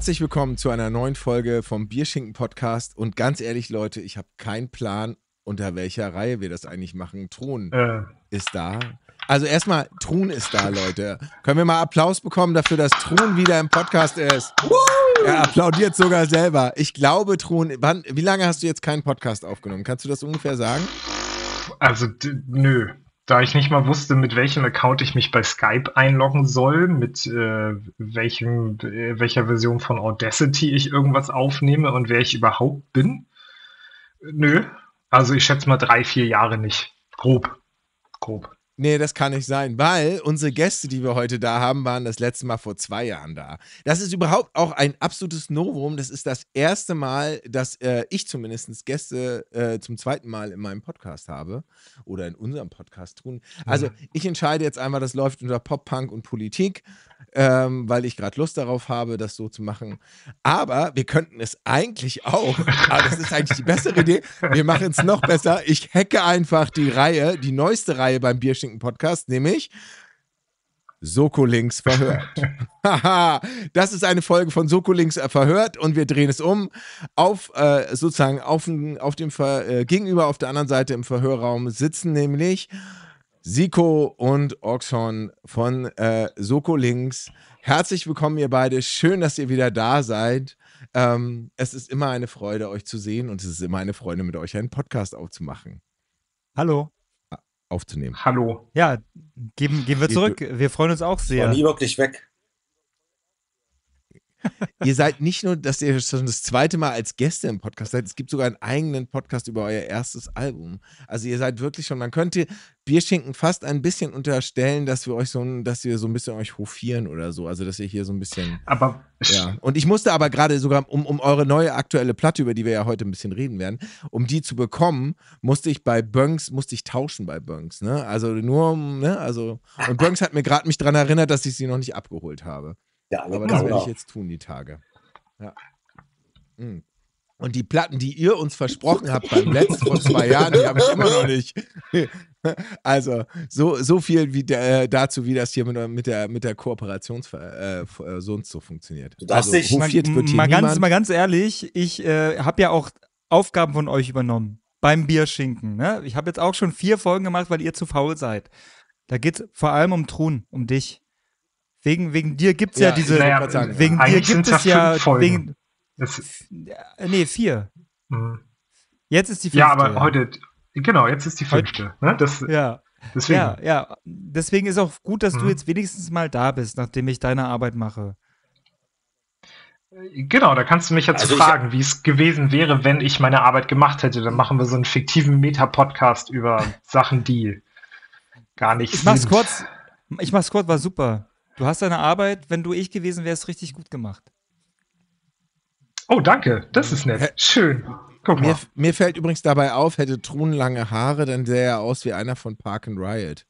Herzlich willkommen zu einer neuen Folge vom Bierschinken Podcast. Und ganz ehrlich, Leute, ich habe keinen Plan, unter welcher Reihe wir das eigentlich machen. Thron Äh, ist da. Also erstmal, Trun ist da, Leute. Können wir mal Applaus bekommen dafür, dass Trun wieder im Podcast ist? Er applaudiert sogar selber. Ich glaube, Trun, wann, wie lange hast du jetzt keinen Podcast aufgenommen? Kannst du das ungefähr sagen? also, nö. Da ich nicht mal wusste, mit welchem Account ich mich bei Skype einloggen soll, mit äh, welchem, äh, welcher Version von Audacity ich irgendwas aufnehme und wer ich überhaupt bin. Nö. Also ich schätze mal drei, vier Jahre nicht. Grob. Grob. Nee, das kann nicht sein, weil unsere Gäste, die wir heute da haben, waren das letzte Mal vor zwei Jahren da. Das ist überhaupt auch ein absolutes Novum. Das ist das erste Mal, dass äh, ich zumindest Gäste äh, zum zweiten Mal in meinem Podcast habe oder in unserem Podcast tun. Also Mhm. ich entscheide jetzt einmal, das läuft unter Pop, Punk und Politik, ähm, weil ich gerade Lust darauf habe, das so zu machen. Aber wir könnten es eigentlich auch, aber das ist eigentlich die bessere Idee. Wir machen es noch besser. Ich hacke einfach die Reihe, die neueste Reihe beim Bierschinken Podcast, nämlich Soko Links verhört. Haha, das ist eine Folge von Soko Links äh, verhört und wir drehen es um auf äh, sozusagen auf, auf dem Ver äh, gegenüber auf der anderen Seite im Verhörraum sitzen nämlich Siko und Oxhorn von äh, Soko Links. Herzlich willkommen, ihr beide. Schön, dass ihr wieder da seid. Ähm, es ist immer eine Freude, euch zu sehen und es ist immer eine Freude, mit euch einen Podcast aufzumachen, Hallo. aufzunehmen. Hallo. Ja, geben, gehen wir zurück. Wir freuen uns auch War sehr. nie wirklich weg. Ihr seid nicht nur, dass ihr schon das zweite Mal als Gäste im Podcast seid, es gibt sogar einen eigenen Podcast über euer erstes Album. Also ihr seid wirklich schon, man könnte Bierschinken fast ein bisschen unterstellen, dass wir euch so ein, dass wir so ein bisschen euch hofieren oder so. Also dass ihr hier so ein bisschen. Aber Ja. Und ich musste aber gerade sogar, um, um eure neue aktuelle Platte, über die wir ja heute ein bisschen reden werden, um die zu bekommen, musste ich bei Bunks, musste ich tauschen bei Bunks, ne? Also nur, um, ne? Also, und Bunks hat mir gerade mich daran erinnert, dass ich sie noch nicht abgeholt habe. Der Aber das werde ich jetzt tun, die Tage. Ja. Mm. Und die Platten, die ihr uns versprochen habt beim letzten vor zwei Jahren, die habe ich immer noch nicht. Also, so, so viel wie der, äh, dazu, wie das hier mit, der- mit der, mit der Kooperation äh, äh, sonst so funktioniert. Du darfst also, dich- mal, hofiert wird hier mal, ganz, mal ganz ehrlich, ich äh, habe ja auch Aufgaben von euch übernommen beim Bierschinken. Ne? Ich habe jetzt auch schon vier Folgen gemacht, weil ihr zu faul seid. Da geht es vor allem um Trun, um dich. Wegen, wegen dir gibt es ja, Ja, diese. naja, sagen, wegen dir eigentlich gibt es ja. fünf Folgen. Wegen, es, äh, nee, vier. mh. Jetzt ist die fünfte. ja, aber heute, genau, jetzt ist die Heute- fünfte. Ne? Das, Ja. deswegen. Ja, ja. Deswegen ist auch gut, dass du Mhm. jetzt wenigstens mal da bist, nachdem ich deine Arbeit mache. Genau, da kannst du mich jetzt Also fragen, wie es gewesen wäre, wenn ich meine Arbeit gemacht hätte. Dann machen wir so einen fiktiven Meta-Podcast über Sachen, die gar nicht Ich mach's sind. kurz. Ich mach's kurz, war super. Du hast deine Arbeit, wenn du ich gewesen wärst, richtig gut gemacht. Oh, danke. Das ist nett. Schön. Guck mal. Mir, mir fällt übrigens dabei auf, hätte Trun lange Haare, dann sähe er aus wie einer von Park and Riot.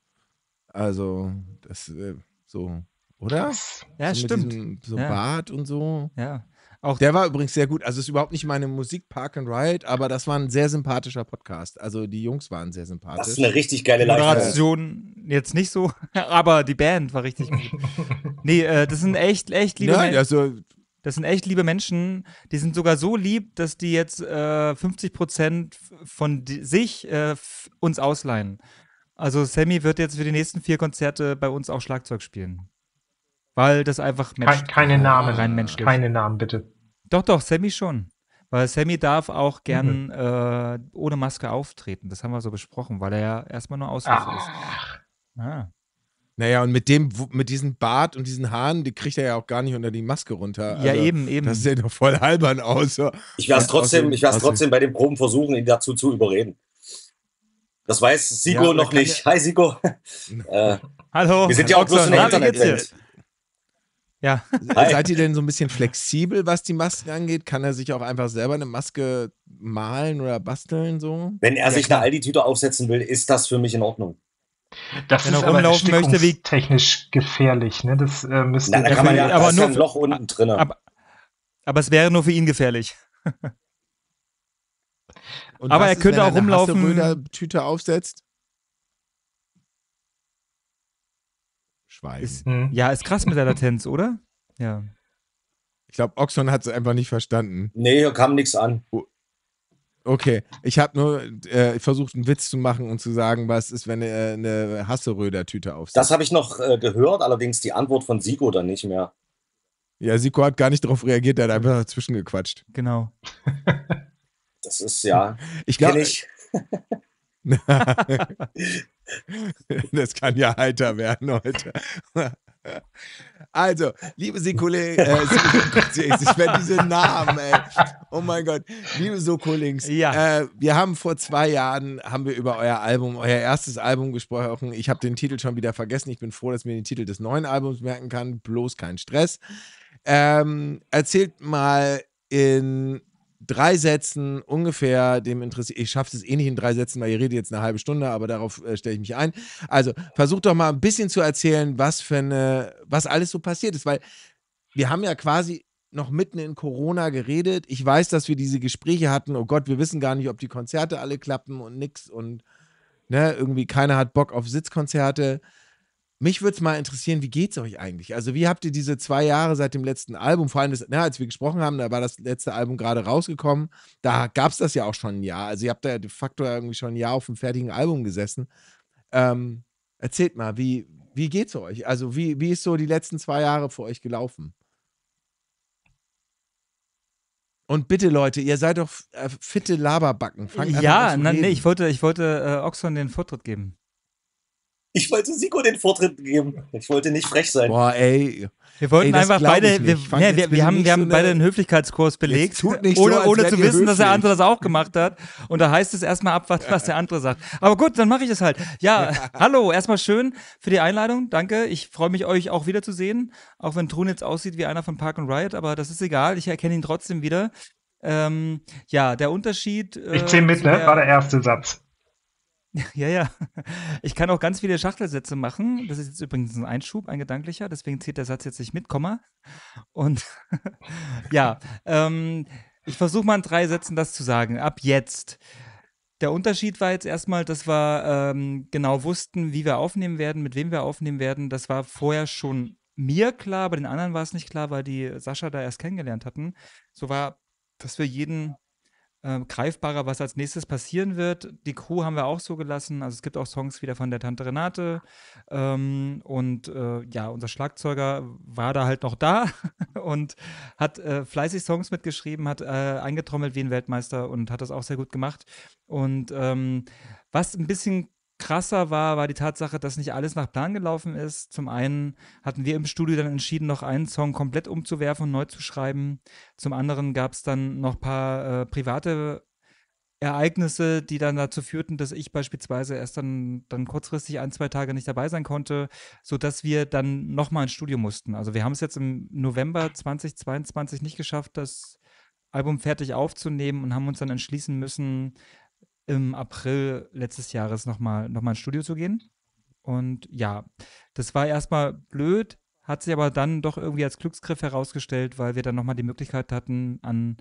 Also, das, äh, so, oder? Ja, so stimmt. Diesem, so Ja. Bart und so. Ja. Auch Der war übrigens sehr gut. Also ist überhaupt nicht meine Musik Park and Riot, aber das war ein sehr sympathischer Podcast. Also die Jungs waren sehr Das sympathisch. ist eine richtig geile die Leistung. Moderation jetzt nicht so, aber die Band war richtig gut. Nee, äh, das sind echt, echt liebe Menschen. also Das sind echt liebe Menschen. Die sind sogar so lieb, dass die jetzt äh, 50 Prozent von di sich äh, uns ausleihen. Also Sammy wird jetzt für die nächsten vier Konzerte bei uns auch Schlagzeug spielen. Weil das einfach matcht. keine Namen. Rein menschlich. Keine Namen, bitte. Doch, doch, Sammy schon. Weil Sammy darf auch gern Mhm. äh, ohne Maske auftreten. Das haben wir so besprochen, weil er ja erstmal nur ist. Ach, Ah. naja, und mit dem, mit diesem Bart und diesen Haaren, die kriegt er ja auch gar nicht unter die Maske runter. Ja, also, eben, eben. Das sieht doch voll albern aus. so. Ich werde es trotzdem, ich außerdem- trotzdem bei den Proben versuchen, ihn dazu zu überreden. Das weiß Siko Ja, noch nicht. Hi Siko. äh, Hallo. Wir sind ja auch bloß in der na, wie geht's dir? Internetwelt. Ja. Hi. Seid ihr denn so ein bisschen flexibel, was die Masken angeht? Kann er sich auch einfach selber eine Maske malen oder basteln so? wenn er Ja, sich klar. eine Aldi-Tüte aufsetzen will, ist das für mich in Ordnung. das Wenn ist er aber rumlaufen möchte wie- technisch gefährlich. Ne? Das äh, müsste. Na, da kann man ja, aber nur ja ein Loch unten drin. Aber, aber es wäre nur für ihn gefährlich. Und Aber was er ist, könnte wenn auch eine rumlaufen- Hasseröder-Tüte aufsetzt? Schweigen. Ist, Hm. ja, ist krass mit der Latenz, oder? Ja. Ich glaube, Oxon hat es einfach nicht verstanden. Nee, hier kam nichts an. Okay, ich habe nur äh, versucht, einen Witz zu machen und zu sagen, was ist, wenn er eine Hasseröder-Tüte aufsetzt. Das habe ich noch äh, gehört, allerdings die Antwort von Siko dann nicht mehr. Ja, Siko hat gar nicht darauf reagiert, er hat einfach dazwischen gequatscht. Genau. Das ist ja. Ich glaube, ich. das kann ja heiter werden heute. Also, liebe Sikole, äh, ich werde diese Namen, ey. Oh mein Gott, liebe Sokolings, Ja. äh, wir haben vor zwei Jahren haben wir über euer Album, euer erstes Album gesprochen. Ich habe den Titel schon wieder vergessen. Ich bin froh, dass ich mir den Titel des neuen Albums merken kann. Bloß kein Stress. Ähm, erzählt mal in drei Sätzen ungefähr dem interessiert. Ich schaffe es eh nicht in drei Sätzen, weil ihr redet jetzt eine halbe Stunde, aber darauf äh, stelle ich mich ein. Also versucht doch mal ein bisschen zu erzählen, was für eine, was alles so passiert ist, weil wir haben ja quasi noch mitten in Corona geredet. Ich weiß, dass wir diese Gespräche hatten. Oh Gott, wir wissen gar nicht, ob die Konzerte alle klappen und nix und ne, irgendwie keiner hat Bock auf Sitzkonzerte. Mich würde es mal interessieren, wie geht's euch eigentlich? Also, wie habt ihr diese zwei Jahre seit dem letzten Album, vor allem, das, ne, als wir gesprochen haben, da war das letzte Album gerade rausgekommen, da gab es das ja auch schon ein Jahr. Also, ihr habt da ja de facto irgendwie schon ein Jahr auf dem fertigen Album gesessen. Ähm, erzählt mal, wie, wie geht's euch? Also, wie, wie ist so die letzten zwei Jahre für euch gelaufen? Und bitte, Leute, ihr seid doch äh, fitte Laberbacken. Fangt ja, an na, nee, ich wollte, ich wollte äh, Oxon den Vortritt geben. Ich wollte Siko den Vortritt geben. Ich wollte nicht frech sein. Boah, ey. Wir wollten Ey, einfach beide, wir, Fangt ja, wir, wir haben, wir haben so eine- beide einen Höflichkeitskurs belegt, tut nicht so, ohne, als ohne zu wissen, dass der höflich. andere das auch gemacht hat. Und da heißt es erstmal ab, was, was der andere sagt. Aber gut, dann mache ich es halt. Ja, hallo, erstmal schön für die Einladung. Danke. Ich freue mich, euch auch wiederzusehen. Auch wenn Trun jetzt aussieht wie einer von Park and Riot, aber das ist egal. Ich erkenne ihn trotzdem wieder. Ähm, ja, der Unterschied. Äh, Ich zähle mit, ne? War der erste Satz. Ja, ja. Ich kann auch ganz viele Schachtelsätze machen. Das ist jetzt übrigens ein Einschub, ein gedanklicher. Deswegen zählt der Satz jetzt nicht mit Komma. Und ja, ähm, ich versuche mal in drei Sätzen das zu sagen. Ab jetzt. Der Unterschied war jetzt erstmal, dass wir ähm, genau wussten, wie wir aufnehmen werden, mit wem wir aufnehmen werden. Das war vorher schon mir klar, aber den anderen war es nicht klar, weil die Sascha da erst kennengelernt hatten. So war, dass wir jeden ähm, greifbarer, was als nächstes passieren wird. Die Crew haben wir auch so gelassen. Also es gibt auch Songs wieder von der Tante Renate. Ähm, und äh, ja, unser Schlagzeuger war da halt noch da und hat äh, fleißig Songs mitgeschrieben, hat äh, eingetrommelt wie ein Weltmeister und hat das auch sehr gut gemacht. Und ähm, was ein bisschen krasser war, war die Tatsache, dass nicht alles nach Plan gelaufen ist. Zum einen hatten wir im Studio dann entschieden, noch einen Song komplett umzuwerfen und neu zu schreiben. Zum anderen gab es dann noch ein paar äh, private Ereignisse, die dann dazu führten, dass ich beispielsweise erst dann, dann kurzfristig ein, zwei Tage nicht dabei sein konnte, sodass wir dann nochmal ins Studio mussten. Also wir haben es jetzt im November 2022 nicht geschafft, das Album fertig aufzunehmen und haben uns dann entschließen müssen, im April letztes Jahres nochmal noch mal ins Studio zu gehen. Und ja, das war erstmal blöd, hat sich aber dann doch irgendwie als Glücksgriff herausgestellt, weil wir dann nochmal die Möglichkeit hatten, an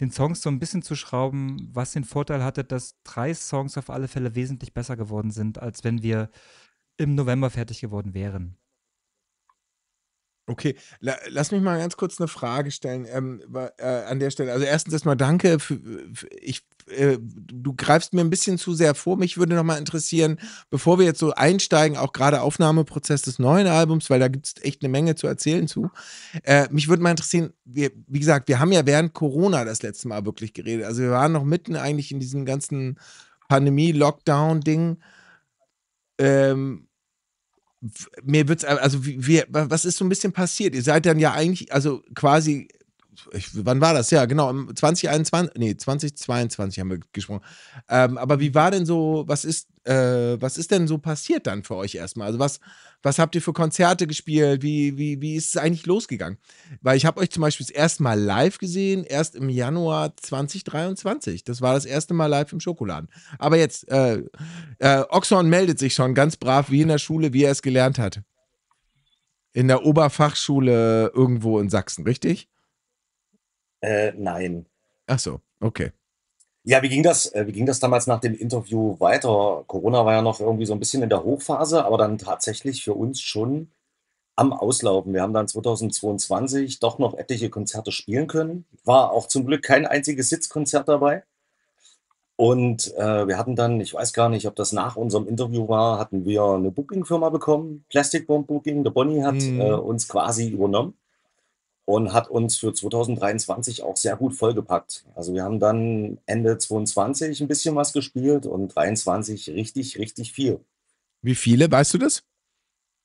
den Songs so ein bisschen zu schrauben, was den Vorteil hatte, dass drei Songs auf alle Fälle wesentlich besser geworden sind, als wenn wir im November fertig geworden wären. Okay, La lass mich mal ganz kurz eine Frage stellen ähm, äh, an der Stelle. Also erstens erstmal danke. Für, für, ich, äh, du greifst mir ein bisschen zu sehr vor. Mich würde noch mal interessieren, bevor wir jetzt so einsteigen, auch gerade Aufnahmeprozess des neuen Albums, weil da gibt es echt eine Menge zu erzählen zu. Äh, mich würde mal interessieren, wir, wie gesagt, wir haben ja während Corona das letzte Mal wirklich geredet. Also wir waren noch mitten eigentlich in diesem ganzen Pandemie-Lockdown-Ding. Ähm, mir wird's, also wie, wie, wa- was ist so ein bisschen passiert? Ihr seid dann ja eigentlich, also quasi, ich, wann war das? Ja, genau, im 2021, nee, 2022 haben wir gesprochen. Ähm, aber wie war denn so, was ist, äh, was ist denn so passiert dann für euch erstmal? Also was, was habt ihr für Konzerte gespielt? Wie, wie, wie ist es eigentlich losgegangen? Weil ich habe euch zum Beispiel das erste Mal live gesehen, erst im Januar 2023. Das war das erste Mal live im Schokoladen. Aber jetzt, äh, äh, Oxon meldet sich schon ganz brav, wie in der Schule, wie er es gelernt hat. In der Oberfachschule irgendwo in Sachsen, richtig? Äh, nein. Ach so, okay. Ja, wie ging das? äh, Wie ging das damals nach dem Interview weiter? Corona war ja noch irgendwie so ein bisschen in der Hochphase, aber dann tatsächlich für uns schon am Auslaufen. Wir haben dann 2022 doch noch etliche Konzerte spielen können. War auch zum Glück kein einziges Sitzkonzert dabei. Und äh, wir hatten dann, ich weiß gar nicht, ob das nach unserem Interview war, hatten wir eine Booking-Firma bekommen, Plastic Bomb Booking. Der Bonnie hat Mhm. äh, uns quasi übernommen und hat uns für 2023 auch sehr gut vollgepackt. Also wir haben dann Ende 22 ein bisschen was gespielt und 23 richtig, richtig viel. Wie viele, weißt du das?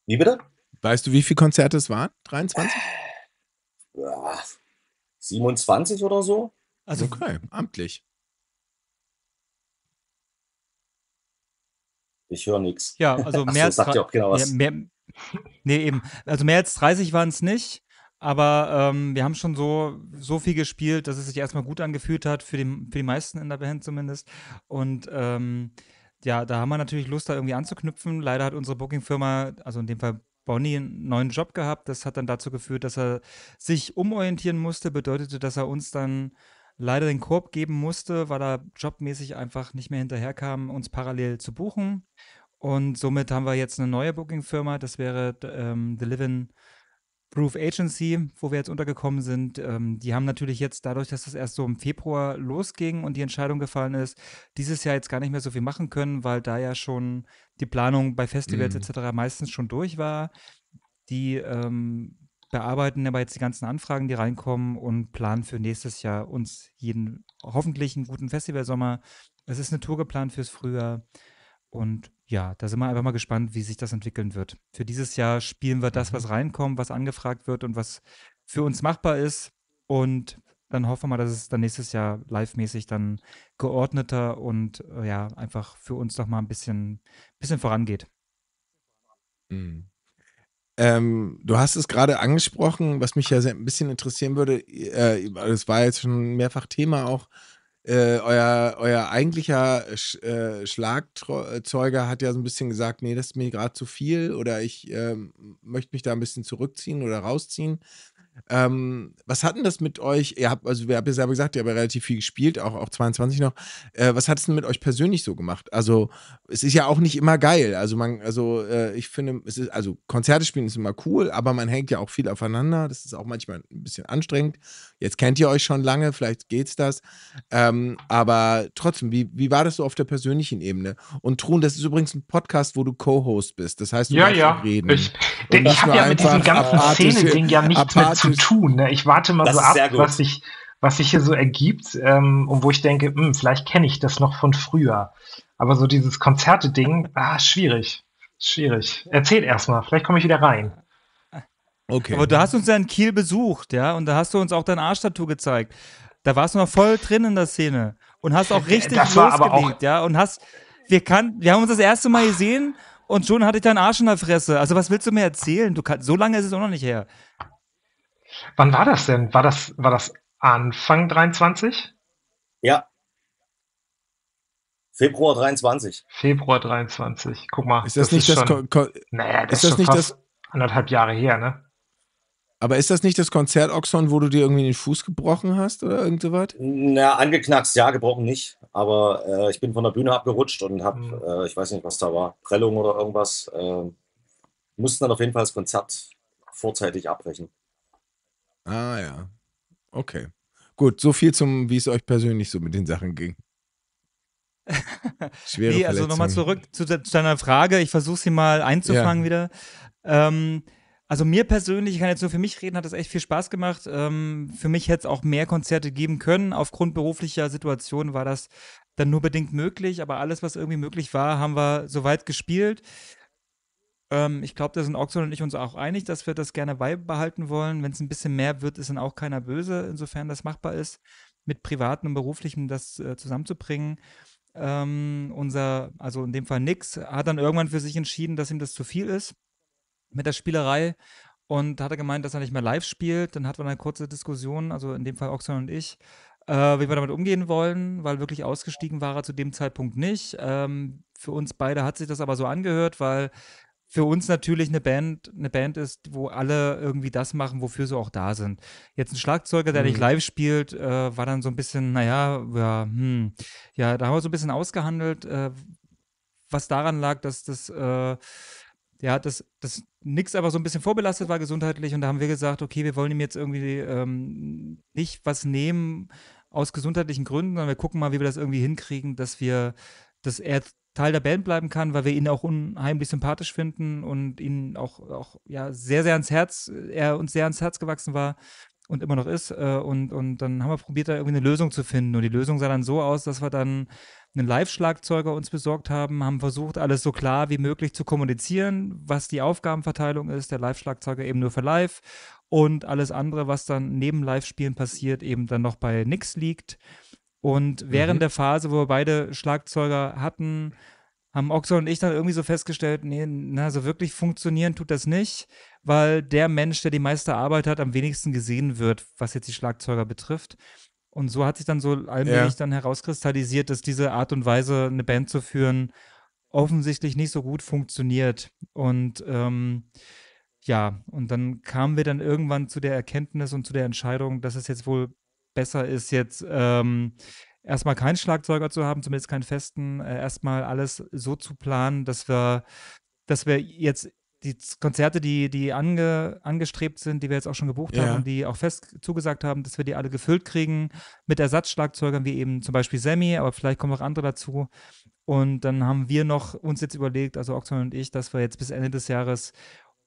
Wie bitte? Weißt du, wie viele Konzerte es waren? 23? Ja, 27 oder so? Also Okay, amtlich. Ich höre nichts. ja, also mehr so, als genau was. Ja, mehr, nee, eben. Also mehr als 30 waren es nicht, aber ähm, wir haben schon so, so viel gespielt, dass es sich erstmal gut angefühlt hat, für die, für die meisten in der Band zumindest. Und ähm, ja, da haben wir natürlich Lust, da irgendwie anzuknüpfen. Leider hat unsere Booking-Firma, also in dem Fall Bonnie, einen neuen Job gehabt. Das hat dann dazu geführt, dass er sich umorientieren musste, bedeutete, dass er uns dann leider den Korb geben musste, weil er jobmäßig einfach nicht mehr hinterherkam, uns parallel zu buchen. Und somit haben wir jetzt eine neue Booking-Firma, das wäre ähm, The Living Proof Agency, wo wir jetzt untergekommen sind. Ähm, die haben natürlich jetzt dadurch, dass das erst so im Februar losging und die Entscheidung gefallen ist, dieses Jahr jetzt gar nicht mehr so viel machen können, weil da ja schon die Planung bei Festivals Mhm. etc. meistens schon durch war. Die ähm, bearbeiten aber jetzt die ganzen Anfragen, die reinkommen und planen für nächstes Jahr uns jeden hoffentlich einen guten Festivalsommer. Es ist eine Tour geplant fürs Frühjahr. Und ja, da sind wir einfach mal gespannt, wie sich das entwickeln wird. Für dieses Jahr spielen wir das, was reinkommt, was angefragt wird und was für uns machbar ist. Und dann hoffen wir mal, dass es dann nächstes Jahr live-mäßig dann geordneter und äh, ja, einfach für uns doch mal ein bisschen, bisschen vorangeht. Mhm. Ähm, du hast es gerade angesprochen, was mich ja sehr, ein bisschen interessieren würde. Äh, das war jetzt schon mehrfach Thema auch. Äh, euer, euer eigentlicher Sch, äh, Schlagzeuger hat ja so ein bisschen gesagt, nee, das ist mir gerade zu viel oder ich ähm, möchte mich da ein bisschen zurückziehen oder rausziehen. Ähm, was hat denn das mit euch? Ihr habt, also, ihr habt ja selber gesagt, ihr habt ja relativ viel gespielt, auch, auch 22 noch. Äh, was hat es denn mit euch persönlich so gemacht? Also, es ist ja auch nicht immer geil. Also, man, also, äh, ich finde, es ist, also, Konzerte spielen ist immer cool, aber man hängt ja auch viel aufeinander. Das ist auch manchmal ein bisschen anstrengend. Jetzt kennt ihr euch schon lange, vielleicht geht's das. Ähm, aber trotzdem, wie, wie war das so auf der persönlichen Ebene? Und Trun, das ist übrigens ein Podcast, wo du Co-Host bist. Das heißt, du Ja, ja. reden. Ich, nicht ich habe ja mit diesem ganzen Szene-Ding ja nichts mehr zu apathisch- tun. Ne? Ich warte mal Das so ab, was sich, was sich hier so ergibt ähm, und wo ich denke, hm, vielleicht kenne ich das noch von früher. Aber so dieses Konzerte-Ding, ah, schwierig. Schwierig. Erzähl erstmal, vielleicht komme ich wieder rein. Okay. Aber du hast uns ja in Kiel besucht, ja, und da hast du uns auch dein Arschtattoo gezeigt. Da warst du noch voll drin in der Szene und hast auch richtig Das losgelegt, ja, und hast, wir kann, wir haben uns das erste Mal gesehen und schon hatte ich deinen Arsch in der Fresse. Also was willst du mir erzählen? Du kannst, so lange ist es auch noch nicht her. Wann war das denn? War das, war das Anfang 23? Ja. Februar 23. Februar 23. Guck mal. ist das, nicht das, schon, naja, das ist ist das schon nicht fast anderthalb Jahre her, ne? aber ist das nicht das Konzert Oxon, wo du dir irgendwie den Fuß gebrochen hast oder irgend sowas? Na, angeknackst, ja, gebrochen nicht. Aber äh, ich bin von der Bühne abgerutscht und habe, Mhm. äh, ich weiß nicht, was da war, Prellung oder irgendwas. Äh, mussten dann auf jeden Fall das Konzert vorzeitig abbrechen. Ah ja. Okay. Gut, so viel zum, wie es euch persönlich so mit den Sachen ging. Schwere nee, also nochmal zurück zu, de- zu deiner Frage. Ich versuche sie mal einzufangen wieder. Ähm, also mir persönlich, ich kann jetzt nur für mich reden, hat das echt viel Spaß gemacht. Ähm, für mich hätte es auch mehr Konzerte geben können. Aufgrund beruflicher Situation war das dann nur bedingt möglich, aber alles, was irgendwie möglich war, haben wir soweit gespielt. Ähm, ich glaube, da sind Oxon und ich uns auch einig, dass wir das gerne beibehalten wollen. Wenn es ein bisschen mehr wird, ist dann auch keiner böse, insofern das machbar ist, mit privaten und beruflichem das äh, zusammenzubringen. Ähm, unser, also in dem Fall Nix, hat dann irgendwann für sich entschieden, dass ihm das zu viel ist mit der Spielerei und hat er gemeint, dass er nicht mehr live spielt. Dann hatten wir eine kurze Diskussion, also in dem Fall Oxon und ich, äh, wie wir damit umgehen wollen, weil wirklich ausgestiegen war er zu dem Zeitpunkt nicht. Ähm, für uns beide hat sich das aber so angehört, weil für uns natürlich eine Band, eine Band ist, wo alle irgendwie das machen, wofür sie auch da sind. Jetzt ein Schlagzeuger, der nicht Mhm. live spielt, äh, war dann so ein bisschen, naja, ja, hm, ja, da haben wir so ein bisschen ausgehandelt, äh, was daran lag, dass das, äh, ja, dass das nix aber so ein bisschen vorbelastet war gesundheitlich und da haben wir gesagt, okay, wir wollen ihm jetzt irgendwie ähm, nicht was nehmen aus gesundheitlichen Gründen, sondern wir gucken mal, wie wir das irgendwie hinkriegen, dass wir, dass er Teil der Band bleiben kann, weil wir ihn auch unheimlich sympathisch finden und ihn auch, auch ja, sehr, sehr ans Herz, er uns sehr ans Herz gewachsen war und immer noch ist. Äh, und, und dann haben wir probiert, da irgendwie eine Lösung zu finden. Und die Lösung sah dann so aus, dass wir dann einen Live-Schlagzeuger uns besorgt haben, haben versucht, alles so klar wie möglich zu kommunizieren, was die Aufgabenverteilung ist. Der Live-Schlagzeuger eben nur für Live und alles andere, was dann neben Live-Spielen passiert, eben dann noch bei Nix liegt. Und während mhm. der Phase, wo wir beide Schlagzeuger hatten, haben Oxo und ich dann irgendwie so festgestellt, nee, na, so wirklich funktionieren tut das nicht, weil der Mensch, der die meiste Arbeit hat, am wenigsten gesehen wird, was jetzt die Schlagzeuger betrifft. Und so hat sich dann so allmählich ja. dann herauskristallisiert, dass diese Art und Weise, eine Band zu führen, offensichtlich nicht so gut funktioniert. Und ähm, ja, und dann kamen wir dann irgendwann zu der Erkenntnis und zu der Entscheidung, dass es jetzt wohl besser ist, jetzt ähm, erstmal keinen Schlagzeuger zu haben, zumindest keinen festen, äh, erstmal alles so zu planen, dass wir, dass wir jetzt die Konzerte, die, die ange, angestrebt sind, die wir jetzt auch schon gebucht ja. haben und die auch fest zugesagt haben, dass wir die alle gefüllt kriegen mit Ersatzschlagzeugern, wie eben zum Beispiel Sammy, aber vielleicht kommen noch andere dazu. Und dann haben wir noch uns jetzt überlegt, also Oxfam und ich, dass wir jetzt bis Ende des Jahres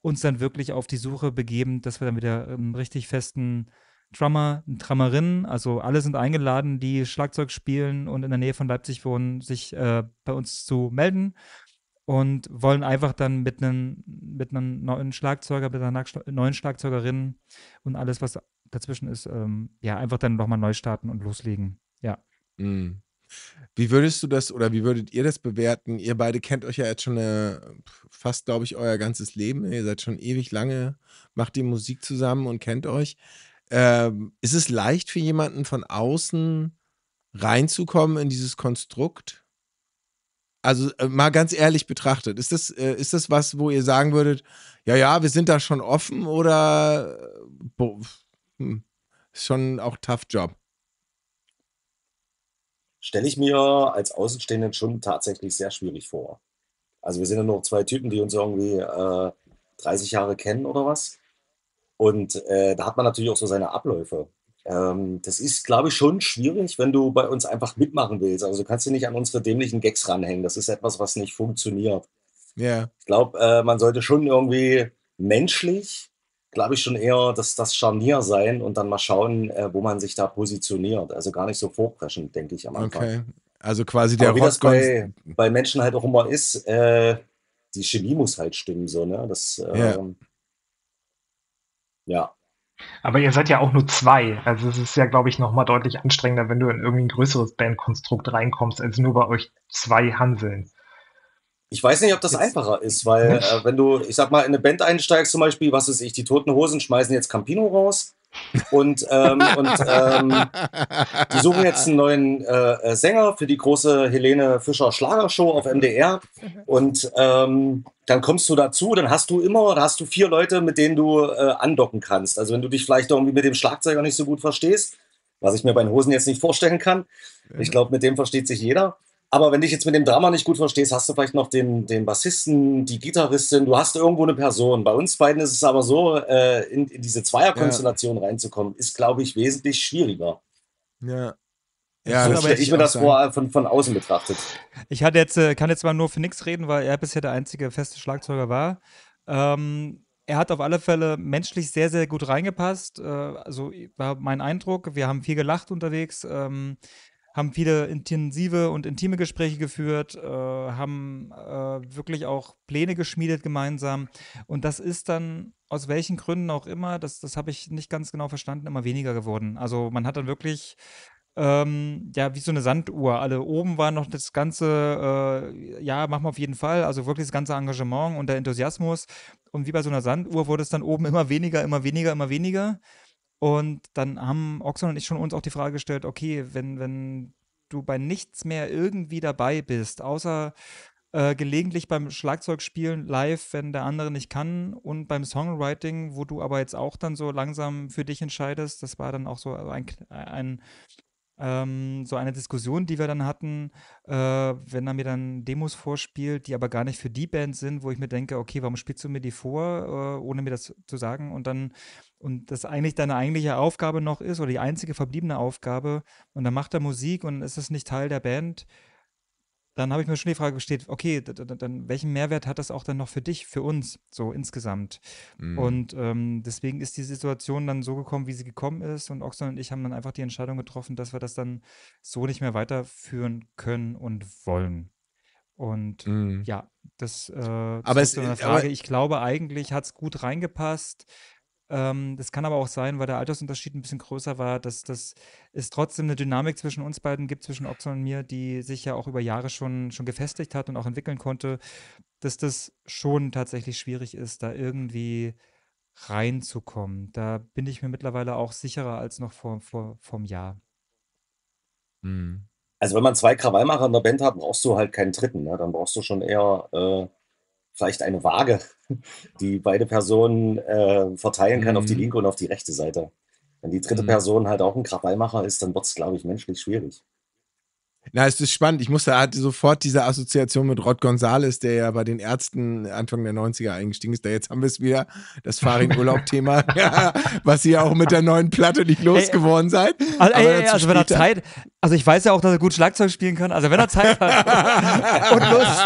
uns dann wirklich auf die Suche begeben, dass wir dann wieder einen richtig festen Drummer, Drummerin, also alle sind eingeladen, die Schlagzeug spielen und in der Nähe von Leipzig wohnen, sich äh, bei uns zu melden und wollen einfach dann mit einem mit neuen Schlagzeuger, mit einer neuen Schlagzeugerin und alles, was dazwischen ist, ähm, ja, einfach dann nochmal neu starten und loslegen. Ja. Mhm. Wie würdest du das oder wie würdet ihr das bewerten? Ihr beide kennt euch ja jetzt schon eine, äh, fast, glaube ich, euer ganzes Leben. Ihr seid schon ewig lange, macht die Musik zusammen und kennt euch. Ähm, ist es leicht für jemanden von außen reinzukommen in dieses Konstrukt? Also äh, mal ganz ehrlich betrachtet, ist das, äh, ist das was, wo ihr sagen würdet, ja, ja, wir sind da schon offen oder äh, boah, hm, ist schon auch tough Job? Stelle ich mir als Außenstehenden schon tatsächlich sehr schwierig vor. Also wir sind ja nur zwei Typen, die uns irgendwie äh, 30 Jahre kennen oder was. Und äh, da hat man natürlich auch so seine Abläufe. Ähm, das ist, glaube ich, schon schwierig, wenn du bei uns einfach mitmachen willst. Also du kannst dich nicht an unsere dämlichen Gags ranhängen. Das ist etwas, was nicht funktioniert. Ja. Yeah. Ich glaube, äh, man sollte schon irgendwie menschlich, glaube ich, schon eher das, das Scharnier sein und dann mal schauen, äh, wo man sich da positioniert. Also gar nicht so vorpreschen, denke ich am Anfang. Okay. Also quasi der Aber wie das bei, bei Menschen halt auch immer ist, äh, die Chemie muss halt stimmen, so, ne? Das, yeah. Ähm, ja. Aber ihr seid ja auch nur zwei. Also es ist ja, glaube ich, nochmal deutlich anstrengender, wenn du in irgendwie ein größeres Bandkonstrukt reinkommst, als nur bei euch zwei Hanseln. Ich weiß nicht, ob das jetzt einfacher ist, weil äh, wenn du, ich sag mal, in eine Band einsteigst zum Beispiel, was ist ich, die Toten Hosen schmeißen jetzt Campino raus und, ähm, und ähm, die suchen jetzt einen neuen äh, äh Sänger für die große Helene Fischer Schlagershow auf MDR. Und ähm, dann kommst du dazu, dann hast du immer, da hast du vier Leute, mit denen du äh, andocken kannst. Also wenn du dich vielleicht irgendwie mit dem Schlagzeuger nicht so gut verstehst, was ich mir bei den Hosen jetzt nicht vorstellen kann. Ich glaube, mit dem versteht sich jeder. Aber wenn dich jetzt mit dem Drama nicht gut verstehst, hast du vielleicht noch den, den Bassisten, die Gitarristin, du hast irgendwo eine Person. Bei uns beiden ist es aber so, äh, in, in, diese Zweierkonstellation ja. reinzukommen, ist, glaube ich, wesentlich schwieriger. Ja. Ja, so stelle ich mir das vor, von, von außen betrachtet. Ich hatte jetzt, äh, kann jetzt mal nur für nichts reden, weil er bisher der einzige feste Schlagzeuger war. Ähm, er hat auf alle Fälle menschlich sehr, sehr gut reingepasst. Äh, also war mein Eindruck. Wir haben viel gelacht unterwegs. Haben viele intensive und intime Gespräche geführt, äh, haben äh, wirklich auch Pläne geschmiedet gemeinsam. Und das ist dann aus welchen Gründen auch immer, das, das habe ich nicht ganz genau verstanden, immer weniger geworden. Also man hat dann wirklich ähm, ja, wie so eine Sanduhr. Alle oben war noch das ganze, äh, ja, machen wir auf jeden Fall, also wirklich das ganze Engagement und der Enthusiasmus. Und wie bei so einer Sanduhr wurde es dann oben immer weniger, immer weniger, immer weniger. Und dann haben Oxon und ich schon uns auch die Frage gestellt, okay, wenn, wenn du bei nichts mehr irgendwie dabei bist, außer äh, gelegentlich beim Schlagzeugspielen live, wenn der andere nicht kann und beim Songwriting, wo du aber jetzt auch dann so langsam für dich entscheidest, das war dann auch so ein, ein ähm, so eine Diskussion, die wir dann hatten, äh, wenn er mir dann Demos vorspielt, die aber gar nicht für die Band sind, wo ich mir denke, okay, warum spielst du mir die vor, äh, ohne mir das zu sagen? Und dann, und das eigentlich deine eigentliche Aufgabe noch ist, oder die einzige verbliebene Aufgabe, und dann macht er Musik und ist es nicht Teil der Band, dann habe ich mir schon die Frage gestellt, okay, dann welchen Mehrwert hat das auch dann noch für dich, für uns, so insgesamt? Mhm. Und ähm, deswegen ist die Situation dann so gekommen, wie sie gekommen ist. Und Oxon und ich haben dann einfach die Entscheidung getroffen, dass wir das dann so nicht mehr weiterführen können und wollen. Und mhm. ja, das äh, aber es, zu einer Frage. ich glaube, eigentlich hat es gut reingepasst. Ähm, das kann aber auch sein, weil der Altersunterschied ein bisschen größer war, dass, dass es trotzdem eine Dynamik zwischen uns beiden gibt, zwischen Oxon und mir, die sich ja auch über Jahre schon, schon gefestigt hat und auch entwickeln konnte, dass das schon tatsächlich schwierig ist, da irgendwie reinzukommen. Da bin ich mir mittlerweile auch sicherer als noch vor, vor, vor einem Jahr. Mhm. Also wenn man zwei Krawallmacher in der Band hat, brauchst du halt keinen dritten. Ne? Dann brauchst du schon eher äh, vielleicht eine Waage, die beide Personen äh, verteilen kann mhm. auf die mhm. linke und auf die rechte Seite. Wenn die dritte mhm. Person halt auch ein Krawallmacher ist, dann wird es, glaube ich, menschlich schwierig. Na, es ist spannend. Ich musste hatte sofort diese Assoziation mit Rod Gonzales, der ja bei den Ärzten Anfang der 90er eingestiegen ist. Da jetzt haben wir es wieder, das Farin-Urlaub-Thema, was ihr auch mit der neuen Platte nicht losgeworden seid. Also, ey, ey, also wenn er Zeit, also ich weiß ja auch, dass er gut Schlagzeug spielen kann. Also wenn er Zeit hat und Lust,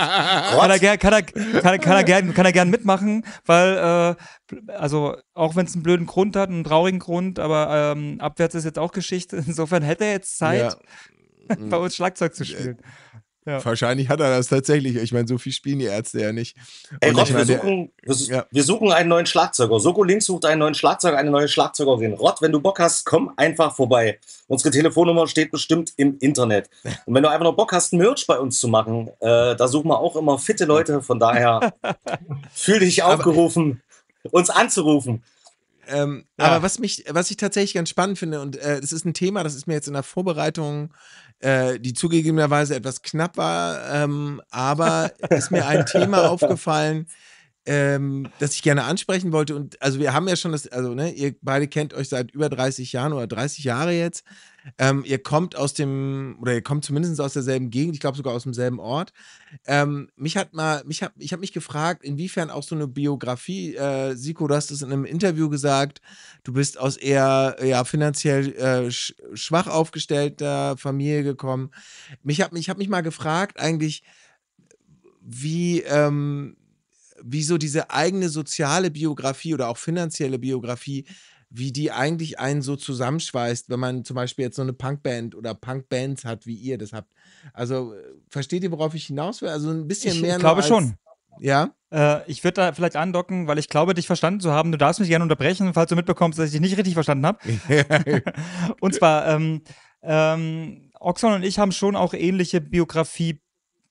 kann er, gern, kann, er, kann, kann, er gern, kann er gern mitmachen, weil äh, also auch wenn es einen blöden Grund hat, einen traurigen Grund, aber ähm, abwärts ist jetzt auch Geschichte. Insofern hätte er jetzt Zeit. Ja bei uns Schlagzeug zu spielen. Ja. Wahrscheinlich hat er das tatsächlich. Ich meine, so viel spielen die Ärzte ja nicht. Ey, Rott, wir, suchen, wir, ja. wir, suchen einen neuen Schlagzeuger. Soko Links sucht einen neuen Schlagzeuger, eine neue Schlagzeugerin. Rott, wenn du Bock hast, komm einfach vorbei. Unsere Telefonnummer steht bestimmt im Internet. Und wenn du einfach noch Bock hast, Merch bei uns zu machen, äh, da suchen wir auch immer fitte Leute. Von daher fühl dich aufgerufen, Aber uns anzurufen. Ähm, ja. Aber was mich, was ich tatsächlich ganz spannend finde, und äh, das ist ein Thema, das ist mir jetzt in der Vorbereitung, äh, die zugegebenerweise etwas knapp war, ähm, aber ist mir ein Thema aufgefallen, ähm, das ich gerne ansprechen wollte. Und also wir haben ja schon das, also ne, ihr beide kennt euch seit über 30 Jahren oder 30 Jahre jetzt. Ähm, ihr kommt aus dem, oder ihr kommt zumindest aus derselben Gegend, ich glaube sogar aus demselben Ort. Ähm, mich hat mal, mich hab, ich habe mich gefragt, inwiefern auch so eine Biografie, äh, Siko, du hast es in einem Interview gesagt, du bist aus eher ja, finanziell äh, schwach aufgestellter Familie gekommen. Mich habe mich, hab mich mal gefragt, eigentlich, wie, ähm, wie so diese eigene soziale Biografie oder auch finanzielle Biografie, wie die eigentlich einen so zusammenschweißt, wenn man zum Beispiel jetzt so eine Punkband oder Punkbands hat, wie ihr das habt. Also versteht ihr, worauf ich hinaus will? Also ein bisschen ich, mehr. Ich glaube als, schon. Ja. Äh, ich würde da vielleicht andocken, weil ich glaube, dich verstanden zu haben. Du darfst mich gerne unterbrechen, falls du mitbekommst, dass ich dich nicht richtig verstanden habe. und zwar, ähm, ähm, Oxon und ich haben schon auch ähnliche Biografie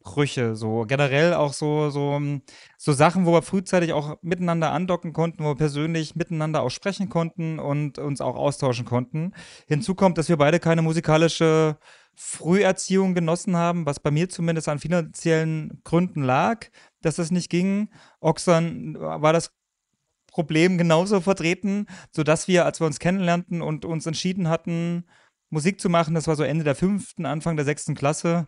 Brüche, so generell auch so, so, so Sachen, wo wir frühzeitig auch miteinander andocken konnten, wo wir persönlich miteinander auch sprechen konnten und uns auch austauschen konnten. Hinzu kommt, dass wir beide keine musikalische Früherziehung genossen haben, was bei mir zumindest an finanziellen Gründen lag, dass das nicht ging. Oxern war das Problem genauso vertreten, sodass wir, als wir uns kennenlernten und uns entschieden hatten, Musik zu machen, das war so Ende der fünften, Anfang der sechsten Klasse,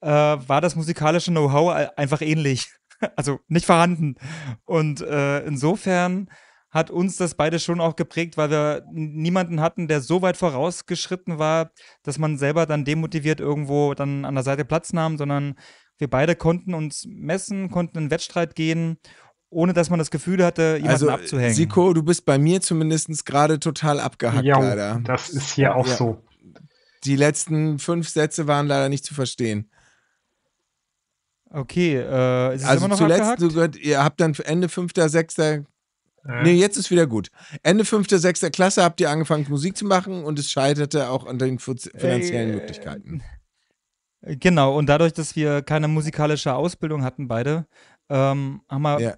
äh, war das musikalische Know-how einfach ähnlich. also nicht vorhanden. Und äh, insofern hat uns das beide schon auch geprägt, weil wir niemanden hatten, der so weit vorausgeschritten war, dass man selber dann demotiviert irgendwo dann an der Seite Platz nahm, sondern wir beide konnten uns messen, konnten in einen Wettstreit gehen ohne dass man das Gefühl hatte, jemanden also, abzuhängen. Siko, du bist bei mir zumindest gerade total abgehackt, jo, leider. Das ist hier auch ja. so. Die letzten fünf Sätze waren leider nicht zu verstehen. Okay, äh, ist es also immer noch zuletzt, du, ihr habt dann Ende fünfter, sechster. Äh. Nee, jetzt ist wieder gut. Ende fünfter, sechster Klasse habt ihr angefangen, Musik zu machen und es scheiterte auch an den finanziellen äh, Möglichkeiten. Genau, und dadurch, dass wir keine musikalische Ausbildung hatten, beide, ähm, haben wir ja.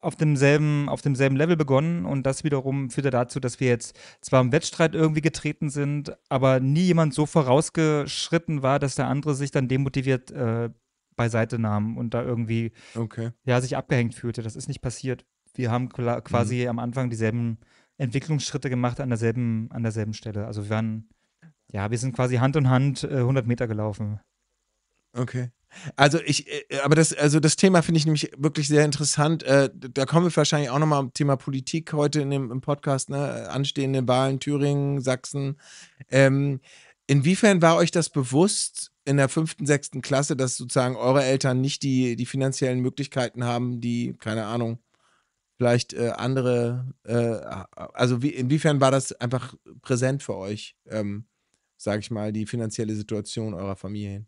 auf, demselben, auf demselben Level begonnen und das wiederum führte dazu, dass wir jetzt zwar im Wettstreit irgendwie getreten sind, aber nie jemand so vorausgeschritten war, dass der andere sich dann demotiviert äh, beiseite nahm und da irgendwie okay. ja, sich abgehängt fühlte. Das ist nicht passiert. Wir haben quasi mhm. am Anfang dieselben Entwicklungsschritte gemacht an derselben, an derselben Stelle. Also wir waren ja, wir sind quasi Hand in Hand äh, 100 Meter gelaufen. Okay. Also ich, äh, aber das, also das Thema finde ich nämlich wirklich sehr interessant. Äh, da kommen wir wahrscheinlich auch nochmal am Thema Politik heute in dem, im Podcast, ne? Anstehende Wahlen, Thüringen, Sachsen. Ähm, inwiefern war euch das bewusst in der fünften, sechsten Klasse, dass sozusagen eure Eltern nicht die, die finanziellen Möglichkeiten haben, die, keine Ahnung, vielleicht äh, andere, äh, also wie, inwiefern war das einfach präsent für euch, ähm, sage ich mal, die finanzielle Situation eurer Familien?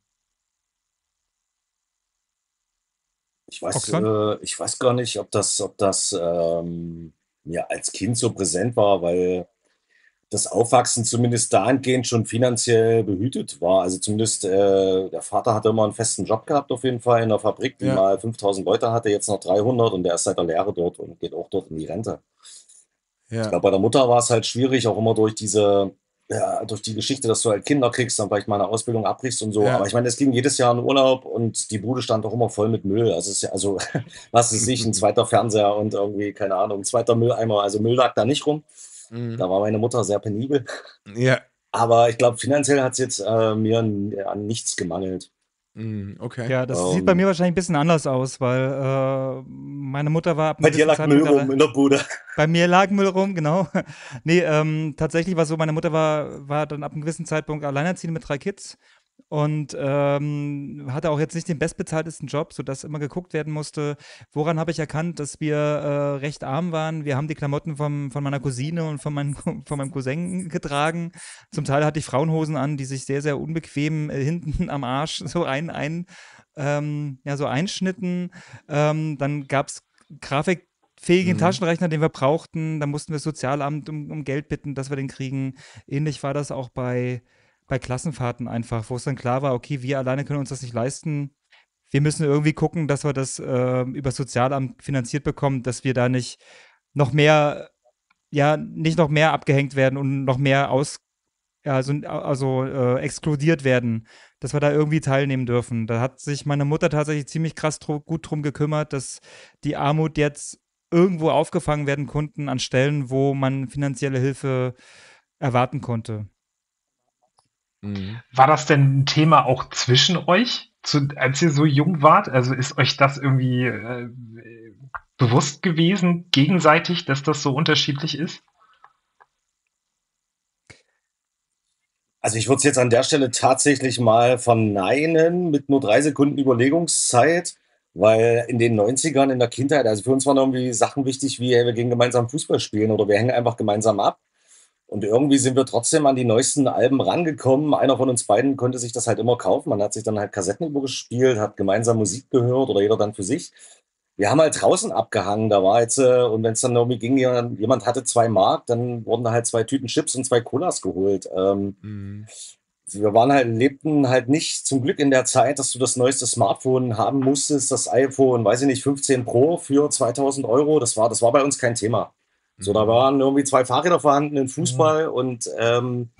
Ich weiß, äh, ich weiß gar nicht, ob das, ob das ähm, mir als Kind so präsent war, weil das Aufwachsen zumindest dahingehend schon finanziell behütet war. Also zumindest äh, der Vater hatte immer einen festen Job gehabt auf jeden Fall in der Fabrik, die ja. mal 5000 Leute hatte, jetzt noch 300 und der ist seit der Lehre dort und geht auch dort in die Rente. Ja. Ich glaube, bei der Mutter war es halt schwierig, auch immer durch diese ja, durch die Geschichte, dass du halt Kinder kriegst, dann vielleicht mal eine Ausbildung abbrichst und so. Ja. Aber ich meine, es ging jedes Jahr in Urlaub und die Bude stand doch immer voll mit Müll. Also, es ist ja, also was ist sich, ein zweiter Fernseher und irgendwie, keine Ahnung, ein zweiter Mülleimer. Also Müll lag da nicht rum. Mhm. Da war meine Mutter sehr penibel. Ja. Aber ich glaube, finanziell hat es jetzt äh, mir an, an nichts gemangelt. Mhm, okay. Ja, das um, sieht bei ähm. mir wahrscheinlich ein bisschen anders aus, weil äh, meine Mutter war ab Bei dir lag Zeitpunkt Müll rum in der Bude. Bei mir lag Müll rum, genau. nee, ähm, tatsächlich war so, meine Mutter war, war dann ab einem gewissen Zeitpunkt alleinerziehend mit drei Kids und ähm, hatte auch jetzt nicht den bestbezahltesten Job, sodass immer geguckt werden musste, woran habe ich erkannt, dass wir äh, recht arm waren. Wir haben die Klamotten vom, von meiner Cousine und von, mein, von meinem Cousin getragen. Zum Teil hatte ich Frauenhosen an, die sich sehr, sehr unbequem äh, hinten am Arsch so ein, ein ähm, ja, so einschnitten. Ähm, dann gab es grafikfähigen mhm. Taschenrechner, den wir brauchten. Da mussten wir das Sozialamt um, um Geld bitten, dass wir den kriegen. Ähnlich war das auch bei bei Klassenfahrten einfach, wo es dann klar war, okay, wir alleine können uns das nicht leisten. Wir müssen irgendwie gucken, dass wir das äh, über Sozialamt finanziert bekommen, dass wir da nicht noch mehr, ja, nicht noch mehr abgehängt werden und noch mehr aus, also, also äh, exkludiert werden, dass wir da irgendwie teilnehmen dürfen. Da hat sich meine Mutter tatsächlich ziemlich krass dr gut drum gekümmert, dass die Armut jetzt irgendwo aufgefangen werden konnten an Stellen, wo man finanzielle Hilfe erwarten konnte. Mhm. War das denn ein Thema auch zwischen euch, zu, als ihr so jung wart? Also ist euch das irgendwie äh, bewusst gewesen, gegenseitig, dass das so unterschiedlich ist? Also ich würde es jetzt an der Stelle tatsächlich mal verneinen mit nur drei Sekunden Überlegungszeit, weil in den 90ern in der Kindheit, also für uns waren irgendwie Sachen wichtig wie, hey, wir gehen gemeinsam Fußball spielen oder wir hängen einfach gemeinsam ab. Und irgendwie sind wir trotzdem an die neuesten Alben rangekommen. Einer von uns beiden konnte sich das halt immer kaufen. Man hat sich dann halt Kassetten übergespielt, hat gemeinsam Musik gehört oder jeder dann für sich. Wir haben halt draußen abgehangen. Da war jetzt, äh, und wenn es dann irgendwie ging, jemand hatte zwei Mark, dann wurden da halt zwei Tüten Chips und zwei Colas geholt. Ähm, mhm. Wir waren halt, lebten halt nicht zum Glück in der Zeit, dass du das neueste Smartphone haben musstest, das iPhone, weiß ich nicht, 15 Pro für 2000 Euro. Das war, das war bei uns kein Thema. So, da mhm. waren irgendwie zwei Fahrräder vorhanden, ein Fußball mhm. und ähm,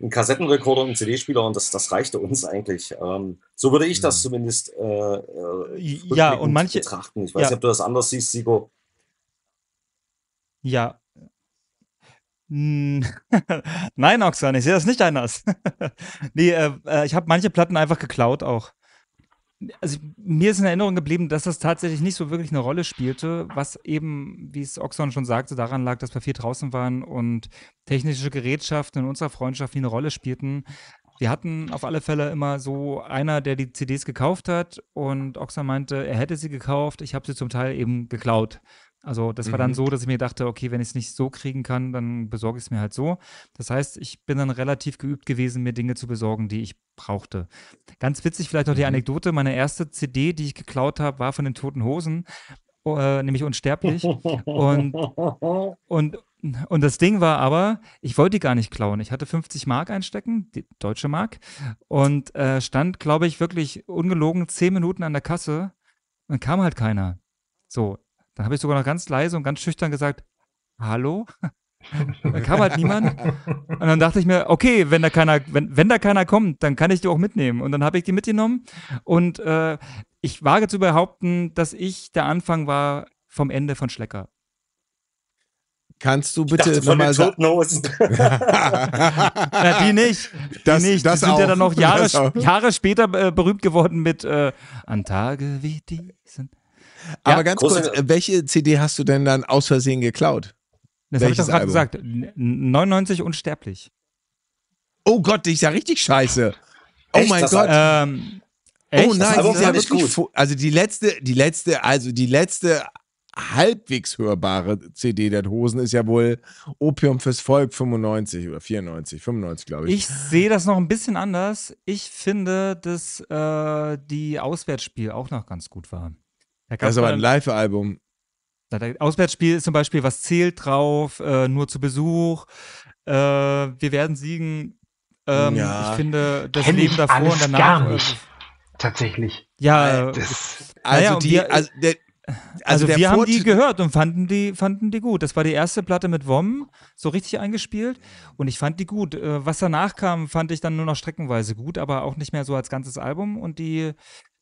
ein Kassettenrekorder und ein CD-Spieler und das, das reichte uns eigentlich. Ähm, so würde ich das mhm. zumindest äh, äh, ja, und manche, betrachten. Ich weiß ja. nicht, ob du das anders siehst, Sigo. Ja. Nein, Oxan, ich sehe das nicht anders. nee, äh, äh ich habe manche Platten einfach geklaut auch also mir ist in Erinnerung geblieben, dass das tatsächlich nicht so wirklich eine Rolle spielte, was eben, wie es Oxon schon sagte, daran lag, dass wir viel draußen waren und technische Gerätschaften in unserer Freundschaft nie eine Rolle spielten. Wir hatten auf alle Fälle immer so einer, der die CDs gekauft hat und Oxon meinte, er hätte sie gekauft, ich habe sie zum Teil eben geklaut. Also das war dann mhm. so, dass ich mir dachte, okay, wenn ich es nicht so kriegen kann, dann besorge ich es mir halt so. Das heißt, ich bin dann relativ geübt gewesen, mir Dinge zu besorgen, die ich brauchte. Ganz witzig vielleicht noch die mhm. Anekdote, meine erste CD, die ich geklaut habe, war von den Toten Hosen, äh, nämlich Unsterblich. und, und, und das Ding war aber, ich wollte die gar nicht klauen. Ich hatte 50 Mark einstecken, die deutsche Mark, und äh, stand, glaube ich, wirklich ungelogen zehn Minuten an der Kasse und kam halt keiner. So, dann habe ich sogar noch ganz leise und ganz schüchtern gesagt, hallo? da kam halt niemand. Und dann dachte ich mir, okay, wenn da keiner, wenn, wenn da keiner kommt, dann kann ich die auch mitnehmen. Und dann habe ich die mitgenommen. Und äh, ich wage zu behaupten, dass ich der Anfang war vom Ende von Schlecker. Kannst du bitte nochmal sagen? Ja, die nicht. Die Das- nicht. das die sind ja auch. dann noch Jahre. Jahre später äh, berühmt geworden mit äh, An Tage wie diesen. Aber Ja, ganz kurz, welche CD hast du denn dann aus Versehen geklaut? Das habe ich doch gerade gesagt. N- 99 unsterblich. Oh Gott, die ist ja richtig scheiße. Oh Echt? mein Gott. Ähm, echt? Oh nein, die ist ja wirklich gut. also die letzte, die letzte, also die letzte halbwegs hörbare CD der Hosen ist ja wohl Opium fürs Volk 95 oder 94, 95 glaube ich. Ich sehe das noch ein bisschen anders. Ich finde, dass äh, die Auswärtsspiel auch noch ganz gut war. Da das ist aber ein Live-Album. Auswärtsspiel ist zum Beispiel, was zählt drauf, äh, nur zu Besuch, äh, wir werden siegen. Ähm, Ja. Ich finde, das Kenn Leben davor und danach. gar äh, nicht. Tatsächlich. ja, äh, Das, Also die, wir- also der, also, also wir haben die gehört und fanden die, fanden die gut. Das war die erste Platte mit WOM, so richtig eingespielt. Und ich fand die gut. Äh, Was danach kam, fand ich dann nur noch streckenweise gut, aber auch nicht mehr so als ganzes Album. Und die,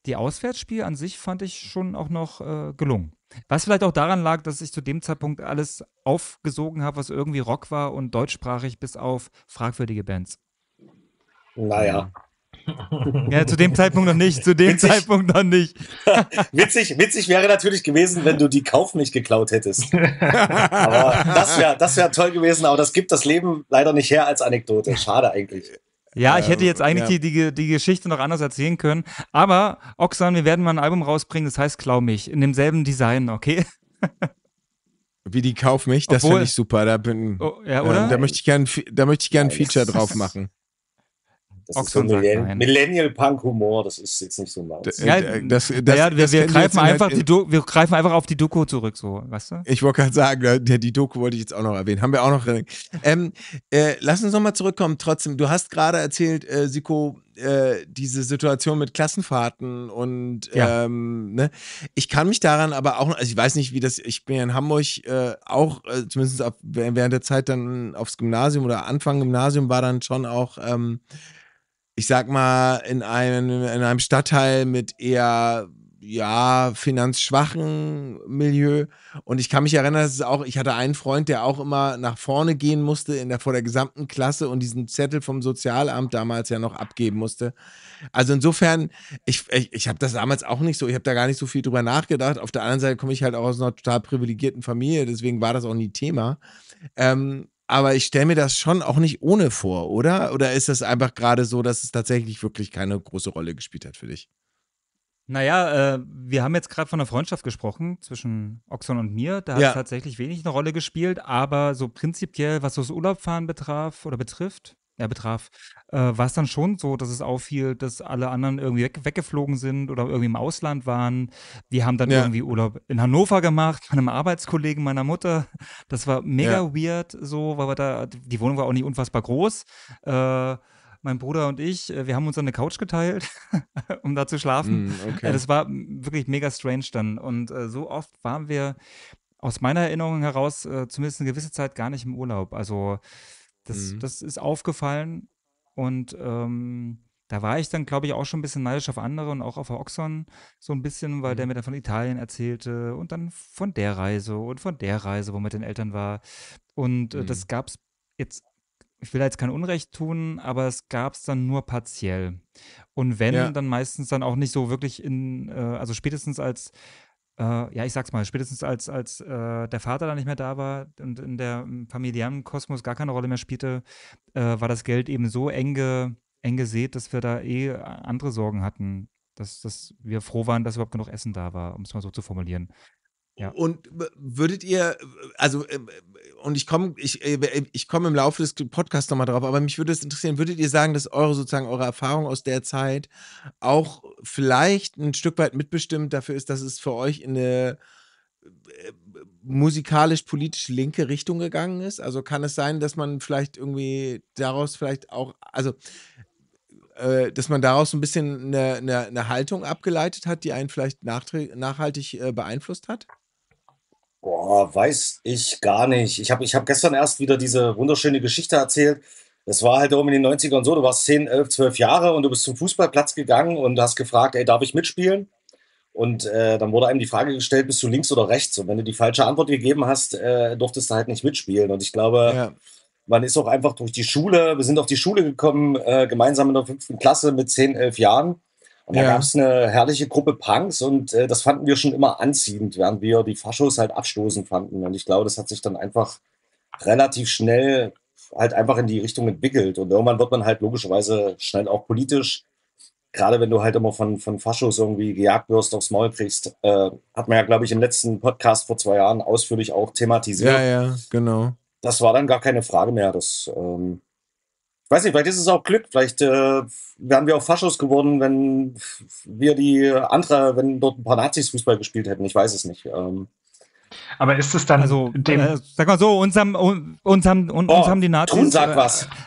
die Auswärtsspiel an sich fand ich schon auch noch äh, gelungen. Was vielleicht auch daran lag, dass ich zu dem Zeitpunkt alles aufgesogen habe, was irgendwie Rock war und deutschsprachig bis auf fragwürdige Bands. Naja. Ja, zu dem Zeitpunkt noch nicht, zu dem Witzig. Zeitpunkt noch nicht. Witzig, witzig wäre natürlich gewesen, wenn du die Kaufmilch geklaut hättest. Aber das wäre das wär toll gewesen, aber das gibt das Leben leider nicht her als Anekdote. Schade eigentlich. Ja, ich hätte Ähm, jetzt eigentlich ja. die, die, die Geschichte noch anders erzählen können. Aber, Oxan, wir werden mal ein Album rausbringen, das heißt Klau mich, in demselben Design, okay? Wie die Kauf mich, das finde ich super. Da, bin, Oh, ja, oder? ähm, da möchte ich gerne da möchte ich gern ein Feature drauf machen. Das ist so Oxford sagt Millenn nein. Millennial-Punk-Humor, das ist jetzt nicht so meins. Ja, das- das- naja, wir, wir, greifen in einfach die Do wir greifen einfach auf die Doku zurück, so, weißt du? Ich wollte gerade sagen, der, die Doku wollte ich jetzt auch noch erwähnen. Haben wir auch noch. Ähm, äh, lass uns nochmal zurückkommen. Trotzdem, du hast gerade erzählt, äh, Siko, äh, diese Situation mit Klassenfahrten und Ja. ähm, ne? ich kann mich daran aber auch, also ich weiß nicht, wie das, ich bin ja in Hamburg äh, auch, äh, zumindest auf, während der Zeit dann aufs Gymnasium oder Anfang Gymnasium war dann schon auch, ähm, ich sag mal, in einem, in einem Stadtteil mit eher ja, finanzschwachen Milieu. Und ich kann mich erinnern, dass es auch, ich hatte einen Freund, der auch immer nach vorne gehen musste in der, vor der gesamten Klasse und diesen Zettel vom Sozialamt damals ja noch abgeben musste. Also insofern, ich, ich, ich habe das damals auch nicht so, ich habe da gar nicht so viel drüber nachgedacht. Auf der anderen Seite komme ich halt auch aus einer total privilegierten Familie, deswegen war das auch nie Thema. Ähm, aber ich stelle mir das schon auch nicht ohne vor, oder? Oder ist das einfach gerade so, dass es tatsächlich wirklich keine große Rolle gespielt hat für dich? Naja, äh, wir haben jetzt gerade von einer Freundschaft gesprochen zwischen Oxon und mir. Da hat Ja. es tatsächlich wenig eine Rolle gespielt, aber so prinzipiell, was so das Urlaubfahren betraf oder betrifft, ja, betraf, äh, war es dann schon so, dass es auffiel, dass alle anderen irgendwie weg, weggeflogen sind oder irgendwie im Ausland waren. Wir haben dann Ja. irgendwie Urlaub in Hannover gemacht, einem Arbeitskollegen meiner Mutter. Das war mega weird so, weil wir da, die Wohnung war auch nicht unfassbar groß. Äh, mein Bruder und ich, äh, wir haben uns eine Couch geteilt, um da zu schlafen. Mm, Äh, okay. Das war wirklich mega strange dann. Und äh, so oft waren wir aus meiner Erinnerung heraus äh, zumindest eine gewisse Zeit gar nicht im Urlaub. Also das, Mhm. das ist aufgefallen und ähm, da war ich dann, glaube ich, auch schon ein bisschen neidisch auf andere und auch auf Oxon so ein bisschen, weil der Mhm. mir dann von Italien erzählte und dann von der Reise und von der Reise, wo er mit den Eltern war. Und äh, Mhm. das gab es jetzt, ich will da jetzt kein Unrecht tun, aber es gab es dann nur partiell. Und wenn, Ja. dann meistens dann auch nicht so wirklich in, äh, also spätestens als, äh, ja, ich sag's mal, spätestens als, als äh, der Vater dann nicht mehr da war und in der im familiären Kosmos gar keine Rolle mehr spielte, äh, war das Geld eben so eng, ge, eng gesät, dass wir da eh andere Sorgen hatten, dass, dass wir froh waren, dass überhaupt genug Essen da war, um es mal so zu formulieren. Ja. Und würdet ihr, also, äh, und ich komme ich, äh, ich komme im Laufe des Podcasts nochmal drauf, aber mich würde es interessieren, würdet ihr sagen, dass eure sozusagen eure Erfahrung aus der Zeit auch vielleicht ein Stück weit mitbestimmt dafür ist, dass es für euch in eine äh, musikalisch-politisch linke Richtung gegangen ist? Also kann es sein, dass man vielleicht irgendwie daraus vielleicht auch, also dass man daraus ein bisschen eine, eine, eine Haltung abgeleitet hat, die einen vielleicht nachhaltig beeinflusst hat? Boah, weiß ich gar nicht. Ich habe ich hab gestern erst wieder diese wunderschöne Geschichte erzählt. Das war halt oben in den 90ern so, du warst 10, 11, 12 Jahre und du bist zum Fußballplatz gegangen und hast gefragt, ey, darf ich mitspielen? Und äh, dann wurde einem die Frage gestellt, bist du links oder rechts? Und wenn du die falsche Antwort gegeben hast, äh, durftest du halt nicht mitspielen. Und ich glaube, ja. man ist auch einfach durch die Schule, wir sind auf die Schule gekommen, äh, gemeinsam in der fünften Klasse mit zehn, elf Jahren. Und da ja. gab es eine herrliche Gruppe Punks und äh, das fanden wir schon immer anziehend, während wir die Faschos halt abstoßend fanden. Und ich glaube, das hat sich dann einfach relativ schnell halt einfach in die Richtung entwickelt. Und irgendwann wird man halt logischerweise schnell auch politisch. Gerade wenn du halt immer von, von Faschos irgendwie gejagt wirst, aufs Maul kriegst, äh, hat man ja, glaube ich, im letzten Podcast vor zwei Jahren ausführlich auch thematisiert. Ja, ja, genau. Das war dann gar keine Frage mehr. Das, ähm, weiß nicht, vielleicht ist es auch Glück. Vielleicht äh, wären wir auch Faschos geworden, wenn wir die andere, wenn dort ein paar Nazis Fußball gespielt hätten. Ich weiß es nicht. Ähm, aber ist es dann also, dem äh, sag mal so, uns haben, uns haben, uns oh, haben die Nazis. Tun sag was.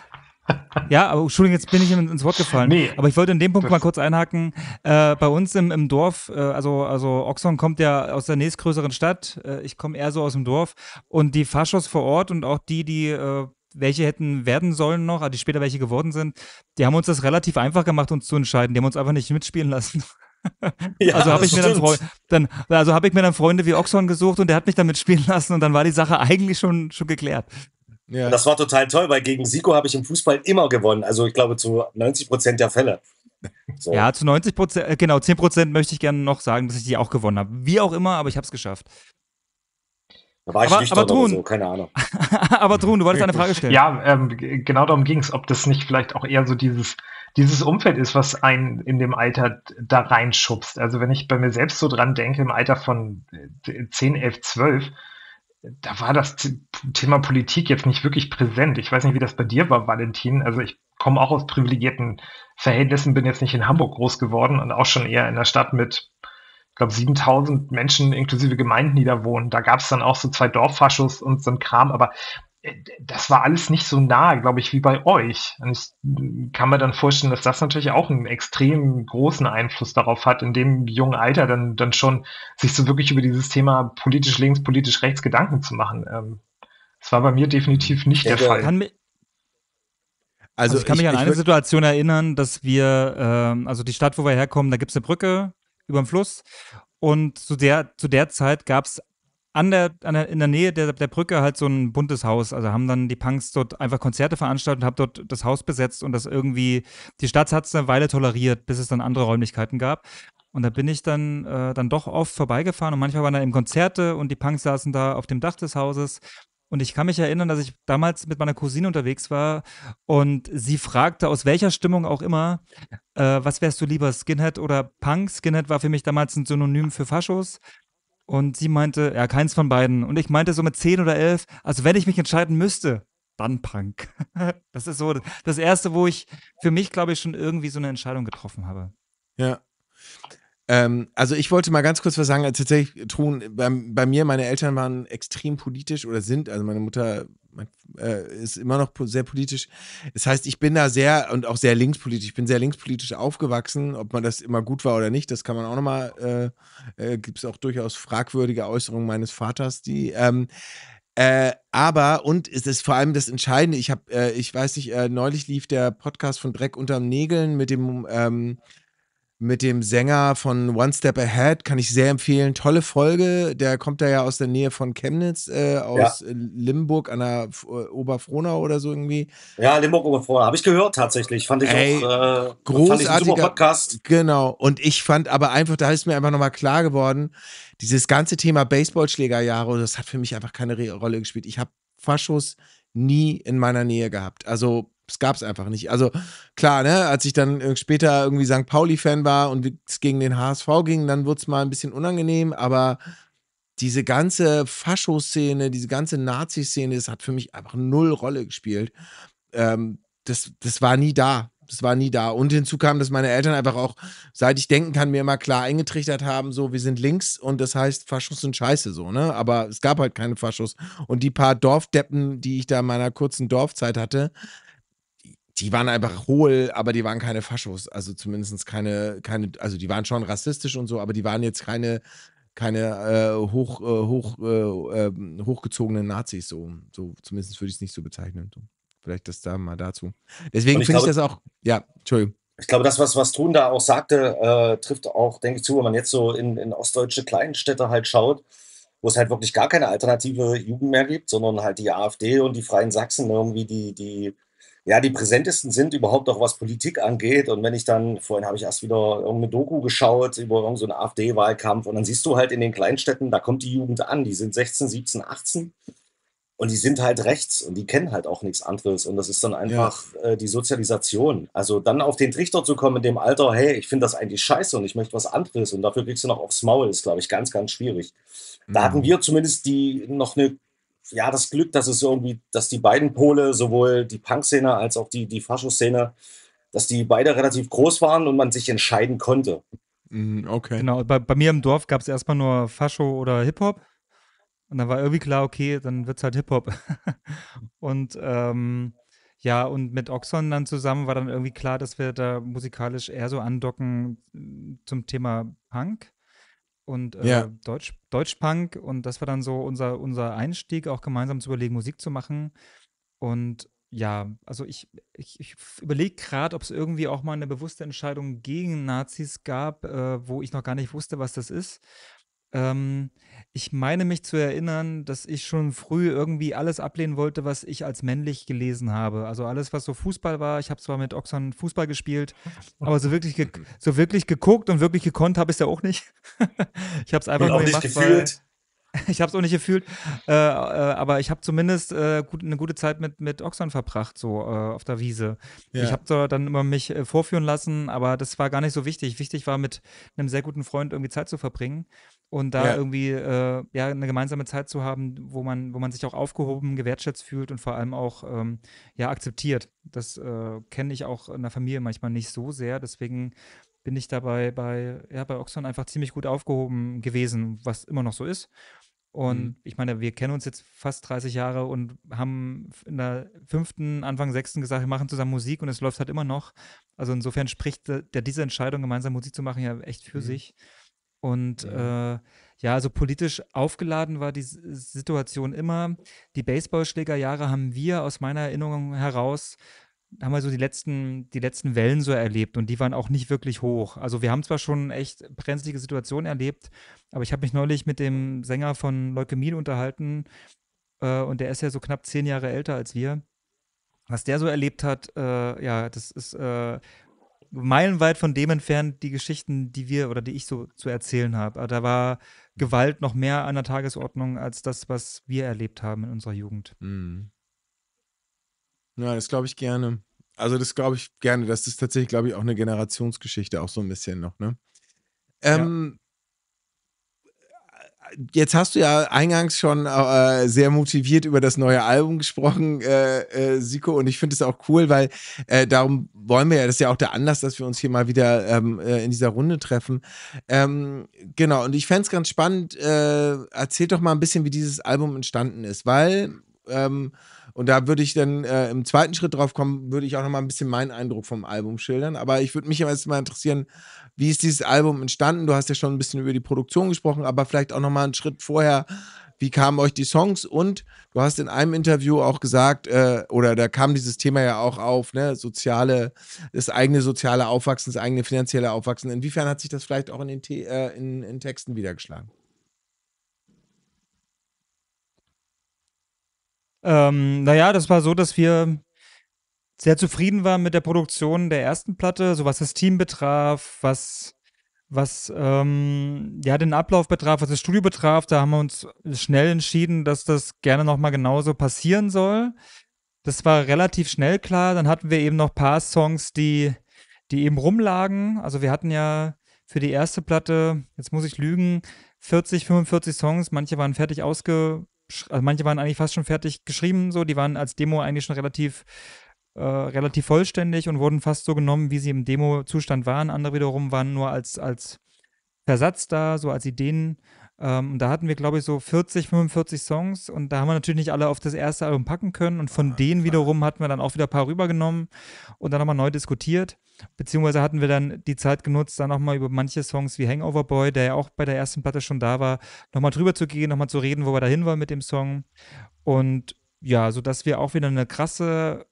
Ja, aber Entschuldigung, jetzt bin ich ins Wort gefallen. Nee, aber ich wollte in dem Punkt mal kurz einhaken. Äh, bei uns im, im Dorf, äh, also, also Oxon kommt ja aus der nächstgrößeren Stadt. Äh, ich komme eher so aus dem Dorf. Und die Faschos vor Ort und auch die, die äh, welche hätten werden sollen noch, also die später welche geworden sind, die haben uns das relativ einfach gemacht, uns zu entscheiden. Die haben uns einfach nicht mitspielen lassen. ja, also habe ich dann, dann also habe ich mir dann Freunde wie Oxon gesucht und der hat mich damit spielen lassen und dann war die Sache eigentlich schon schon geklärt. Ja. Das war total toll, weil gegen Siko habe ich im Fußball immer gewonnen. Also ich glaube zu 90 Prozent der Fälle. So. Ja, zu 90 Prozent, äh, genau, 10 Prozent möchte ich gerne noch sagen, dass ich die auch gewonnen habe. Wie auch immer, aber ich habe es geschafft. Da war ich aber, aber Trun, so, keine Ahnung. aber Trun, du wolltest eine Frage stellen. Ja, ähm, genau darum ging es, ob das nicht vielleicht auch eher so dieses dieses Umfeld ist, was einen in dem Alter da reinschubst. Also wenn ich bei mir selbst so dran denke, im Alter von 10, 11, 12, da war das Thema Politik jetzt nicht wirklich präsent. Ich weiß nicht, wie das bei dir war, Valentin. Also ich komme auch aus privilegierten Verhältnissen, bin jetzt nicht in Hamburg groß geworden und auch schon eher in einer Stadt mit, ich glaube, 7000 Menschen inklusive Gemeinden, die da wohnen. Da gab es dann auch so zwei Dorffaschos und so ein Kram, aber das war alles nicht so nah, glaube ich, wie bei euch. Und ich kann mir dann vorstellen, dass das natürlich auch einen extrem großen Einfluss darauf hat, in dem jungen Alter dann, dann schon sich so wirklich über dieses Thema politisch links, politisch rechts Gedanken zu machen. Ähm, das war bei mir definitiv nicht der Fall. Kann also, also, ich kann ich, mich an eine Situation erinnern, dass wir, ähm, also die Stadt, wo wir herkommen, da gibt es eine Brücke über den Fluss. Und zu der, zu der Zeit gab es an der, an der, in der Nähe der, der Brücke halt so ein buntes Haus. Also haben dann die Punks dort einfach Konzerte veranstaltet und haben dort das Haus besetzt und das irgendwie, die Stadt hat es eine Weile toleriert, bis es dann andere Räumlichkeiten gab. Und da bin ich dann, äh, dann doch oft vorbeigefahren und manchmal waren da eben Konzerte und die Punks saßen da auf dem Dach des Hauses. Und ich kann mich erinnern, dass ich damals mit meiner Cousine unterwegs war und sie fragte, aus welcher Stimmung auch immer, äh, was wärst du lieber, Skinhead oder Punk? Skinhead war für mich damals ein Synonym für Faschos. Und sie meinte, ja, keins von beiden. Und ich meinte so mit 10 oder 11, also wenn ich mich entscheiden müsste, dann Punk. das ist so das Erste, wo ich für mich, glaube ich, schon irgendwie so eine Entscheidung getroffen habe. Ja. Ähm, also ich wollte mal ganz kurz was sagen. Also tatsächlich, Trun, bei, bei, mir, meine Eltern waren extrem politisch oder sind, also meine Mutter mein, äh, ist immer noch sehr politisch. Das heißt, ich bin da sehr und auch sehr linkspolitisch. Ich bin sehr linkspolitisch aufgewachsen. Ob man das immer gut war oder nicht, das kann man auch nochmal, äh, äh, gibt es auch durchaus fragwürdige Äußerungen meines Vaters, die ähm, äh, aber, und es ist vor allem das Entscheidende, ich habe, äh, ich weiß nicht, äh, neulich lief der Podcast von Dreck unterm Nägeln mit dem ähm, mit dem Sänger von One Step Ahead, kann ich sehr empfehlen. Tolle Folge. Der kommt da ja aus der Nähe von Chemnitz, äh, aus ja. Limburg an der F äh, Oberfrohnau oder so irgendwie. Ja, Limburg Oberfrohnau. Habe ich gehört tatsächlich. Fand ich Ey, auch äh, großartiger Podcast. Genau. Und ich fand aber einfach, da ist mir einfach nochmal klar geworden, dieses ganze Thema Baseballschlägerjahre, das hat für mich einfach keine Rolle gespielt. Ich habe Faschos nie in meiner Nähe gehabt. Also es gab es einfach nicht. Also klar, ne, als ich dann äh, später irgendwie St. Pauli-Fan war und es gegen den HSV ging, dann wurde es mal ein bisschen unangenehm, aber diese ganze Fascho-Szene, diese ganze Nazi-Szene, das hat für mich einfach null Rolle gespielt. Ähm, das, das war nie da. Das war nie da. Und hinzu kam, dass meine Eltern einfach auch, seit ich denken kann, mir immer klar eingetrichtert haben, so, wir sind links und das heißt, Faschos sind scheiße, so, ne? Aber es gab halt keine Faschos. Und die paar Dorfdeppen, die ich da in meiner kurzen Dorfzeit hatte, die waren einfach hohl, aber die waren keine Faschos. Also zumindest keine, keine, also die waren schon rassistisch und so, aber die waren jetzt keine, keine äh, hoch, äh, hoch, äh, ähm, hochgezogenen Nazis, so. so zumindest würde ich es nicht so bezeichnen. So. Vielleicht das da mal dazu. Deswegen finde ich das auch, ja, Entschuldigung. Ich glaube, das, was, was Thun da auch sagte, äh, trifft auch, denke ich, zu, wenn man jetzt so in, in ostdeutsche Kleinstädte halt schaut, wo es halt wirklich gar keine alternative Jugend mehr gibt, sondern halt die AfD und die Freien Sachsen irgendwie die, die, ja, die präsentesten sind überhaupt auch was Politik angeht. Und wenn ich dann, vorhin habe ich erst wieder irgendeine Doku geschaut über irgendeinen so AfD-Wahlkampf und dann siehst du halt in den Kleinstädten, da kommt die Jugend an, die sind 16, 17, 18 und die sind halt rechts und die kennen halt auch nichts anderes. Und das ist dann einfach ja. äh, die Sozialisation. Also dann auf den Trichter zu kommen in dem Alter, hey, ich finde das eigentlich scheiße und ich möchte was anderes und dafür kriegst du noch aufs Maul, ist, glaube ich, ganz, ganz schwierig. Da hatten mhm. wir zumindest die noch eine, ja, das Glück, dass es irgendwie, dass die beiden Pole, sowohl die Punk-Szene als auch die, die Fascho-Szene, dass die beide relativ groß waren und man sich entscheiden konnte. Mhm, okay. Genau, bei, bei mir im Dorf gab es erstmal nur Fascho oder Hip-Hop. Und dann war irgendwie klar, okay, dann wird es halt Hip-Hop. und ähm, ja, und mit Oxon dann zusammen war dann irgendwie klar, dass wir da musikalisch eher so andocken mm, zum Thema Punk und äh, ja. Deutsch, Deutschpunk. Und das war dann so unser, unser Einstieg, auch gemeinsam zu überlegen, Musik zu machen. Und ja, also ich, ich, ich überlege gerade, ob es irgendwie auch mal eine bewusste Entscheidung gegen Nazis gab, äh, wo ich noch gar nicht wusste, was das ist. Ähm, ich meine mich zu erinnern, dass ich schon früh irgendwie alles ablehnen wollte, was ich als männlich gelesen habe. Also alles, was so Fußball war. Ich habe zwar mit Oxon Fußball gespielt, aber so wirklich, so wirklich geguckt und wirklich gekonnt habe ich es ja auch nicht. ich habe es einfach und nur auch gemacht, nicht gefühlt. ich habe es auch nicht gefühlt, äh, äh, aber ich habe zumindest äh, gut, eine gute Zeit mit, mit Oxern verbracht, so äh, auf der Wiese. Ja. Ich habe dann immer mich äh, vorführen lassen, aber das war gar nicht so wichtig. Wichtig war, mit einem sehr guten Freund irgendwie Zeit zu verbringen und da ja. irgendwie äh, ja, eine gemeinsame Zeit zu haben, wo man, wo man sich auch aufgehoben, gewertschätzt fühlt und vor allem auch ähm, ja, akzeptiert. Das kenne ich auch in der Familie manchmal nicht so sehr. Deswegen bin ich dabei bei, ja, bei Oxon einfach ziemlich gut aufgehoben gewesen, was immer noch so ist. Und mhm. ich meine, wir kennen uns jetzt fast 30 Jahre und haben in der fünften, Anfang sechsten gesagt, wir machen zusammen Musik und es läuft halt immer noch. Also insofern spricht der, diese Entscheidung, gemeinsam Musik zu machen, ja echt für mhm. sich. Und ja. Äh, ja, also politisch aufgeladen war die Situation immer. Die Baseballschlägerjahre haben wir aus meiner Erinnerung heraus haben wir so die letzten, die letzten Wellen so erlebt und die waren auch nicht wirklich hoch. Also wir haben zwar schon echt brenzlige Situationen erlebt, aber ich habe mich neulich mit dem Sänger von Leukämie unterhalten äh, und der ist ja so knapp zehn Jahre älter als wir. Was der so erlebt hat, äh, ja, das ist äh, meilenweit von dem entfernt, die Geschichten, die wir oder die ich so zu erzählen habe. Da war Gewalt noch mehr an der Tagesordnung als das, was wir erlebt haben in unserer Jugend. Mhm. Ja, das glaube ich gerne. Also das glaube ich gerne. Das ist tatsächlich, glaube ich, auch eine Generationsgeschichte, auch so ein bisschen noch, ne? Ähm, ja. Jetzt hast du ja eingangs schon äh, sehr motiviert über das neue Album gesprochen, äh, äh, Siko, und ich finde es auch cool, weil äh, darum wollen wir ja, das ist ja auch der Anlass, dass wir uns hier mal wieder ähm, äh, in dieser Runde treffen. Ähm, genau, und ich fände es ganz spannend, äh, erzähl doch mal ein bisschen, wie dieses Album entstanden ist, weil ähm, und da würde ich dann äh, im zweiten Schritt drauf kommen, würde ich auch noch mal ein bisschen meinen Eindruck vom Album schildern. Aber ich würde mich jetzt mal interessieren, wie ist dieses Album entstanden? Du hast ja schon ein bisschen über die Produktion gesprochen, aber vielleicht auch noch mal einen Schritt vorher. Wie kamen euch die Songs? Und du hast in einem Interview auch gesagt, äh, oder da kam dieses Thema ja auch auf, ne, soziale, das eigene soziale Aufwachsen, das eigene finanzielle Aufwachsen. Inwiefern hat sich das vielleicht auch in den, äh, in, in Texten wiedergeschlagen? Ähm, naja, das war so, dass wir sehr zufrieden waren mit der Produktion der ersten Platte, so was das Team betraf, was, was ähm, ja, den Ablauf betraf, was das Studio betraf. Da haben wir uns schnell entschieden, dass das gerne nochmal genauso passieren soll. Das war relativ schnell klar. Dann hatten wir eben noch ein paar Songs, die, die eben rumlagen. Also wir hatten ja für die erste Platte, jetzt muss ich lügen, 40, 45 Songs. Manche waren fertig ausge, also manche waren eigentlich fast schon fertig geschrieben, so, die waren als Demo eigentlich schon relativ, äh, relativ vollständig und wurden fast so genommen, wie sie im Demo-Zustand waren. Andere wiederum waren nur als, als Versatz da, so als Ideen. Ähm, da hatten wir, glaube ich, so 40, 45 Songs und da haben wir natürlich nicht alle auf das erste Album packen können und von ah, denen wiederum hatten wir dann auch wieder ein paar rübergenommen und dann nochmal neu diskutiert. Beziehungsweise hatten wir dann die Zeit genutzt, dann nochmal über manche Songs wie Hangover Boy, der ja auch bei der ersten Platte schon da war, nochmal drüber zu gehen, nochmal zu reden, wo wir da hin wollen mit dem Song. Und ja, sodass wir auch wieder eine krasse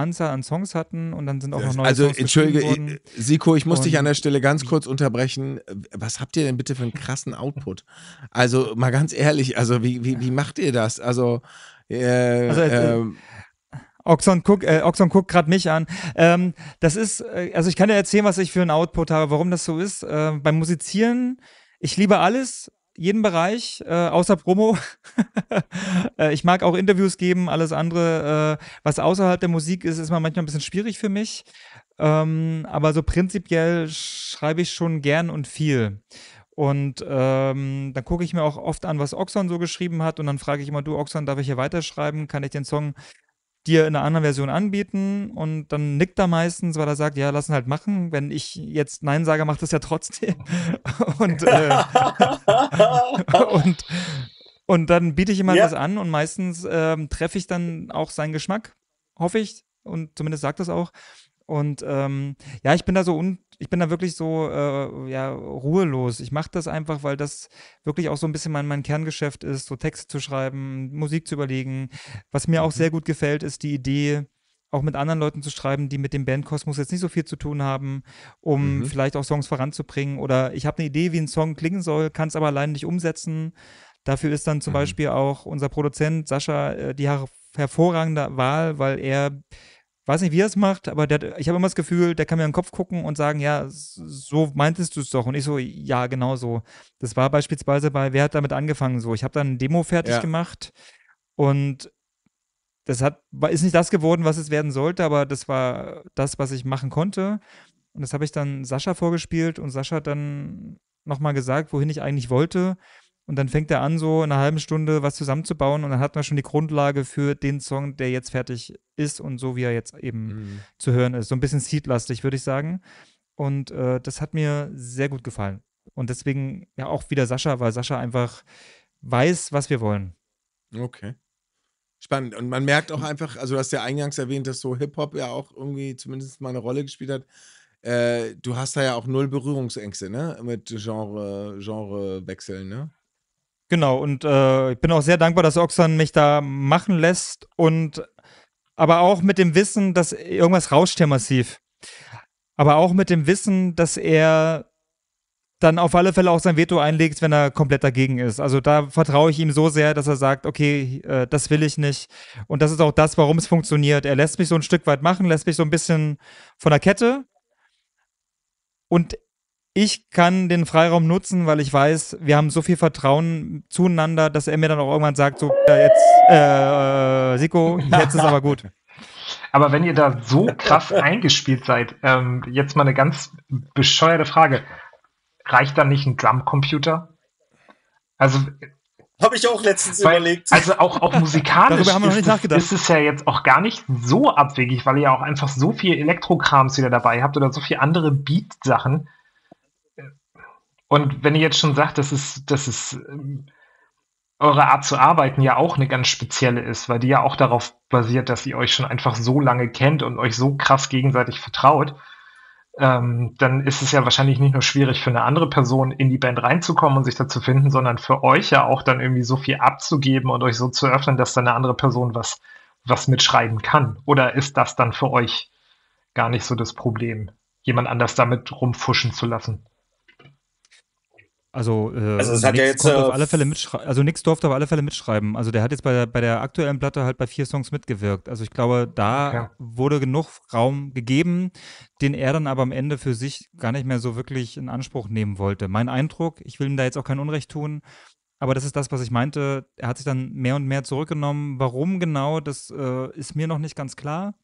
Anzahl an Songs hatten und dann sind auch noch neue also, Songs entschuldige, worden. ich- Siko, ich muss dich an Und- der Stelle ganz kurz unterbrechen. Was habt ihr denn bitte für einen krassen Output? Also, mal ganz ehrlich, also, wie, wie, wie macht ihr das? Also, äh, Also, äh, ähm, Oxon guckt äh, Oxon guckt gerade mich an. Ähm, das ist, äh, also ich kann dir erzählen, was ich für einen Output habe, warum das so ist. Äh, beim Musizieren, ich liebe alles, jeden Bereich, äh, außer Promo. äh, ich mag auch Interviews geben, alles andere, äh, was außerhalb der Musik ist, ist mal manchmal ein bisschen schwierig für mich. Ähm, aber so prinzipiell schreibe ich schon gern und viel. Und ähm, dann gucke ich mir auch oft an, was Oxon so geschrieben hat. Und dann frage ich immer, du Oxon, darf ich hier weiterschreiben? Kann ich den Song dir in einer anderen Version anbieten? Und dann nickt er meistens, weil er sagt, ja, lass ihn halt machen. Wenn ich jetzt Nein sage, macht das ja trotzdem. und, äh, und, und dann biete ich ihm halt Ja. was an und meistens ähm, treffe ich dann auch seinen Geschmack, hoffe ich. Und zumindest sagt das auch. Und ähm, ja, ich bin da so un ich bin da wirklich so äh, ja, ruhelos. Ich mache das einfach, weil das wirklich auch so ein bisschen mein, mein Kerngeschäft ist, so Texte zu schreiben, Musik zu überlegen. Was mir auch sehr gut gefällt, ist die Idee, auch mit anderen Leuten zu schreiben, die mit dem Bandkosmos jetzt nicht so viel zu tun haben, um Mhm. vielleicht auch Songs voranzubringen. Oder ich habe eine Idee, wie ein Song klingen soll, kann es aber allein nicht umsetzen. Dafür ist dann zum Mhm. Beispiel auch unser Produzent Sascha äh, die her hervorragende Wahl, weil er weiß nicht, wie er es macht, aber der, ich habe immer das Gefühl, der kann mir in den Kopf gucken und sagen, ja, so meintest du es doch. Und ich so, ja, genau so. Das war beispielsweise bei Wer hat damit angefangen so. Ich habe dann ein Demo fertig Ja. gemacht und das hat, ist nicht das geworden, was es werden sollte, aber das war das, was ich machen konnte. Und das habe ich dann Sascha vorgespielt und Sascha hat dann nochmal gesagt, wohin ich eigentlich wollte. Und dann fängt er an, so in einer halben Stunde was zusammenzubauen und dann hat man schon die Grundlage für den Song, der jetzt fertig ist und so wie er jetzt eben Mhm. zu hören ist. So ein bisschen seedlastig, würde ich sagen. Und äh, das hat mir sehr gut gefallen. Und deswegen ja auch wieder Sascha, weil Sascha einfach weiß, was wir wollen. Okay. Spannend. Und man merkt auch einfach, also du hast ja eingangs erwähnt, dass so Hip-Hop ja auch irgendwie zumindest mal eine Rolle gespielt hat. Äh, du hast da ja auch null Berührungsängste, ne? Mit Genre, Genrewechseln, ne? Genau, und äh, ich bin auch sehr dankbar, dass Oxan mich da machen lässt und aber auch mit dem Wissen, dass irgendwas rauscht hier massiv. Aber auch mit dem Wissen, dass er dann auf alle Fälle auch sein Veto einlegt, wenn er komplett dagegen ist. Also da vertraue ich ihm so sehr, dass er sagt, okay, äh, das will ich nicht. Und das ist auch das, warum es funktioniert. Er lässt mich so ein Stück weit machen, lässt mich so ein bisschen von der Kette. Und ich kann den Freiraum nutzen, weil ich weiß, wir haben so viel Vertrauen zueinander, dass er mir dann auch irgendwann sagt, so, äh, jetzt, äh, Siko, jetzt ist aber gut. Aber wenn ihr da so krass eingespielt seid, ähm, jetzt mal eine ganz bescheuerte Frage. Reicht da nicht ein Drumcomputer? Also, Habe ich auch letztens weil, überlegt. also auch, auch musikalisch Darüber haben wir noch ist, nicht es, nachgedacht. ist es ja jetzt auch gar nicht so abwegig, weil ihr ja auch einfach so viel Elektrokrams wieder dabei habt oder so viel andere Beat-Sachen. Und wenn ihr jetzt schon sagt, dass es, dass es ähm, eure Art zu arbeiten ja auch eine ganz spezielle ist, weil die ja auch darauf basiert, dass ihr euch schon einfach so lange kennt und euch so krass gegenseitig vertraut, ähm, dann ist es ja wahrscheinlich nicht nur schwierig für eine andere Person in die Band reinzukommen und sich da zu finden, sondern für euch ja auch dann irgendwie so viel abzugeben und euch so zu öffnen, dass dann eine andere Person was, was mitschreiben kann. Oder ist das dann für euch gar nicht so das Problem, jemand anders damit rumfuschen zu lassen? Also, äh, Also hat ja Nix jetzt, äh, auf alle Fälle mitschreiben. Also Nix durfte auf alle Fälle mitschreiben. Also der hat jetzt bei der, bei der aktuellen Platte halt bei vier Songs mitgewirkt. Also ich glaube, da Okay. wurde genug Raum gegeben, den er dann aber am Ende für sich gar nicht mehr so wirklich in Anspruch nehmen wollte. Mein Eindruck, ich will ihm da jetzt auch kein Unrecht tun, aber das ist das, was ich meinte. Er hat sich dann mehr und mehr zurückgenommen. Warum genau, das äh, ist mir noch nicht ganz klar.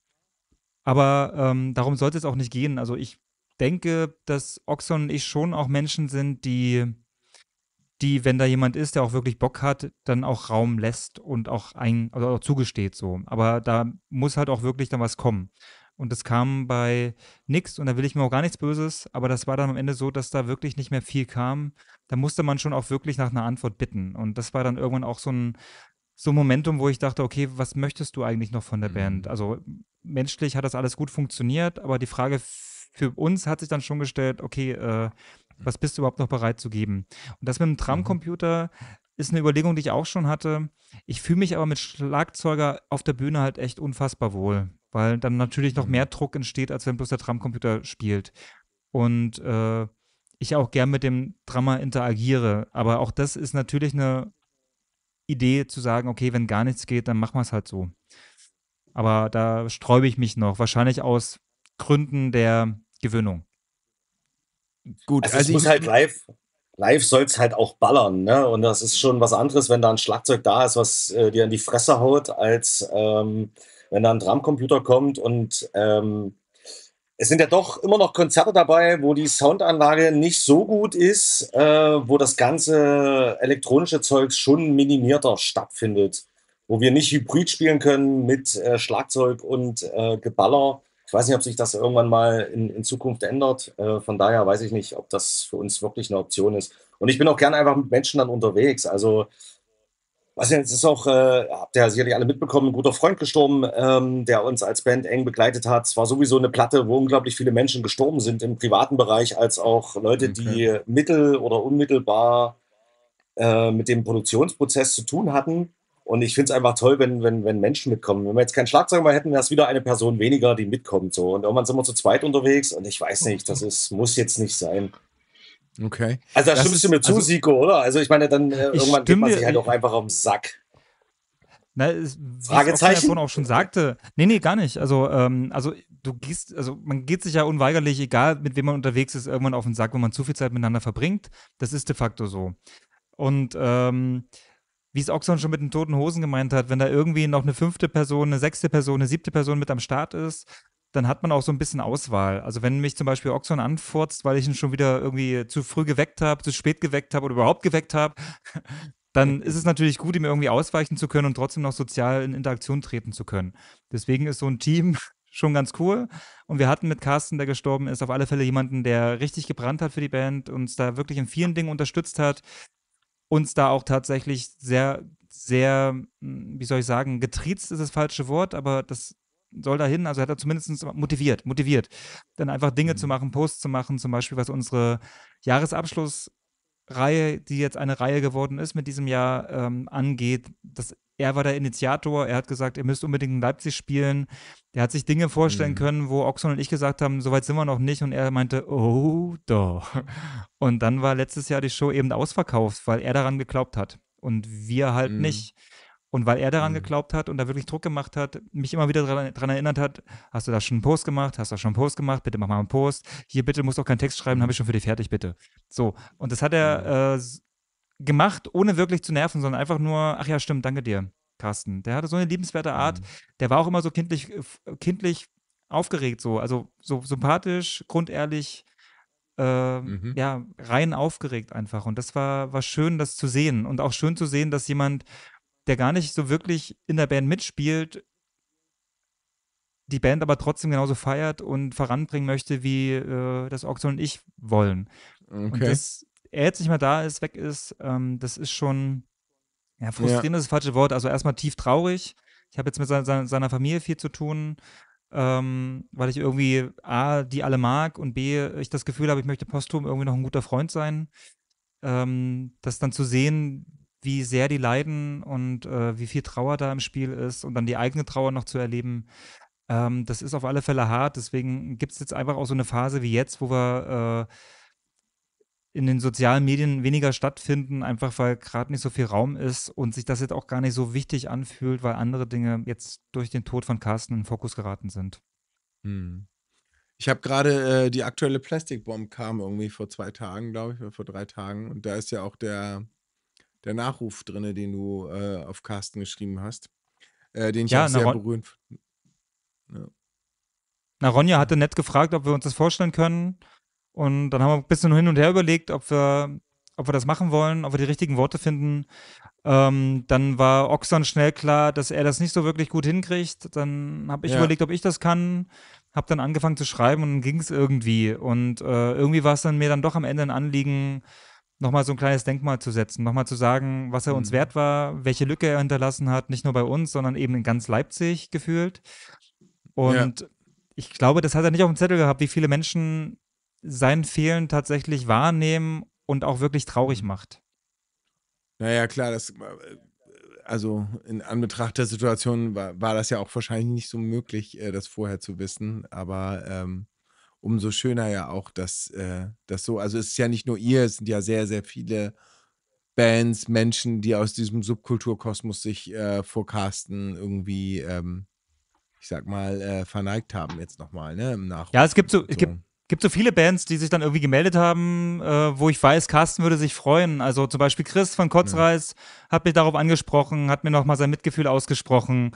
Aber ähm, darum sollte es auch nicht gehen. Also ich denke, dass Oxon und ich schon auch Menschen sind, die, die, wenn da jemand ist, der auch wirklich Bock hat, dann auch Raum lässt und auch ein, also auch zugesteht so. Aber da muss halt auch wirklich dann was kommen. Und das kam bei nix und da will ich mir auch gar nichts Böses, aber das war dann am Ende so, dass da wirklich nicht mehr viel kam. Da musste man schon auch wirklich nach einer Antwort bitten. Und das war dann irgendwann auch so ein, so ein Momentum, wo ich dachte, okay, was möchtest du eigentlich noch von der Mhm. Band? Also menschlich hat das alles gut funktioniert, aber die Frage für uns hat sich dann schon gestellt, okay, äh, was bist du überhaupt noch bereit zu geben? Und das mit dem Drumcomputer ist eine Überlegung, die ich auch schon hatte. Ich fühle mich aber mit Schlagzeuger auf der Bühne halt echt unfassbar wohl. weil dann natürlich noch Mhm. mehr Druck entsteht, als wenn bloß der Drumcomputer spielt. Und äh, ich auch gern mit dem Drummer interagiere. Aber auch das ist natürlich eine Idee zu sagen, okay, wenn gar nichts geht, dann machen wir es halt so. Aber da sträube ich mich noch, wahrscheinlich aus Gründen der Gewöhnung. Gut, Also, also, es muss halt live, live soll es halt auch ballern, ne? Und das ist schon was anderes, wenn da ein Schlagzeug da ist, was äh, dir in die Fresse haut, als ähm, wenn da ein Drumcomputer kommt. Und ähm, es sind ja doch immer noch Konzerte dabei, wo die Soundanlage nicht so gut ist, äh, wo das ganze elektronische Zeugs schon minimierter stattfindet, wo wir nicht Hybrid spielen können mit äh, Schlagzeug und äh, Geballer. Ich weiß nicht, ob sich das irgendwann mal in, in Zukunft ändert. Äh, von daher weiß ich nicht, ob das für uns wirklich eine Option ist. Und ich bin auch gerne einfach mit Menschen dann unterwegs. Also, nicht, es ist auch, äh, habt ihr ja sicherlich alle mitbekommen, ein guter Freund gestorben, ähm, der uns als Band eng begleitet hat. Es war sowieso eine Platte, wo unglaublich viele Menschen gestorben sind im privaten Bereich, als auch Leute, die mittel- oder unmittelbar äh, mit dem Produktionsprozess zu tun hatten. Und ich finde es einfach toll, wenn, wenn, wenn Menschen mitkommen. Wenn wir jetzt keinen Schlagzeuger mehr hätten, wäre es wieder eine Person weniger, die mitkommt. So. Und irgendwann sind wir zu zweit unterwegs und ich weiß nicht, das ist, muss jetzt nicht sein. okay. Also da Das stimmst du mir zu, also- Siko, oder? Also ich meine, dann äh, Ich irgendwann geht man sich halt auch einfach auf den Sack. Na, es, Fragezeichen? Oxford auch schon sagte. Nee, nee, gar nicht. Also, ähm, also du gehst, also man geht sich ja unweigerlich, egal mit wem man unterwegs ist, irgendwann auf den Sack, wenn man zu viel Zeit miteinander verbringt. Das ist de facto so. Und ähm, wie es Oxon schon mit den toten Hosen gemeint hat, wenn da irgendwie noch eine fünfte Person, eine sechste Person, eine siebte Person mit am Start ist, dann hat man auch so ein bisschen Auswahl. Also wenn mich zum Beispiel Oxon anfurzt, weil ich ihn schon wieder irgendwie zu früh geweckt habe, zu spät geweckt habe oder überhaupt geweckt habe, dann ist es natürlich gut, ihm irgendwie ausweichen zu können und trotzdem noch sozial in Interaktion treten zu können. Deswegen ist so ein Team schon ganz cool. Und wir hatten mit Carsten, der gestorben ist, auf alle Fälle jemanden, der richtig gebrannt hat für die Band, uns da wirklich in vielen Dingen unterstützt hat, uns da auch tatsächlich sehr, sehr, hm, wie soll ich sagen, getriezt ist das falsche Wort, aber das soll dahin, also hat er zumindest motiviert, motiviert, dann einfach Dinge Mhm. zu machen, Posts zu machen, zum Beispiel was unsere Jahresabschlussreihe, die jetzt eine Reihe geworden ist mit diesem Jahr, ähm, angeht. Das, er war der Initiator, er hat gesagt, ihr müsst unbedingt in Leipzig spielen. Der hat sich Dinge vorstellen Mhm. können, wo Oxon und ich gesagt haben, so weit sind wir noch nicht. Und er meinte, oh, doch. Und dann war letztes Jahr die Show eben ausverkauft, weil er daran geglaubt hat. Und wir halt Mhm. nicht. Und weil er daran Mhm. geglaubt hat und da wirklich Druck gemacht hat, mich immer wieder daran, erinnert hat, hast du da schon einen Post gemacht? Hast du da schon einen Post gemacht? Bitte mach mal einen Post. Hier, bitte, musst auch keinen Text schreiben, Mhm. habe ich schon für dich fertig, bitte. So, und das hat er äh, s- gemacht, ohne wirklich zu nerven, sondern einfach nur, ach ja, stimmt, danke dir, Carsten. Der hatte so eine liebenswerte Art. Mhm. Der war auch immer so kindlich, äh, kindlich aufgeregt, so, also so sympathisch, grundehrlich, äh, Mhm. ja, rein aufgeregt einfach. Und das war, war schön, das zu sehen. Und auch schön zu sehen, dass jemand, der gar nicht so wirklich in der Band mitspielt, die Band aber trotzdem genauso feiert und voranbringen möchte, wie äh, das Oxon und ich wollen. Und Okay. dass er jetzt nicht mehr da ist, weg ist, ähm, das ist schon, ja, frustrierend ist das falsche Wort. Also erstmal tief traurig. Ich habe jetzt mit seiner, seiner Familie viel zu tun, ähm, weil ich irgendwie A, die alle mag und B, ich das Gefühl habe, ich möchte posthum irgendwie noch ein guter Freund sein. Ähm, das dann zu sehen, wie sehr die leiden und äh, wie viel Trauer da im Spiel ist und dann die eigene Trauer noch zu erleben, ähm, das ist auf alle Fälle hart. Deswegen gibt es jetzt einfach auch so eine Phase wie jetzt, wo wir äh, in den sozialen Medien weniger stattfinden, einfach weil gerade nicht so viel Raum ist und sich das jetzt auch gar nicht so wichtig anfühlt, weil andere Dinge jetzt durch den Tod von Carsten in den Fokus geraten sind. Hm. Ich habe gerade äh, die aktuelle Plastic Bomb kam irgendwie vor zwei Tagen, glaube ich, oder vor drei Tagen. Und da ist ja auch der, der Nachruf drin, den du äh, auf Carsten geschrieben hast. Äh, den ich Ja, auch sehr Ron- berührend. Na, Ronja hatte nett gefragt, ob wir uns das vorstellen können. Und dann haben wir ein bisschen hin und her überlegt, ob wir, ob wir das machen wollen, ob wir die richtigen Worte finden. Ähm, dann war Oxon schnell klar, dass er das nicht so wirklich gut hinkriegt. Dann habe ich Ja. überlegt, ob ich das kann. Habe dann angefangen zu schreiben und dann ging es irgendwie. Und äh, irgendwie war es dann mir dann doch am Ende ein Anliegen, nochmal so ein kleines Denkmal zu setzen, nochmal zu sagen, was er uns Mhm. wert war, welche Lücke er hinterlassen hat, nicht nur bei uns, sondern eben in ganz Leipzig gefühlt. Und ich glaube, das hat er nicht auf dem Zettel gehabt, wie viele Menschen sein Fehlen tatsächlich wahrnehmen und auch wirklich traurig Mhm. macht. Naja, klar, das, äh, also in Anbetracht der Situation war, war das ja auch wahrscheinlich nicht so möglich, äh, das vorher zu wissen. Aber ähm, umso schöner ja auch, dass äh, das so, also es ist ja nicht nur ihr, es sind ja sehr, sehr viele Bands, Menschen, die aus diesem Subkulturkosmos sich äh, vorcasten, irgendwie, ähm, ich sag mal, äh, verneigt haben jetzt nochmal, ne? Im Nachruf. Ja, es gibt so, es gibt gibt so viele Bands, die sich dann irgendwie gemeldet haben, äh, wo ich weiß, Carsten würde sich freuen. Also zum Beispiel Chris von Kotzreis ja. hat mich darauf angesprochen, hat mir nochmal sein Mitgefühl ausgesprochen.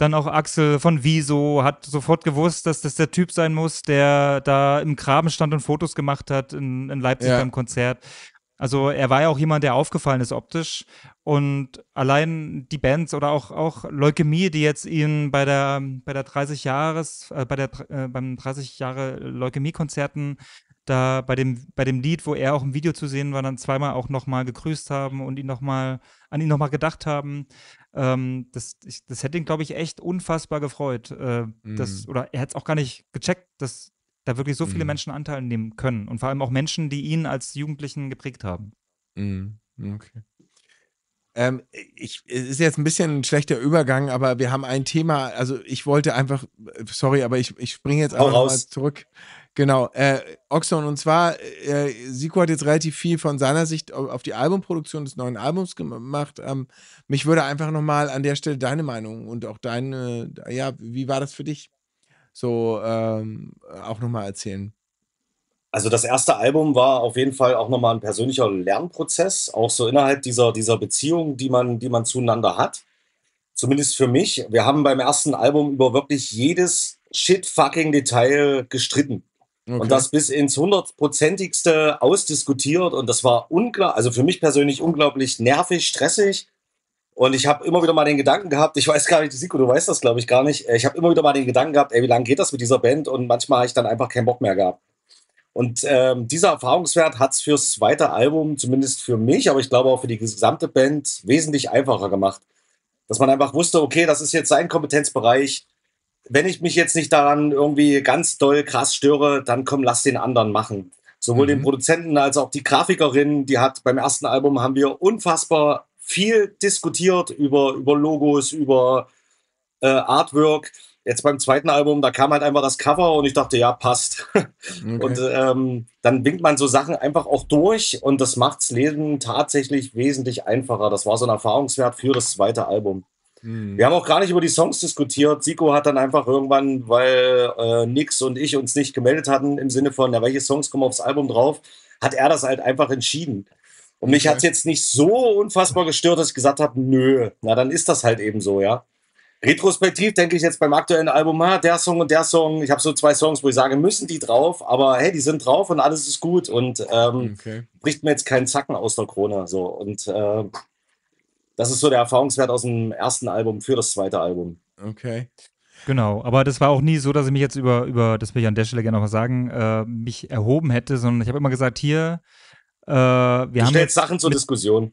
Dann auch Axel von Wieso hat sofort gewusst, dass das der Typ sein muss, der da im Graben stand und Fotos gemacht hat in, in Leipzig ja. beim Konzert. Also er war ja auch jemand, der aufgefallen ist optisch. Und allein die Bands oder auch, auch Leukämie, die jetzt ihn bei der, bei der 30 Jahres, äh, bei der, äh, beim 30 Jahre Leukämie-Konzerten da bei dem, bei dem Lied, wo er auch im Video zu sehen war, dann zweimal auch nochmal gegrüßt haben und ihn noch mal, an ihn nochmal gedacht haben. Ähm, das, ich, das hätte ihn, glaube ich, echt unfassbar gefreut. Äh, mm. das, oder er hätte es auch gar nicht gecheckt, dass da wirklich so viele mhm. Menschen Anteil nehmen können und vor allem auch Menschen, die ihn als Jugendlichen geprägt haben. Mhm. Okay. Ähm, ich, es ist jetzt ein bisschen ein schlechter Übergang, aber wir haben ein Thema, also ich wollte einfach, sorry, aber ich, ich springe jetzt einfach mal zurück. Genau, äh, Oxon, und zwar, äh, Siko hat jetzt relativ viel von seiner Sicht auf die Albumproduktion des neuen Albums gemacht. Ähm, mich würde einfach nochmal an der Stelle deine Meinung und auch deine, ja, wie war das für dich? So ähm, auch nochmal erzählen? Also das erste Album war auf jeden Fall auch nochmal ein persönlicher Lernprozess, auch so innerhalb dieser, dieser Beziehung, die man, die man zueinander hat. Zumindest für mich. Wir haben beim ersten Album über wirklich jedes shit-fucking Detail gestritten. Okay. Und das bis ins hundertprozentigste ausdiskutiert. Und das war unglaublich, also für mich persönlich unglaublich nervig, stressig. Und ich habe immer wieder mal den Gedanken gehabt, ich weiß gar nicht, Siko, du weißt das, glaube ich, gar nicht. Ich habe immer wieder mal den Gedanken gehabt, ey, wie lange geht das mit dieser Band? Und manchmal habe ich dann einfach keinen Bock mehr gehabt. Und ähm, dieser Erfahrungswert hat es fürs zweite Album, zumindest für mich, aber ich glaube auch für die gesamte Band, wesentlich einfacher gemacht. Dass man einfach wusste, okay, das ist jetzt sein Kompetenzbereich. Wenn ich mich jetzt nicht daran irgendwie ganz doll krass störe, dann komm, lass den anderen machen. Sowohl mhm. den Produzenten als auch die Grafikerin, die hat beim ersten Album haben wir unfassbar viel diskutiert über, über Logos, über äh, Artwork. Jetzt beim zweiten Album, da kam halt einfach das Cover und ich dachte, ja, passt. Okay. Und ähm, dann winkt man so Sachen einfach auch durch und das macht das Lesen tatsächlich wesentlich einfacher. Das war so ein Erfahrungswert für das zweite Album. Mhm. Wir haben auch gar nicht über die Songs diskutiert. Siko hat dann einfach irgendwann, weil äh, Nix und ich uns nicht gemeldet hatten, im Sinne von, ja, welche Songs kommen aufs Album drauf, hat er das halt einfach entschieden. Und mich okay. hat es jetzt nicht so unfassbar gestört, dass ich gesagt habe, nö, na dann ist das halt eben so, ja. Retrospektiv denke ich jetzt beim aktuellen Album, ah, der Song und der Song, ich habe so zwei Songs, wo ich sage, müssen die drauf, aber hey, die sind drauf und alles ist gut und ähm, okay. bricht mir jetzt keinen Zacken aus der Krone. So. Und äh, das ist so der Erfahrungswert aus dem ersten Album für das zweite Album. Okay. Genau, aber das war auch nie so, dass ich mich jetzt über, über das will ich an der Stelle gerne noch mal sagen, äh, mich erhoben hätte, sondern ich habe immer gesagt, hier, äh, wir du haben jetzt Sachen zur Diskussion.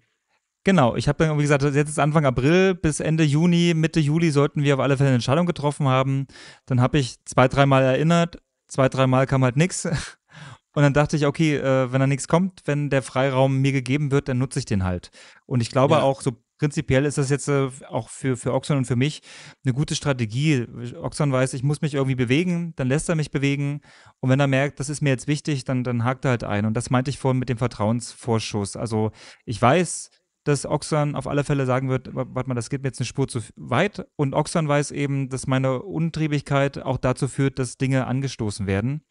Genau, ich habe dann irgendwie gesagt, jetzt ist Anfang April bis Ende Juni, Mitte Juli sollten wir auf alle Fälle eine Entscheidung getroffen haben. Dann habe ich zwei, dreimal erinnert, zwei, dreimal kam halt nichts. Und dann dachte ich, okay, äh, wenn da nichts kommt, wenn der Freiraum mir gegeben wird, dann nutze ich den halt. Und ich glaube ja. auch, so prinzipiell ist das jetzt äh, auch für, für Oxon und für mich eine gute Strategie. Oxon weiß, ich muss mich irgendwie bewegen, dann lässt er mich bewegen. Und wenn er merkt, das ist mir jetzt wichtig, dann, dann hakt er halt ein. Und das meinte ich vorhin mit dem Vertrauensvorschuss. Also ich weiß, dass Oxon auf alle Fälle sagen wird, warte mal, das geht mir jetzt eine Spur zu weit. Und Oxon weiß eben, dass meine Untriebigkeit auch dazu führt, dass Dinge angestoßen werden.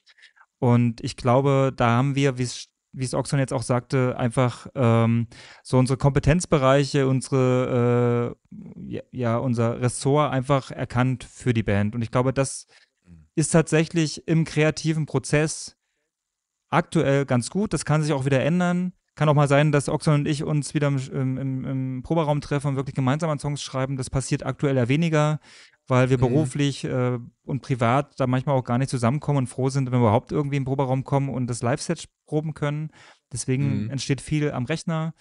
Und ich glaube, da haben wir, wie es wie es Oxon jetzt auch sagte, einfach ähm, so unsere Kompetenzbereiche, unsere, äh, ja, unser Ressort einfach erkannt für die Band. Und ich glaube, das ist tatsächlich im kreativen Prozess aktuell ganz gut. Das kann sich auch wieder ändern. Kann auch mal sein, dass Oxon und ich uns wieder im, im, im Proberaum treffen und wirklich gemeinsam an Songs schreiben. Das passiert aktuell ja weniger weil wir mhm. beruflich äh, und privat da manchmal auch gar nicht zusammenkommen und froh sind, wenn wir überhaupt irgendwie im Proberaum kommen und das Live-Set proben können. Deswegen mhm. entsteht viel am Rechner.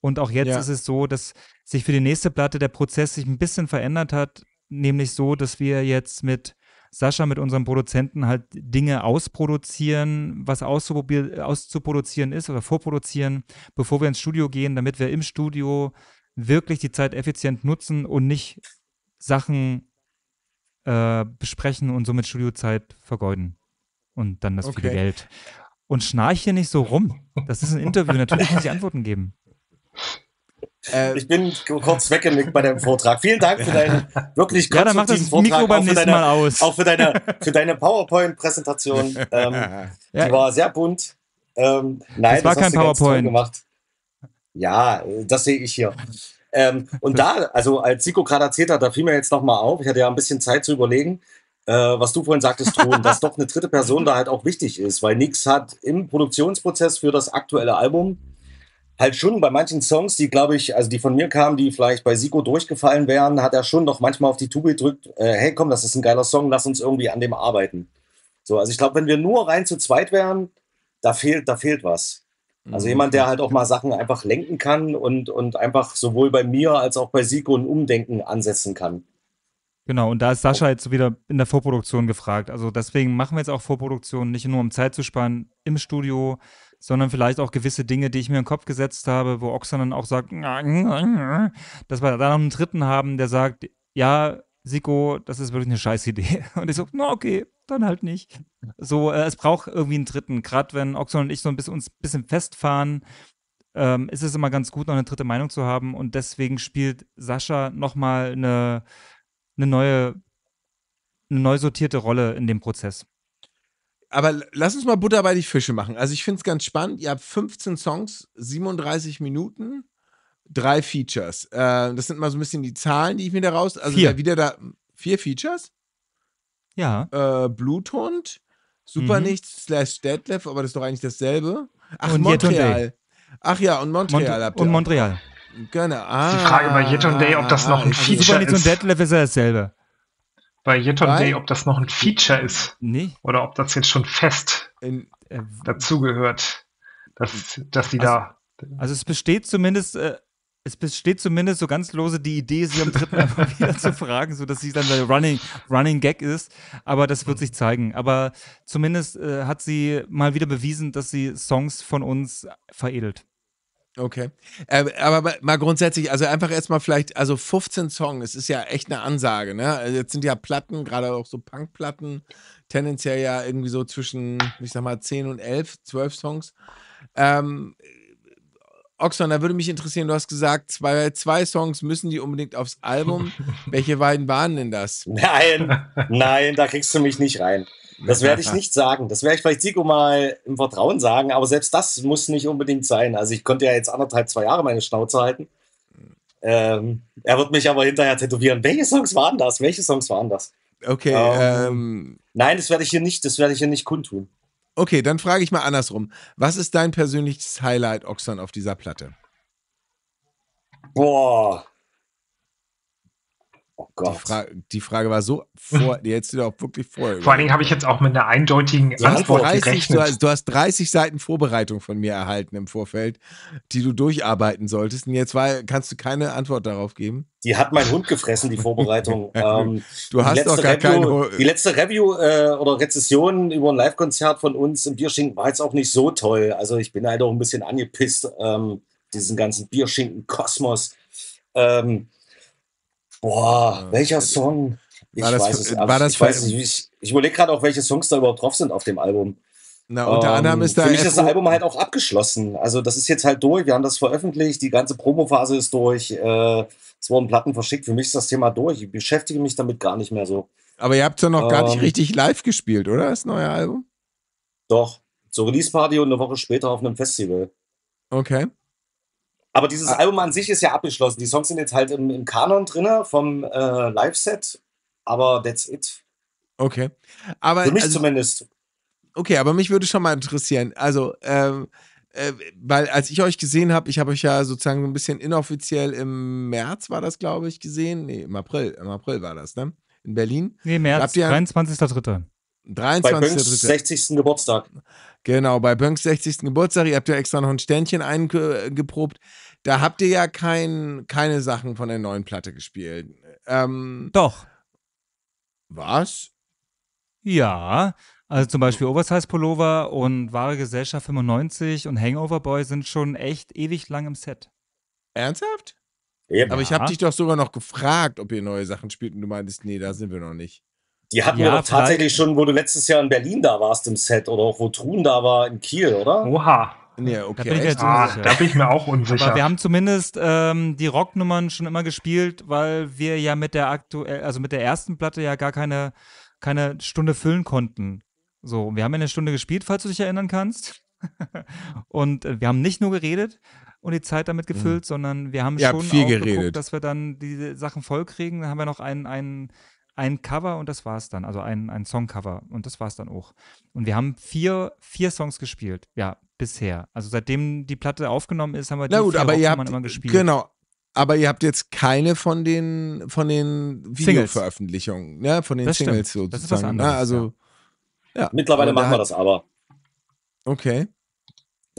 Und auch jetzt ja. ist es so, dass sich für die nächste Platte der Prozess sich ein bisschen verändert hat, nämlich so, dass wir jetzt mit Sascha, mit unserem Produzenten halt Dinge ausproduzieren, was auszuproduzieren ist oder vorproduzieren, bevor wir ins Studio gehen, damit wir im Studio wirklich die Zeit effizient nutzen und nicht Sachen äh, besprechen und somit Studiozeit vergeuden. Und dann das Okay. viele Geld. Und schnarch hier nicht so rum. Das ist ein Interview. Natürlich muss ich Antworten geben. Äh, Ich bin kurz weggenickt bei deinem Vortrag. Vielen Dank für deinen wirklich Ja, dann mach das konstruktiven Mikro Vortrag, beim auch für nächsten deine, Mal aus. Auch für deine, für deine PowerPoint-Präsentation. Ähm, Ja. Die war sehr bunt. Ähm, nein, Das war hast kein PowerPoint. gemacht. Ja, äh, das sehe ich hier. Ähm, und da, also als Siko gerade erzählt hat, da fiel mir jetzt nochmal auf, ich hatte ja ein bisschen Zeit zu überlegen, äh, was du vorhin sagtest, Ton, dass doch eine dritte Person da halt auch wichtig ist, weil Nix hat im Produktionsprozess für das aktuelle Album halt schon bei manchen Songs, die glaube ich, also die von mir kamen, die vielleicht bei Siko durchgefallen wären, hat er schon noch manchmal auf die Tube gedrückt, äh, hey komm, das ist ein geiler Song, lass uns irgendwie an dem arbeiten. So, also ich glaube, wenn wir nur rein zu zweit wären, da fehlt, da fehlt was. Also jemand, der halt auch mal Sachen einfach lenken kann und, und einfach sowohl bei mir als auch bei Siko ein Umdenken ansetzen kann. Genau, und da ist Sascha jetzt wieder in der Vorproduktion gefragt. Also deswegen machen wir jetzt auch Vorproduktion, nicht nur um Zeit zu sparen im Studio, sondern vielleicht auch gewisse Dinge, die ich mir in den Kopf gesetzt habe, wo Oxan dann auch sagt, dass wir da noch einen Dritten haben, der sagt, ja, Siko, das ist wirklich eine scheiß Idee. Und ich so, na okay, dann halt nicht. So, äh, es braucht irgendwie einen Dritten. Gerade wenn Oxan und ich so ein bisschen, uns ein bisschen festfahren, ähm, ist es immer ganz gut, noch eine dritte Meinung zu haben. Und deswegen spielt Sascha nochmal eine, eine neue, eine neu sortierte Rolle in dem Prozess. Aber lass uns mal Butter bei die Fische machen. Also ich finde es ganz spannend. Ihr habt 15 Songs, 37 Minuten, drei Features. Äh, das sind mal so ein bisschen die Zahlen, die ich mir da raus. Also Vier. da wieder da vier Features. Ja. Äh, Bluthund, Super Mhm. Nichts slash Deadlift, aber das ist doch eigentlich dasselbe. Ach, Und Montreal. Ach ja, und Montreal Mont habt ihr und. Montreal. Genau. Ah, Die Frage bei Yet Day, ob das noch ein ich- Also Feature Super Nichts und ist- Deadlift ist ja dasselbe. Bei Yet on Weil- Day, ob das noch ein Feature ist Nee. oder ob das jetzt schon fest In, Äh, dazugehört, dass, dass die Also- da. Also es besteht zumindest, äh, es besteht zumindest so ganz lose die Idee, sie am dritten einfach wieder zu fragen, sodass sie dann der Running, Running Gag ist. Aber das wird sich zeigen. Aber zumindest äh, hat sie mal wieder bewiesen, dass sie Songs von uns veredelt. Okay. Äh, aber mal grundsätzlich, also einfach erstmal vielleicht, also 15 Songs, das ist ja echt eine Ansage, ne? Also jetzt sind ja Platten, gerade auch so Punkplatten, tendenziell ja irgendwie so zwischen, ich sag mal, 10 und 11, 12 Songs. Ähm, Oxon, da würde mich interessieren, du hast gesagt, zwei, zwei Songs müssen die unbedingt aufs Album. Welche beiden waren denn das? Nein, nein, da kriegst du mich nicht rein. Das werde ich nicht sagen. Das werde ich vielleicht Siko mal im Vertrauen sagen, aber selbst das muss nicht unbedingt sein. Also ich konnte ja jetzt anderthalb, zwei Jahre meine Schnauze halten. Ähm, er wird mich aber hinterher tätowieren. Welche Songs waren das? Welche Songs waren das? Okay, Ähm, ähm, Nein, das werde ich hier nicht, das werde ich hier nicht kundtun. okay, dann frage ich mal andersrum. Was ist dein persönliches Highlight, Oxon, auf dieser Platte? Boah. Oh Die, Gott. Fra die Frage war so vor, die hättest du dir auch wirklich vorher Vor allen Dingen habe ich jetzt auch mit einer eindeutigen Du hast, Antwort 30, du, gerechnet. hast, du hast 30 Seiten Vorbereitung von mir erhalten im Vorfeld, die du durcharbeiten solltest. Und jetzt war, kannst du keine Antwort darauf geben. Die hat mein Hund gefressen, die Vorbereitung. ähm, Du hast die doch letzte gar keinen. Review, Ho- Die letzte Review äh, oder Rezession über ein Live-Konzert von uns im Bierschinken war jetzt auch nicht so toll. Also ich bin halt auch ein bisschen angepisst, ähm, diesen ganzen Bierschinken-Kosmos. Ähm, boah, Ja, welcher Song? Ich war das- weiß es war aber das ich, weiß nicht, ich, ich überlege gerade auch, welche Songs da überhaupt drauf sind auf dem Album. Na, unter anderem Ähm, ist da. Für mich ist das Album halt auch abgeschlossen. Also das ist jetzt halt durch. Wir haben das veröffentlicht. Die ganze Promophase ist durch. Äh, es wurden Platten verschickt. Für mich ist das Thema durch. Ich beschäftige mich damit gar nicht mehr so. aber ihr habt es ja noch gar nicht Ähm, richtig live gespielt, oder? Das neue Album? Doch. Zur Release-Party und eine Woche später auf einem Festival. Okay. Aber dieses Ah. Album an sich ist ja abgeschlossen. Die Songs sind jetzt halt im, im Kanon drin vom äh, Live-Set. Aber that's it. Okay. Aber, Für mich also, zumindest. okay, aber mich würde schon mal interessieren. Also, ähm, äh, weil als ich euch gesehen habe, ich habe euch ja sozusagen so ein bisschen inoffiziell im März war das, glaube ich, gesehen. Nee, im April. Im April war das, ne? In Berlin. Nee, März, Habt ihr- 23.3. Bei 23. Bönks 60. Geburtstag. Genau, bei Bönks 60. Geburtstag, ihr habt ja extra noch ein Ständchen eingeprobt. Da habt ihr ja kein, keine Sachen von der neuen Platte gespielt. Ähm, Doch. was? Ja. Also zum Beispiel Oversize Pullover und Wahre Gesellschaft 95 und Hangover Boy sind schon echt ewig lang im Set. Ernsthaft? Yep. Aber ich Ja. habe dich doch sogar noch gefragt, ob ihr neue Sachen spielt und du meintest, nee, da sind wir noch nicht. Die hatten Ja, wir doch tatsächlich schon, wo du letztes Jahr in Berlin da warst im Set oder auch wo Trun da war in Kiel, oder? Oha. Nee, Da okay. bin ich Ah, da bin ich mir auch unsicher. Aber wir haben zumindest ähm, die Rocknummern schon immer gespielt, weil wir ja mit der aktuell, also mit der ersten Platte ja gar keine, keine Stunde füllen konnten. So, wir haben ja eine Stunde gespielt, falls du dich erinnern kannst. und äh, wir haben nicht nur geredet und die Zeit damit gefüllt, sondern wir haben Ihr schon viel auch geredet. geguckt, dass wir dann diese Sachen voll kriegen. Dann haben wir noch ein, ein, ein Cover und das war's dann, also ein, ein Songcover und das war's dann auch. Und wir haben vier, vier Songs gespielt, ja, bisher. Also seitdem die Platte aufgenommen ist, haben wir die Na gut, vier aber ihr habt, immer gespielt. genau, aber ihr habt jetzt keine von den, von den Singles. Videoveröffentlichungen, ne? von den Das stimmt. Singles Das ist was sozusagen. anderes, ne? Also, ja. Mittlerweile Aber da machen wir das aber. Okay.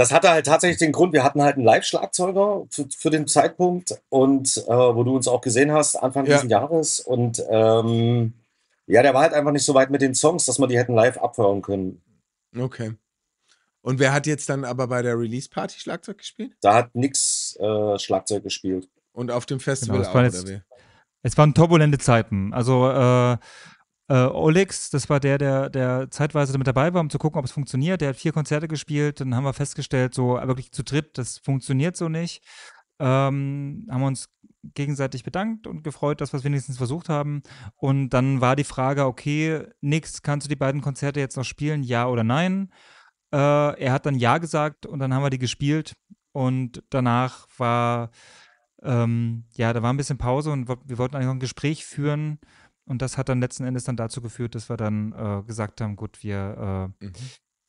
Das hatte halt tatsächlich den Grund, wir hatten halt einen Live-Schlagzeuger für, für den Zeitpunkt und äh, wo du uns auch gesehen hast, Anfang Ja. dieses Jahres. Und ähm, ja, der war halt einfach nicht so weit mit den Songs, dass wir die hätten live abhören können. Okay. Und wer hat jetzt dann aber bei der Release-Party Schlagzeug gespielt? Da hat nix äh, Schlagzeug gespielt. Und auf dem Festival Genau, auch, jetzt- wie? Es waren turbulente Zeiten. Also äh, äh, Olex, das war der, der, der zeitweise mit dabei war, um zu gucken, ob es funktioniert. Der hat vier Konzerte gespielt. Dann haben wir festgestellt, so äh, wirklich zu dritt, das funktioniert so nicht. Ähm, haben uns gegenseitig bedankt und gefreut, dass wir es wenigstens versucht haben. Und dann war die Frage, okay, nix, kannst du die beiden Konzerte jetzt noch spielen, ja oder nein? Äh, er hat dann ja gesagt und dann haben wir die gespielt. Und danach war ähm, ja, da war ein bisschen Pause und wir wollten eigentlich noch ein Gespräch führen. Und das hat dann letzten Endes dann dazu geführt, dass wir dann äh, gesagt haben, gut, wir, äh, Mhm.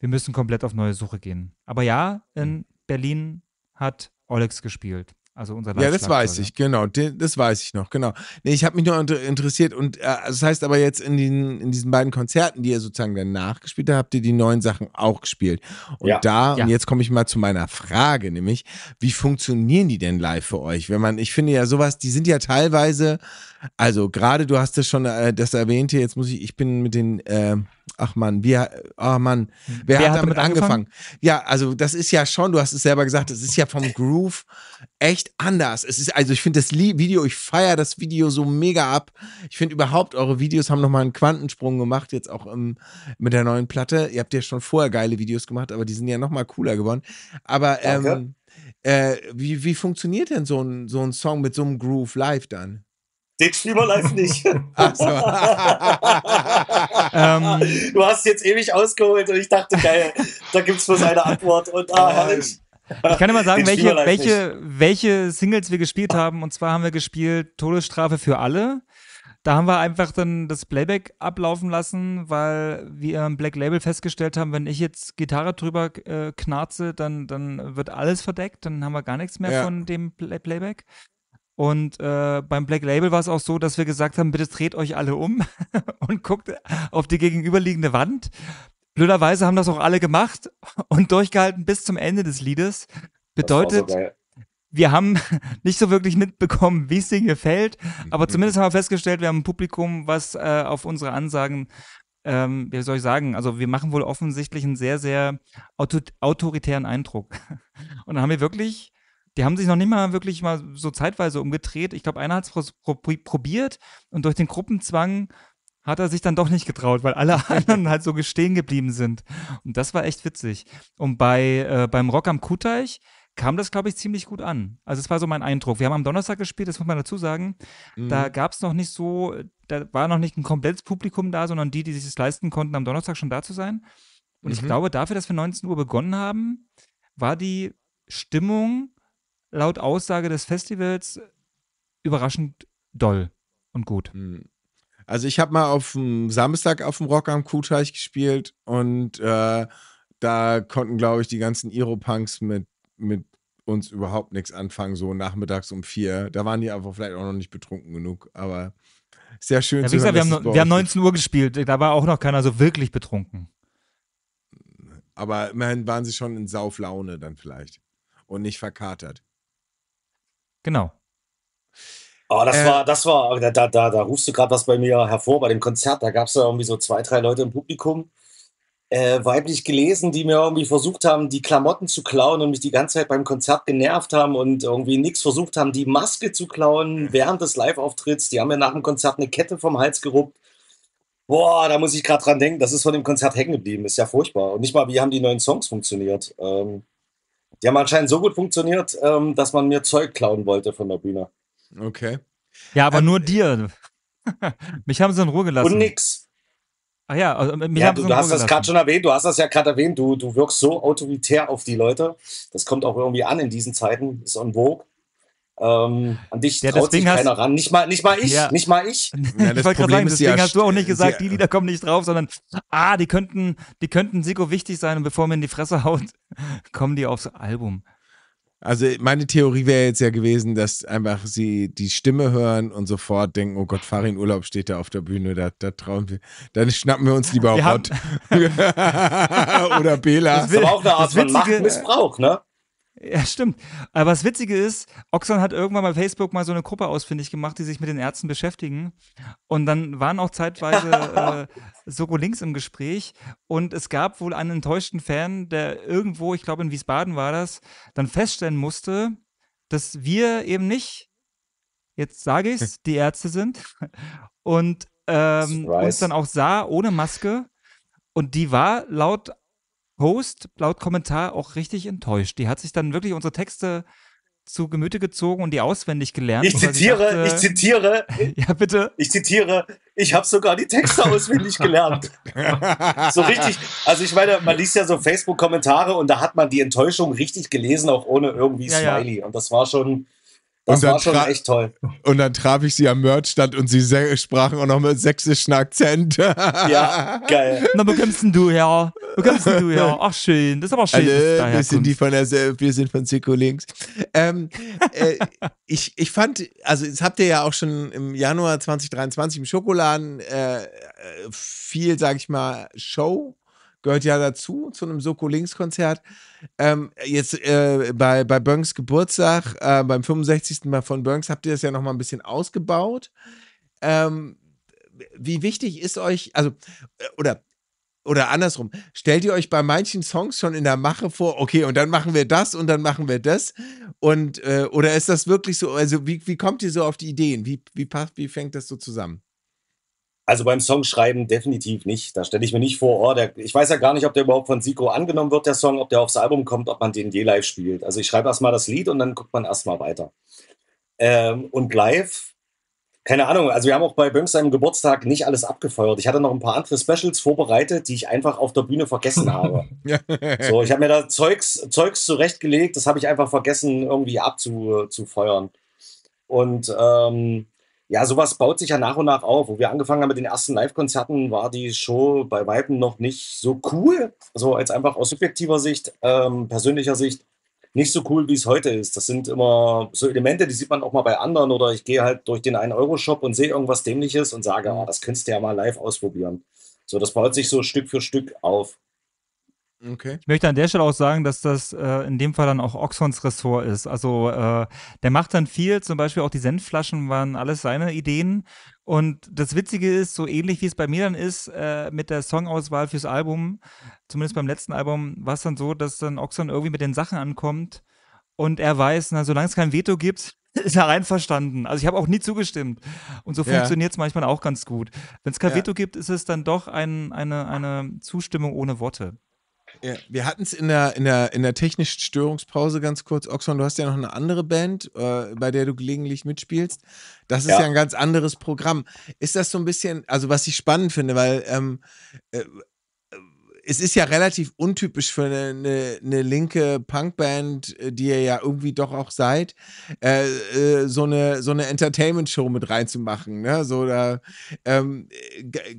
wir müssen komplett auf neue Suche gehen. Aber ja, in Berlin hat Olex gespielt. Also unser Ja, das weiß ich, genau. Das weiß ich noch, genau. Nee, ich habe mich nur inter interessiert und äh, das heißt aber jetzt in, den, in diesen beiden Konzerten, die ihr sozusagen danach gespielt habt, habt ihr die neuen Sachen auch gespielt. Und Ja. da, Ja. und jetzt komme ich mal zu meiner Frage, nämlich, wie funktionieren die denn live für euch? Wenn man, ich finde ja sowas, die sind ja teilweise, also gerade du hast das schon äh, das erwähnt hier, jetzt muss ich, ich bin mit den, äh, ach Mann, wir, ach Mann, wer, Wer hat damit damit angefangen? angefangen? Ja, also das ist ja schon, du hast es selber gesagt, es ist ja vom Groove echt anders. Es ist, also ich finde das Video, ich feiere das Video so mega ab. Ich finde überhaupt, eure Videos haben nochmal einen Quantensprung gemacht, jetzt auch ähm, mit der neuen Platte. Ihr habt ja schon vorher geile Videos gemacht, aber die sind ja nochmal cooler geworden. Aber ähm, äh, wie, wie funktioniert denn so ein, so ein Song mit so einem Groove live dann? Den spielen wir live nicht. Ach so. Ähm, du hast jetzt ewig ausgeholt und ich dachte, geil, da gibt es bloß eine Antwort und ah, herrlich. ich kann dir mal sagen, Den welche, welche, welche Singles wir gespielt haben. Und zwar haben wir gespielt Todesstrafe für alle. Da haben wir einfach dann das Playback ablaufen lassen, weil wir im Black Label festgestellt haben, wenn ich jetzt Gitarre drüber äh, knarze, dann, dann wird alles verdeckt, dann haben wir gar nichts mehr Ja. von dem Play Playback. Und äh, beim Black Label war es auch so, dass wir gesagt haben, bitte dreht euch alle um und guckt auf die gegenüberliegende Wand. Blöderweise haben das auch alle gemacht und durchgehalten bis zum Ende des Liedes. So Bedeutet, wir haben nicht so wirklich mitbekommen, wie es denen gefällt, Mhm. aber zumindest haben wir festgestellt, wir haben ein Publikum, was äh, auf unsere Ansagen, ähm, wie soll ich sagen, also wir machen wohl offensichtlich einen sehr, sehr auto autoritären Eindruck. Und dann haben wir wirklich, die haben sich noch nicht mal wirklich mal so zeitweise umgedreht. Ich glaube, einer hat es pro probiert und durch den Gruppenzwang hat er sich dann doch nicht getraut, weil alle anderen halt so stehen geblieben sind. Und das war echt witzig. Und bei, äh, beim Rock am Kuhteich kam das, glaube ich, ziemlich gut an. Also es war so mein Eindruck. Wir haben am Donnerstag gespielt, das muss man dazu sagen. Da Mhm. gab es noch nicht so, da war noch nicht ein komplettes Publikum da, sondern die, die sich es leisten konnten, am Donnerstag schon da zu sein. Und ich Mhm. glaube, dafür, dass wir 19 Uhr begonnen haben, war die Stimmung laut Aussage des Festivals überraschend doll und gut. Mhm. Also ich habe mal auf dem Samstag auf dem Rock am Kuhteich gespielt und äh, da konnten, glaube ich, die ganzen Iro-Punks mit, mit uns überhaupt nichts anfangen, so nachmittags um vier. Da waren die einfach vielleicht auch noch nicht betrunken genug, aber sehr schön Ja, zu wie gesagt, hören, wir haben, wir haben euch 19 Uhr gespielt, da war auch noch keiner so wirklich betrunken. Aber immerhin waren sie schon in Sauflaune dann vielleicht und nicht verkatert. Genau. Oh, das Äh, war, das war, da, da, da, da rufst du gerade was bei mir hervor bei dem Konzert. Da gab es ja irgendwie so zwei, drei Leute im Publikum. äh, weiblich gelesen, die mir irgendwie versucht haben, die Klamotten zu klauen und mich die ganze Zeit beim Konzert genervt haben und irgendwie nichts versucht haben, die Maske zu klauen während des Live-Auftritts. Die haben mir nach dem Konzert eine Kette vom Hals geruppt. Boah, da muss ich gerade dran denken, das ist von dem Konzert hängen geblieben. Ist ja furchtbar. Und nicht mal, wie haben die neuen Songs funktioniert. Ähm, die haben anscheinend so gut funktioniert, ähm, dass man mir Zeug klauen wollte von der Bühne. Okay. Ja, aber ähm, nur dir. mich haben sie in Ruhe gelassen. Und nix. Ach ja, also mich ja, du, du hast das gerade schon erwähnt, du hast das ja gerade erwähnt, du, du wirkst so autoritär auf die Leute. Das kommt auch irgendwie an in diesen Zeiten, ist on vogue. Ähm, an dich ja, traut sich keiner ran. Nicht mal, nicht mal ich, ja. nicht mal ich. Ja, ich wollte gerade sagen, deswegen hast du auch nicht gesagt, die Lieder kommen nicht drauf, sondern ah, die könnten, die könnten Siko wichtig sein und bevor man in die Fresse haut, kommen die aufs Album. Also meine Theorie wäre jetzt ja gewesen, dass einfach sie die Stimme hören und sofort denken, oh Gott, Farin Urlaub steht da auf der Bühne, da, da trauen wir, dann schnappen wir uns lieber Rott. Oder Bela. Das ist aber auch eine Art von Machtmissbrauch, ne? Ja, stimmt. Aber das Witzige ist, Oxon hat irgendwann bei Facebook mal so eine Gruppe ausfindig gemacht, die sich mit den Ärzten beschäftigen. Und dann waren auch zeitweise äh, Soko Links im Gespräch. Und es gab wohl einen enttäuschten Fan, der irgendwo, ich glaube in Wiesbaden war das, dann feststellen musste, dass wir eben nicht, jetzt sage ich es, die Ärzte sind. Und ähm, uns dann auch sah ohne Maske. Und die war laut Post laut Kommentar auch richtig enttäuscht. Die hat sich dann wirklich unsere Texte zu Gemüte gezogen und die auswendig gelernt. Ich zitiere, dachte, ich zitiere. Ja, bitte. Ich zitiere, ich habe sogar die Texte auswendig gelernt. so richtig, also ich meine, man liest ja so Facebook-Kommentare und da hat man die Enttäuschung richtig gelesen, auch ohne irgendwie ja, Smiley. Ja. Und das war schon, das war schon echt toll. Und dann traf ich sie am Merchstand und sie sprachen auch noch mit sächsischen Akzent. ja, geil. Na, wo kommst denn du her? Wo kommst denn du her? Ach, schön. Das ist aber schön. Alle, wir sind die von der, wir sind von Zico Links. Ähm, äh, ich, ich fand, also das habt ihr ja auch schon im Januar 2023 im Schokoladen äh, viel, sag ich mal, Show gehört ja dazu, zu einem Soko Links Konzert. Ähm, jetzt äh, bei, bei Bönks Geburtstag, äh, beim 65. Mal von Bönks, habt ihr das ja nochmal ein bisschen ausgebaut. Ähm, wie wichtig ist euch, also, äh, oder oder andersrum, stellt ihr euch bei manchen Songs schon in der Mache vor, okay, und dann machen wir das und dann machen wir das? Und äh, oder ist das wirklich so, also wie, wie kommt ihr so auf die Ideen? Wie, wie, passt, wie fängt das so zusammen? Also beim Songschreiben definitiv nicht. Da stelle ich mir nicht vor, oh, der, ich weiß ja gar nicht, ob der überhaupt von Siko angenommen wird, der Song, ob der aufs Album kommt, ob man den je live spielt. Also ich schreibe erstmal das Lied und dann guckt man erstmal weiter. Ähm, und live, keine Ahnung, also wir haben auch bei Bönks seinem Geburtstag nicht alles abgefeuert. Ich hatte noch ein paar andere Specials vorbereitet, die ich einfach auf der Bühne vergessen habe. so, ich habe mir da Zeugs, Zeugs zurechtgelegt, das habe ich einfach vergessen, irgendwie abzufeuern. Und ähm, ja, sowas baut sich ja nach und nach auf. Wo wir angefangen haben mit den ersten Live-Konzerten, war die Show bei Weitem noch nicht so cool. So als einfach aus subjektiver Sicht, ähm, persönlicher Sicht, nicht so cool, wie es heute ist. Das sind immer so Elemente, die sieht man auch mal bei anderen oder ich gehe halt durch den 1-Euro-Shop und sehe irgendwas Dämliches und sage, oh, das könntest du ja mal live ausprobieren. So, das baut sich so Stück für Stück auf. Okay. Ich möchte an der Stelle auch sagen, dass das äh, in dem Fall dann auch Oxons Ressort ist. Also äh, der macht dann viel, zum Beispiel auch die Senfflaschen waren alles seine Ideen. Und das Witzige ist, so ähnlich wie es bei mir dann ist, äh, mit der Songauswahl fürs Album, zumindest beim letzten Album, war es dann so, dass dann Oxon irgendwie mit den Sachen ankommt und er weiß, na, solange es kein Veto gibt, ist er einverstanden. Also ich habe auch nie zugestimmt. Und so ja. funktioniert es manchmal auch ganz gut. Wenn es kein ja. Veto gibt, ist es dann doch ein, eine, eine Zustimmung ohne Worte. Ja, wir hatten es in der, in, der, in der technischen Störungspause ganz kurz. Oxon, du hast ja noch eine andere Band, äh, bei der du gelegentlich mitspielst. Das ist ja. ja. ein ganz anderes Programm. Ist das so ein bisschen, also was ich spannend finde, weil ähm, äh, es ist ja relativ untypisch für eine, eine, eine, linke Punkband, äh, die ihr ja irgendwie doch auch seid, äh, äh, so eine, so eine Entertainment-Show mit reinzumachen. Ne? So, da ähm,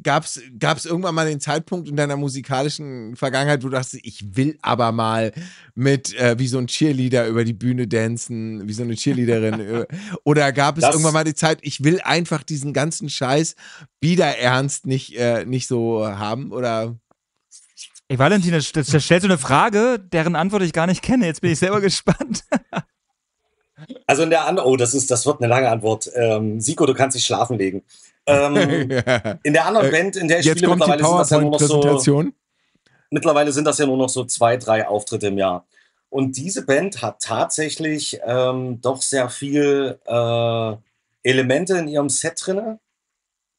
gab es irgendwann mal den Zeitpunkt in deiner musikalischen Vergangenheit, wo du dachtest, ich will aber mal mit äh, wie so ein Cheerleader über die Bühne dancen, wie so eine Cheerleaderin. Äh, oder gab es das irgendwann mal die Zeit, ich will einfach diesen ganzen Scheiß wieder ernst nicht, äh, nicht so haben? Oder Ey, Valentin, das, das, das stellst du eine Frage, deren Antwort ich gar nicht kenne. Jetzt bin ich selber gespannt. also in der anderen, oh, das ist, das wird eine lange Antwort. Ähm, Siko, du kannst dich schlafen legen. Ähm, in der anderen äh, Band, in der ich Jetzt spiele kommt mittlerweile die PowerPoint-Präsentation. mittlerweile sind das ja nur noch so zwei, drei Auftritte im Jahr. Und diese Band hat tatsächlich ähm, doch sehr viel äh, Elemente in ihrem Set drin,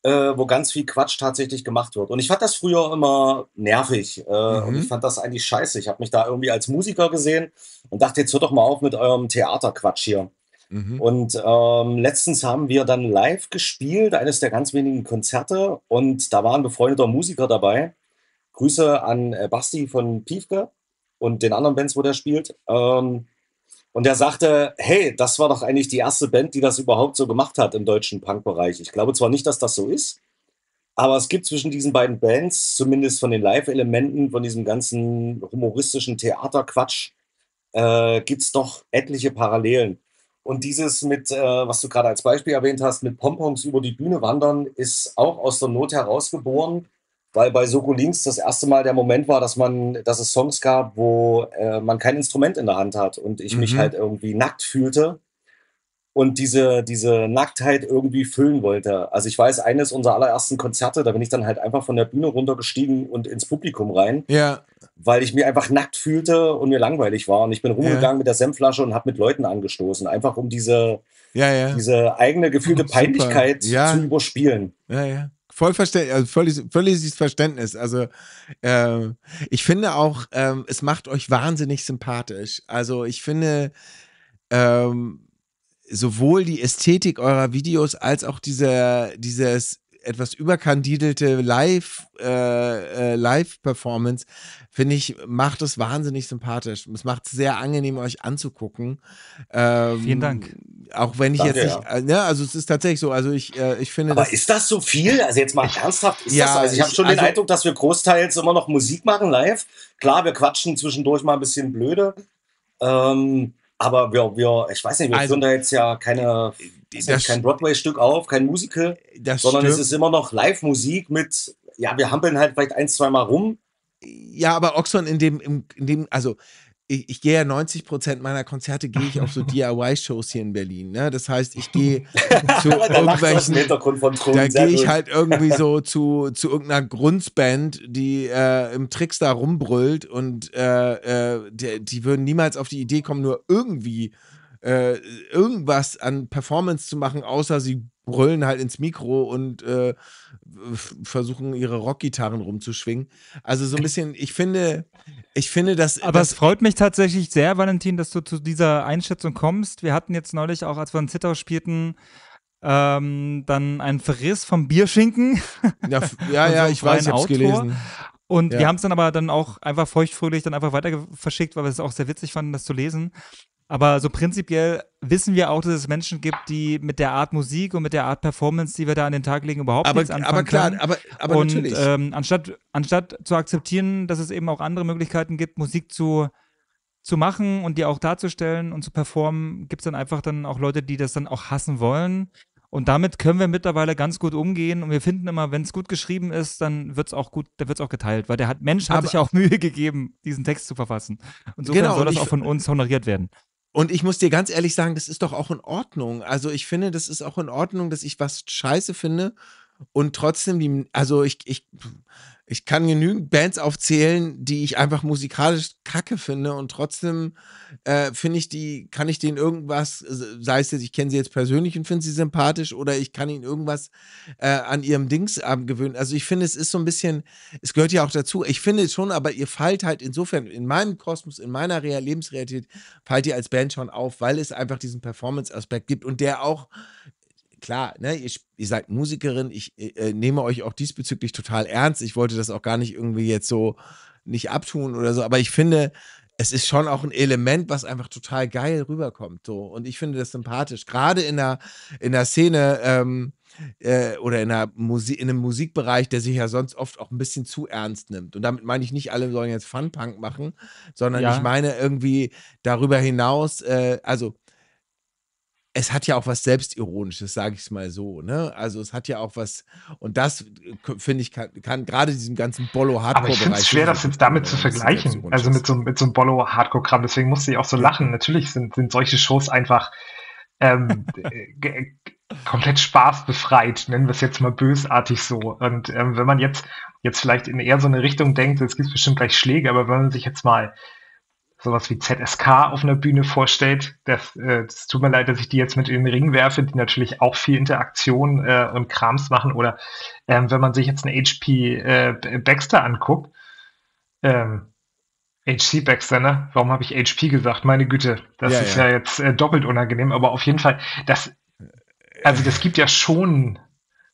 äh, wo ganz viel Quatsch tatsächlich gemacht wird. Und ich fand das früher immer nervig äh, mhm. und ich fand das eigentlich scheiße. Ich habe mich da irgendwie als Musiker gesehen und dachte, jetzt hört doch mal auf mit eurem Theaterquatsch hier. Mhm. Und ähm, letztens haben wir dann live gespielt, eines der ganz wenigen Konzerte. Und da war ein befreundeter Musiker dabei. Grüße an äh, Basti von Piefke und den anderen Bands, wo der spielt. Ähm, und er sagte, hey, das war doch eigentlich die erste Band, die das überhaupt so gemacht hat im deutschen Punk-Bereich. Ich glaube zwar nicht, dass das so ist, aber es gibt zwischen diesen beiden Bands, zumindest von den Live-Elementen, von diesem ganzen humoristischen Theaterquatsch, äh, gibt es doch etliche Parallelen. Und dieses mit, äh, was du gerade als Beispiel erwähnt hast, mit Pompons über die Bühne wandern, ist auch aus der Not herausgeboren, weil bei Soko Links das erste Mal der Moment war, dass man, dass es Songs gab, wo äh, man kein Instrument in der Hand hat und ich mhm. mich halt irgendwie nackt fühlte und diese, diese Nacktheit irgendwie füllen wollte. Also ich weiß, eines unserer allerersten Konzerte, da bin ich dann halt einfach von der Bühne runtergestiegen und ins Publikum rein. Ja. Weil ich mir einfach nackt fühlte und mir langweilig war. Und ich bin rumgegangen ja. mit der Senfflasche und habe mit Leuten angestoßen. Einfach um diese, ja, diese eigene gefühlte Peinlichkeit zu überspielen. Ja, ja. Voll also völlig, völliges Verständnis. Also äh, ich finde auch, ähm, es macht euch wahnsinnig sympathisch. Also ich finde, ähm, sowohl die Ästhetik eurer Videos als auch dieser, dieses etwas überkandidelte Live, äh, äh, Live-Performance, finde ich, macht es wahnsinnig sympathisch. Es macht es sehr angenehm, euch anzugucken. Ähm, Vielen Dank. Auch wenn ich Danke, jetzt nicht, ja. Äh, ne, also es ist tatsächlich so, also ich, äh, ich finde. Aber ist das so viel? Also jetzt mal ernsthaft, ist ja, das, also ich habe schon also, den Eindruck, dass wir großteils immer noch Musik machen live. Klar, wir quatschen zwischendurch mal ein bisschen blöde. Ähm, aber wir, wir, ich weiß nicht, wir also, führen da jetzt ja keine, das, kein Broadway-Stück auf, kein Musical, sondern stimmt. es ist immer noch Live-Musik mit, ja, wir hampeln halt vielleicht ein, zwei Mal rum. Ja, aber Oxon in dem, in dem, also ich, ich, gehe ja 90 Prozent meiner Konzerte gehe ich auf so DIY-Shows hier in Berlin. Ne? Das heißt, ich gehe zu irgendwelchen. da gehe ich halt irgendwie so zu, zu irgendeiner Grunzband, die äh, im Trickstar rumbrüllt und äh, äh, die, die, würden niemals auf die Idee kommen, nur irgendwie äh, irgendwas an Performance zu machen, außer sie brüllen halt ins Mikro und äh, versuchen ihre Rockgitarren rumzuschwingen. Also so ein bisschen, ich finde, ich finde, dass. Aber das es freut mich tatsächlich sehr, Valentin, dass du zu dieser Einschätzung kommst. Wir hatten jetzt neulich auch, als wir in Zittau spielten, ähm, dann einen Verriss vom Bierschinken. Ja, ja, ja ich weiß, ich hab's gelesen. Und ja. wir haben es dann aber dann auch einfach feuchtfröhlich dann einfach weiter verschickt, weil wir es auch sehr witzig fanden, das zu lesen. Aber so prinzipiell wissen wir auch, dass es Menschen gibt, die mit der Art Musik und mit der Art Performance, die wir da an den Tag legen, überhaupt aber, nichts anfangen Aber klar, können. aber, aber und, natürlich. Ähm, anstatt, anstatt zu akzeptieren, dass es eben auch andere Möglichkeiten gibt, Musik zu, zu machen und die auch darzustellen und zu performen, gibt es dann einfach dann auch Leute, die das dann auch hassen wollen. Und damit können wir mittlerweile ganz gut umgehen. Und wir finden immer, wenn es gut geschrieben ist, dann wird es auch gut, dann wird es auch geteilt, weil der hat, Mensch hat aber, sich auch Mühe gegeben, diesen Text zu verfassen. Und so genau, soll das auch von uns honoriert werden. Und ich muss dir ganz ehrlich sagen, das ist doch auch in Ordnung. Also ich finde, das ist auch in Ordnung, dass ich was scheiße finde und trotzdem die, also ich, ich, ich kann genügend Bands aufzählen, die ich einfach musikalisch kacke finde und trotzdem äh, finde ich die, kann ich denen irgendwas, sei es jetzt, ich kenne sie jetzt persönlich und finde sie sympathisch oder ich kann ihnen irgendwas äh, an ihrem Dings abgewöhnen. Also ich finde, es ist so ein bisschen, es gehört ja auch dazu. Ich finde schon, aber ihr fallt halt insofern in meinem Kosmos, in meiner Real Lebensrealität, fallt ihr als Band schon auf, weil es einfach diesen Performance-Aspekt gibt und der auch klar, ne, ihr, ihr seid Musikerin, ich äh, nehme euch auch diesbezüglich total ernst. Ich wollte das auch gar nicht irgendwie jetzt so nicht abtun oder so, aber ich finde, es ist schon auch ein Element, was einfach total geil rüberkommt. So. Und ich finde das sympathisch. Gerade in der, in der Szene ähm, äh, oder in, der Musik, in einem Musikbereich, der sich ja sonst oft auch ein bisschen zu ernst nimmt. Und damit meine ich nicht, alle sollen jetzt Fun-Punk machen, sondern ja. ich meine irgendwie darüber hinaus, äh, also es hat ja auch was Selbstironisches, sage ich es mal so. Ne? Also es hat ja auch was, und das äh, finde ich, kann, kann gerade diesem ganzen Bollo-Hardcore-Bereich. Aber ich es schwer, das jetzt damit zu vergleichen. Also mit so, mit so einem Bollo-Hardcore-Kram. Deswegen musste ich auch so lachen. Natürlich sind, sind solche Shows einfach ähm, komplett spaßbefreit, nennen wir es jetzt mal bösartig so. Und ähm, wenn man jetzt, jetzt vielleicht in eher so eine Richtung denkt, es gibt bestimmt gleich Schläge, aber wenn man sich jetzt mal sowas wie ZSK auf einer Bühne vorstellt, das, äh, das tut mir leid, dass ich die jetzt mit in den Ring werfe, die natürlich auch viel Interaktion äh, und Krams machen. Oder ähm, wenn man sich jetzt einen HP äh, Baxter anguckt, ähm, HC Baxter, ne? Warum habe ich HP gesagt? Meine Güte, das ja, ist ja, ja jetzt äh, doppelt unangenehm, aber auf jeden Fall, das, also das gibt ja schon,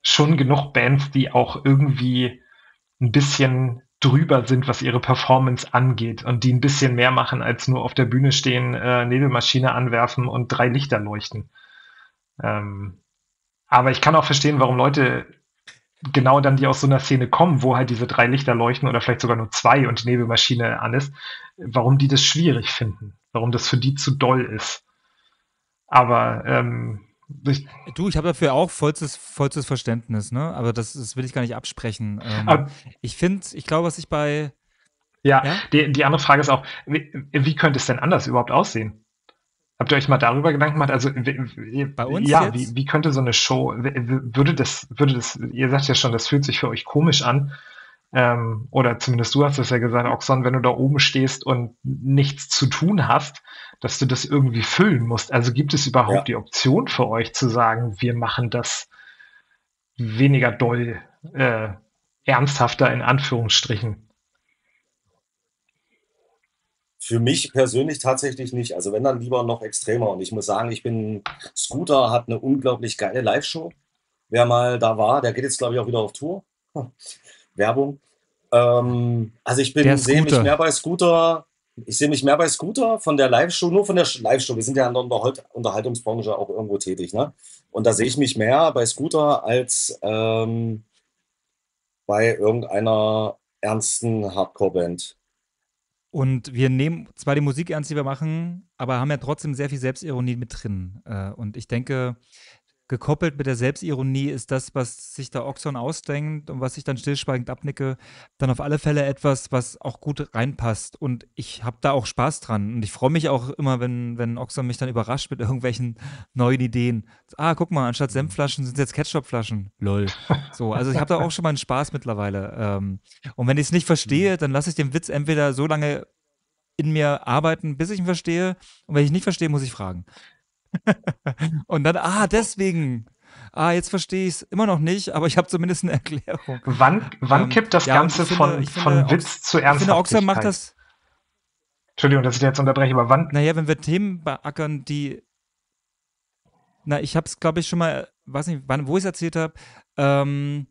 schon genug Bands, die auch irgendwie ein bisschen drüber sind, was ihre Performance angeht und die ein bisschen mehr machen, als nur auf der Bühne stehen, äh, Nebelmaschine anwerfen und drei Lichter leuchten. Ähm, aber ich kann auch verstehen, warum Leute genau dann, die aus so einer Szene kommen, wo halt diese drei Lichter leuchten oder vielleicht sogar nur zwei und die Nebelmaschine an ist, warum die das schwierig finden, warum das für die zu doll ist. Aber ähm, du, ich habe dafür auch vollstes, vollstes Verständnis, ne? Aber das, das will ich gar nicht absprechen. Ähm, aber, ich finde, ich glaube, was ich bei. Ja, ja? Die, die andere Frage ist auch, wie, wie könnte es denn anders überhaupt aussehen? Habt ihr euch mal darüber Gedanken gemacht? Also bei uns ja, jetzt? Wie, wie könnte so eine Show würde das würde das? Ihr sagt ja schon, das fühlt sich für euch komisch an. Ähm, oder zumindest du hast es ja gesagt, Oxon, wenn du da oben stehst und nichts zu tun hast, dass du das irgendwie füllen musst. Also gibt es überhaupt ja. die Option für euch zu sagen, wir machen das weniger doll, äh, ernsthafter in Anführungsstrichen? Für mich persönlich tatsächlich nicht. Also wenn dann lieber noch extremer. Und ich muss sagen, ich bin Scooter hat eine unglaublich geile Live-Show. Wer mal da war, der geht jetzt glaube ich auch wieder auf Tour. Werbung. Ähm, also ich bin sehe mich mehr bei Scooter. Ich sehe mich mehr bei Scooter von der Live-Show, nur von der Live-Show. Wir sind ja in der Unterhaltungsbranche auch irgendwo tätig, ne? Und da sehe ich mich mehr bei Scooter als ähm, bei irgendeiner ernsten Hardcore-Band. Und wir nehmen zwar die Musik ernst, die wir machen, aber haben ja trotzdem sehr viel Selbstironie mit drin. Äh, und ich denke, gekoppelt mit der Selbstironie ist das, was sich da Oxon ausdenkt und was ich dann stillschweigend abnicke, dann auf alle Fälle etwas, was auch gut reinpasst. Und ich habe da auch Spaß dran. Und ich freue mich auch immer, wenn, wenn Oxon mich dann überrascht mit irgendwelchen neuen Ideen. Ah, guck mal, anstatt Senfflaschen sind es jetzt Ketchupflaschen. Lol. So, also ich habe da auch schon mal einen Spaß mittlerweile. Ähm, und wenn ich es nicht verstehe, dann lasse ich den Witz entweder so lange in mir arbeiten, bis ich ihn verstehe. Und wenn ich ihn nicht verstehe, muss ich fragen. Und dann, ah, deswegen. Ah, jetzt verstehe ich es immer noch nicht, aber ich habe zumindest eine Erklärung. Wann, wann ähm, kippt das ja, Ganze finde, von, finde, von Witz Ox, zu Ernsthaftigkeit? Ich finde, Oxfam macht das. Entschuldigung, dass ich jetzt unterbreche, aber wann? Naja, wenn wir Themen beackern, die. Na, ich habe es, glaube ich, schon mal, weiß nicht, wann, wo ich es erzählt habe. Ähm,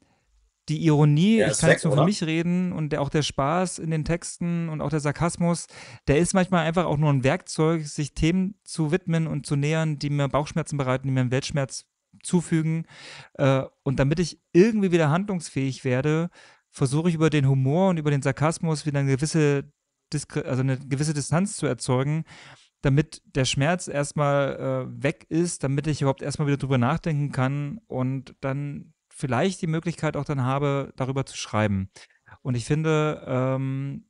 die Ironie, ich kann jetzt nur für mich reden und der, auch der Spaß in den Texten und auch der Sarkasmus, der ist manchmal einfach auch nur ein Werkzeug, sich Themen zu widmen und zu nähern, die mir Bauchschmerzen bereiten, die mir einen Weltschmerz zufügen. Äh, und damit ich irgendwie wieder handlungsfähig werde, versuche ich über den Humor und über den Sarkasmus wieder eine gewisse, Diskre also eine gewisse Distanz zu erzeugen, damit der Schmerz erstmal äh, weg ist, damit ich überhaupt erstmal wieder drüber nachdenken kann und dann vielleicht die Möglichkeit auch dann habe, darüber zu schreiben. Und ich finde, ähm,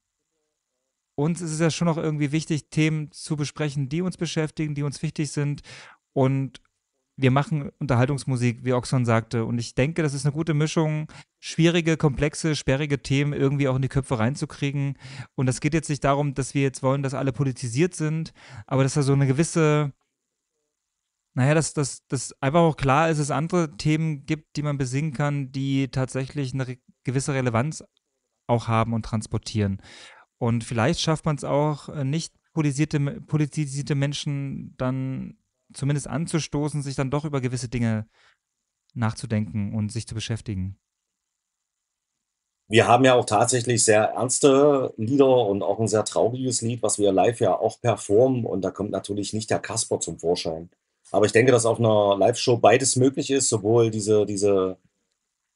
uns ist es ja schon noch irgendwie wichtig, Themen zu besprechen, die uns beschäftigen, die uns wichtig sind. Und wir machen Unterhaltungsmusik, wie Oxon sagte. Und ich denke, das ist eine gute Mischung, schwierige, komplexe, sperrige Themen irgendwie auch in die Köpfe reinzukriegen. Und das geht jetzt nicht darum, dass wir jetzt wollen, dass alle politisiert sind, aber dass da so eine gewisse naja, dass, dass, dass einfach auch klar ist, dass es andere Themen gibt, die man besingen kann, die tatsächlich eine gewisse Relevanz auch haben und transportieren. Und vielleicht schafft man es auch, äh, nicht politisierte, politisierte Menschen dann zumindest anzustoßen, sich dann doch über gewisse Dinge nachzudenken und sich zu beschäftigen. Wir haben ja auch tatsächlich sehr ernste Lieder und auch ein sehr trauriges Lied, was wir live ja auch performen. Und da kommt natürlich nicht der Kasper zum Vorschein. Aber ich denke, dass auf einer Live-Show beides möglich ist, sowohl diese, diese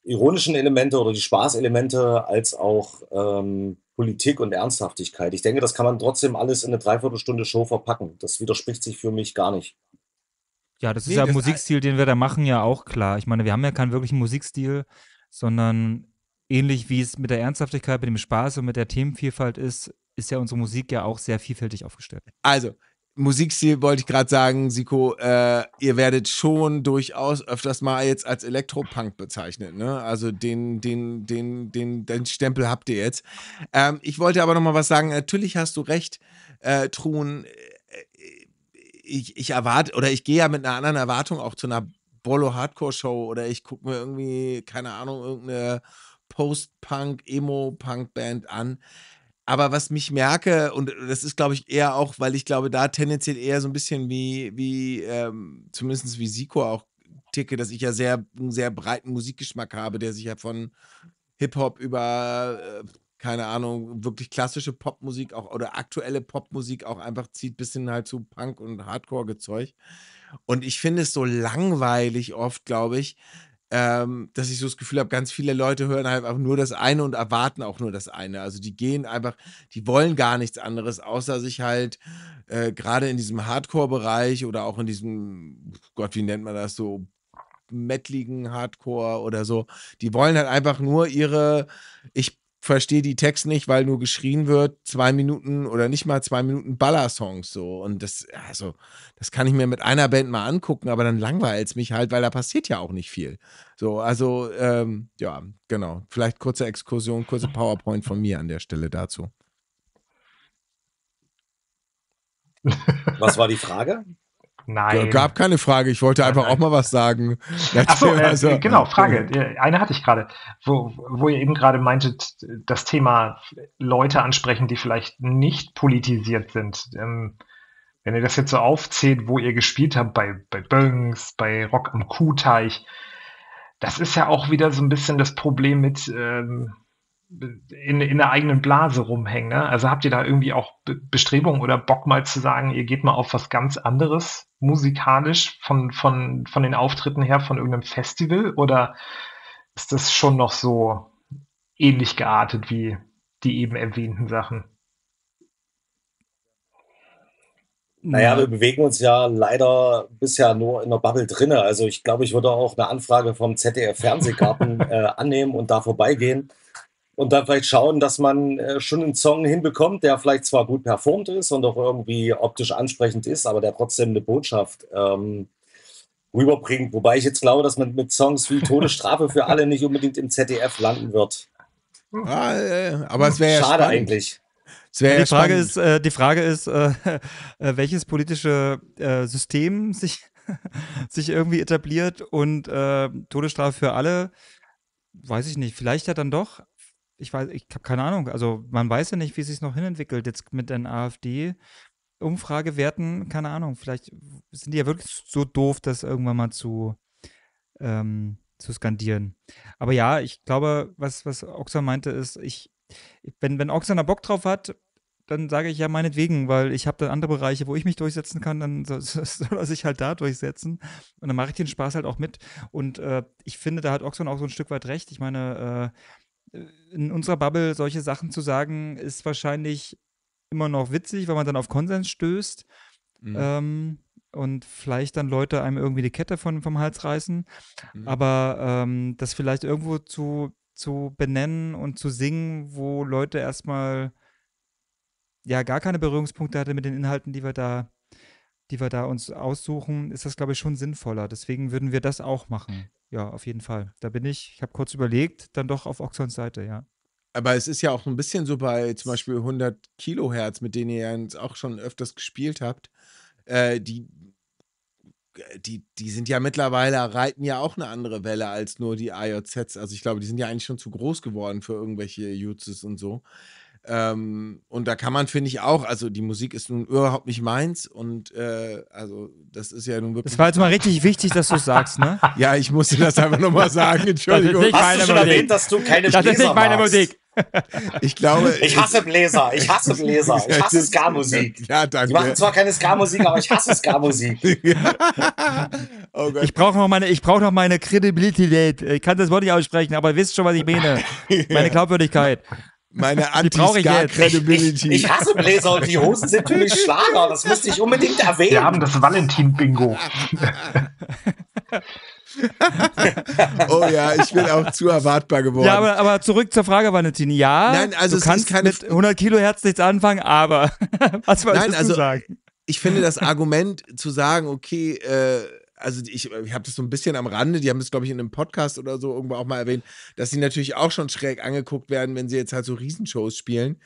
ironischen Elemente oder die Spaßelemente als auch ähm, Politik und Ernsthaftigkeit. Ich denke, das kann man trotzdem alles in eine Dreiviertelstunde Show verpacken. Das widerspricht sich für mich gar nicht. Ja, das nee, ist ja ein Musikstil, den wir da machen, ja auch klar. Ich meine, wir haben ja keinen wirklichen Musikstil, sondern ähnlich wie es mit der Ernsthaftigkeit, mit dem Spaß und mit der Themenvielfalt ist, ist ja unsere Musik ja auch sehr vielfältig aufgestellt. Also, Musikstil wollte ich gerade sagen, Siko, äh, ihr werdet schon durchaus öfters mal jetzt als Elektropunk bezeichnet, ne? Also den, den, den, den, den Stempel habt ihr jetzt. Ähm, ich wollte aber noch mal was sagen. Natürlich hast du recht, äh, Truhen. Äh, ich, ich erwarte oder ich gehe ja mit einer anderen Erwartung auch zu einer Bolo-Hardcore-Show oder ich gucke mir irgendwie, keine Ahnung, irgendeine Post-Punk, Emo-Punk-Band an. Aber was mich merke, und das ist, glaube ich, eher auch, weil ich glaube, da tendenziell eher so ein bisschen wie, wie ähm, zumindest wie Siko auch ticke, dass ich ja sehr, einen sehr breiten Musikgeschmack habe, der sich ja von Hip-Hop über, äh, keine Ahnung, wirklich klassische Popmusik auch oder aktuelle Popmusik auch einfach zieht, bis hin halt zu Punk und Hardcore-Gezeug. Und ich finde es so langweilig oft, glaube ich, ähm, dass ich so das Gefühl habe, ganz viele Leute hören halt einfach nur das eine und erwarten auch nur das eine. Also die gehen einfach, die wollen gar nichts anderes, außer sich halt äh, gerade in diesem Hardcore-Bereich oder auch in diesem, Gott, wie nennt man das so, metligen Hardcore oder so. Die wollen halt einfach nur ihre, ich verstehe die Texte nicht, weil nur geschrien wird, zwei Minuten oder nicht mal zwei Minuten Baller-Songs so. Und das, also, das kann ich mir mit einer Band mal angucken, aber dann langweilt es mich halt, weil da passiert ja auch nicht viel. So, also, ähm, ja, genau. Vielleicht kurze Exkursion, kurze PowerPoint von mir an der Stelle dazu. Was war die Frage? Nein. Gab keine Frage, ich wollte einfach auch mal was sagen. Achso, äh, also, genau, Frage. Eine hatte ich gerade, wo, wo ihr eben gerade meintet, das Thema Leute ansprechen, die vielleicht nicht politisiert sind. Ähm, wenn ihr das jetzt so aufzählt, wo ihr gespielt habt, bei, bei Böngs, bei Rock am Kuhteich, das ist ja auch wieder so ein bisschen das Problem mit, ähm, in, in der eigenen Blase rumhängen. Ne? Also habt ihr da irgendwie auch Bestrebungen oder Bock mal zu sagen, ihr geht mal auf was ganz anderes musikalisch von, von, von den Auftritten her von irgendeinem Festival oder ist das schon noch so ähnlich geartet wie die eben erwähnten Sachen? Naja, wir bewegen uns ja leider bisher nur in der Bubble drinne. Also ich glaube, ich würde auch eine Anfrage vom ZDF Fernsehgarten äh, annehmen und da vorbeigehen und dann vielleicht schauen, dass man äh, schon einen Song hinbekommt, der vielleicht zwar gut performt ist und auch irgendwie optisch ansprechend ist, aber der trotzdem eine Botschaft ähm, rüberbringt. Wobei ich jetzt glaube, dass man mit Songs wie Todesstrafe für alle nicht unbedingt im ZDF landen wird. Ah, äh, aber es wäre ja Schade spannend. eigentlich. Es wär die, Frage ist, äh, die Frage ist, äh, äh, welches politische äh, System sich, sich irgendwie etabliert und äh, Todesstrafe für alle, weiß ich nicht, vielleicht ja dann doch. Ich weiß, ich habe keine Ahnung. Also man weiß ja nicht, wie es sich noch hinentwickelt jetzt mit den AfD. Umfragewerten, keine Ahnung, vielleicht sind die ja wirklich so doof, das irgendwann mal zu, ähm, zu skandieren. Aber ja, ich glaube, was, was Oxan meinte, ist, ich, wenn, wenn Oxan da Bock drauf hat, dann sage ich ja meinetwegen, weil ich habe dann andere Bereiche, wo ich mich durchsetzen kann, dann soll, soll er sich halt da durchsetzen. Und dann mache ich den Spaß halt auch mit. Und äh, ich finde, da hat Oxon auch so ein Stück weit recht. Ich meine, äh, in unserer Bubble solche Sachen zu sagen, ist wahrscheinlich immer noch witzig, weil man dann auf Konsens stößt. Mhm. Ähm, und vielleicht dann Leute einem irgendwie die Kette von, vom Hals reißen. Mhm. Aber ähm, das vielleicht irgendwo zu, zu benennen und zu singen, wo Leute erstmal ja gar keine Berührungspunkte hatte mit den Inhalten, die wir da, die wir da uns aussuchen, ist das, glaube ich, schon sinnvoller. Deswegen würden wir das auch machen. Ja, auf jeden Fall. Da bin ich, ich habe kurz überlegt, dann doch auf Oxons Seite, ja. Aber es ist ja auch ein bisschen so bei zum Beispiel 100 Kilohertz, mit denen ihr ja auch schon öfters gespielt habt. Äh, die, die, die sind ja mittlerweile, reiten ja auch eine andere Welle als nur die AJZs. Also ich glaube, die sind ja eigentlich schon zu groß geworden für irgendwelche Jutsus und so. Ähm, und da kann man, finde ich, auch, also die Musik ist nun überhaupt nicht meins und äh, also das ist ja nun wirklich. Das war jetzt mal richtig wichtig, dass du es sagst, ne? ja, ich musste das einfach nochmal sagen, Entschuldigung. nicht Hast du schon Musik. erwähnt, dass du keine Das ist Bläser nicht meine magst? Musik. Ich glaube. Ich hasse Bläser, ich hasse Bläser, ich hasse Ska-Musik. Ja, Die machen danke. zwar keine Ska-Musik, aber ich hasse Ska-Musik. oh. Ich brauche noch meine, ich brauche noch meine Kredibilität. Ich kann das Wort nicht aussprechen, aber ihr wisst schon, was ich meine. Meine Glaubwürdigkeit. Meine Die brauche ich jetzt. Ich, Anti-Scar-Credibility. ich hasse Bläser und die Hosen sind für mich Schlager. Das musste ich unbedingt Wir erwähnen. haben das Valentin-Bingo. oh ja, ich bin auch zu erwartbar geworden. Ja, aber, aber zurück zur Frage, Valentin. Ja, Nein, also du kannst keine- mit 100 Kilohertz nichts anfangen, aber was wolltest Nein, du also- sagen? ich finde das Argument zu sagen, okay, äh, also ich, ich habe das so ein bisschen am Rande, die haben das, glaube ich, in einem Podcast oder so irgendwo auch mal erwähnt, dass sie natürlich auch schon schräg angeguckt werden, wenn sie jetzt halt so Riesenshows spielen.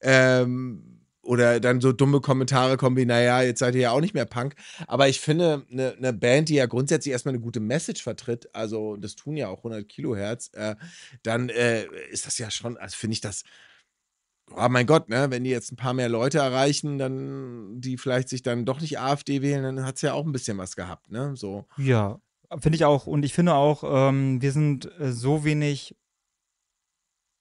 Ähm, oder dann so dumme Kommentare kommen wie, naja, jetzt seid ihr ja auch nicht mehr Punk. Aber ich finde, eine ne Band, die ja grundsätzlich erstmal eine gute Message vertritt, also das tun ja auch 100 Kilohertz, äh, dann äh, ist das ja schon, also finde ich das, oh mein Gott, ne, wenn die jetzt ein paar mehr Leute erreichen, dann, die vielleicht sich dann doch nicht AfD wählen, dann hat es ja auch ein bisschen was gehabt, ne, so. Ja, finde ich auch. Und ich finde auch, ähm, wir sind äh, so wenig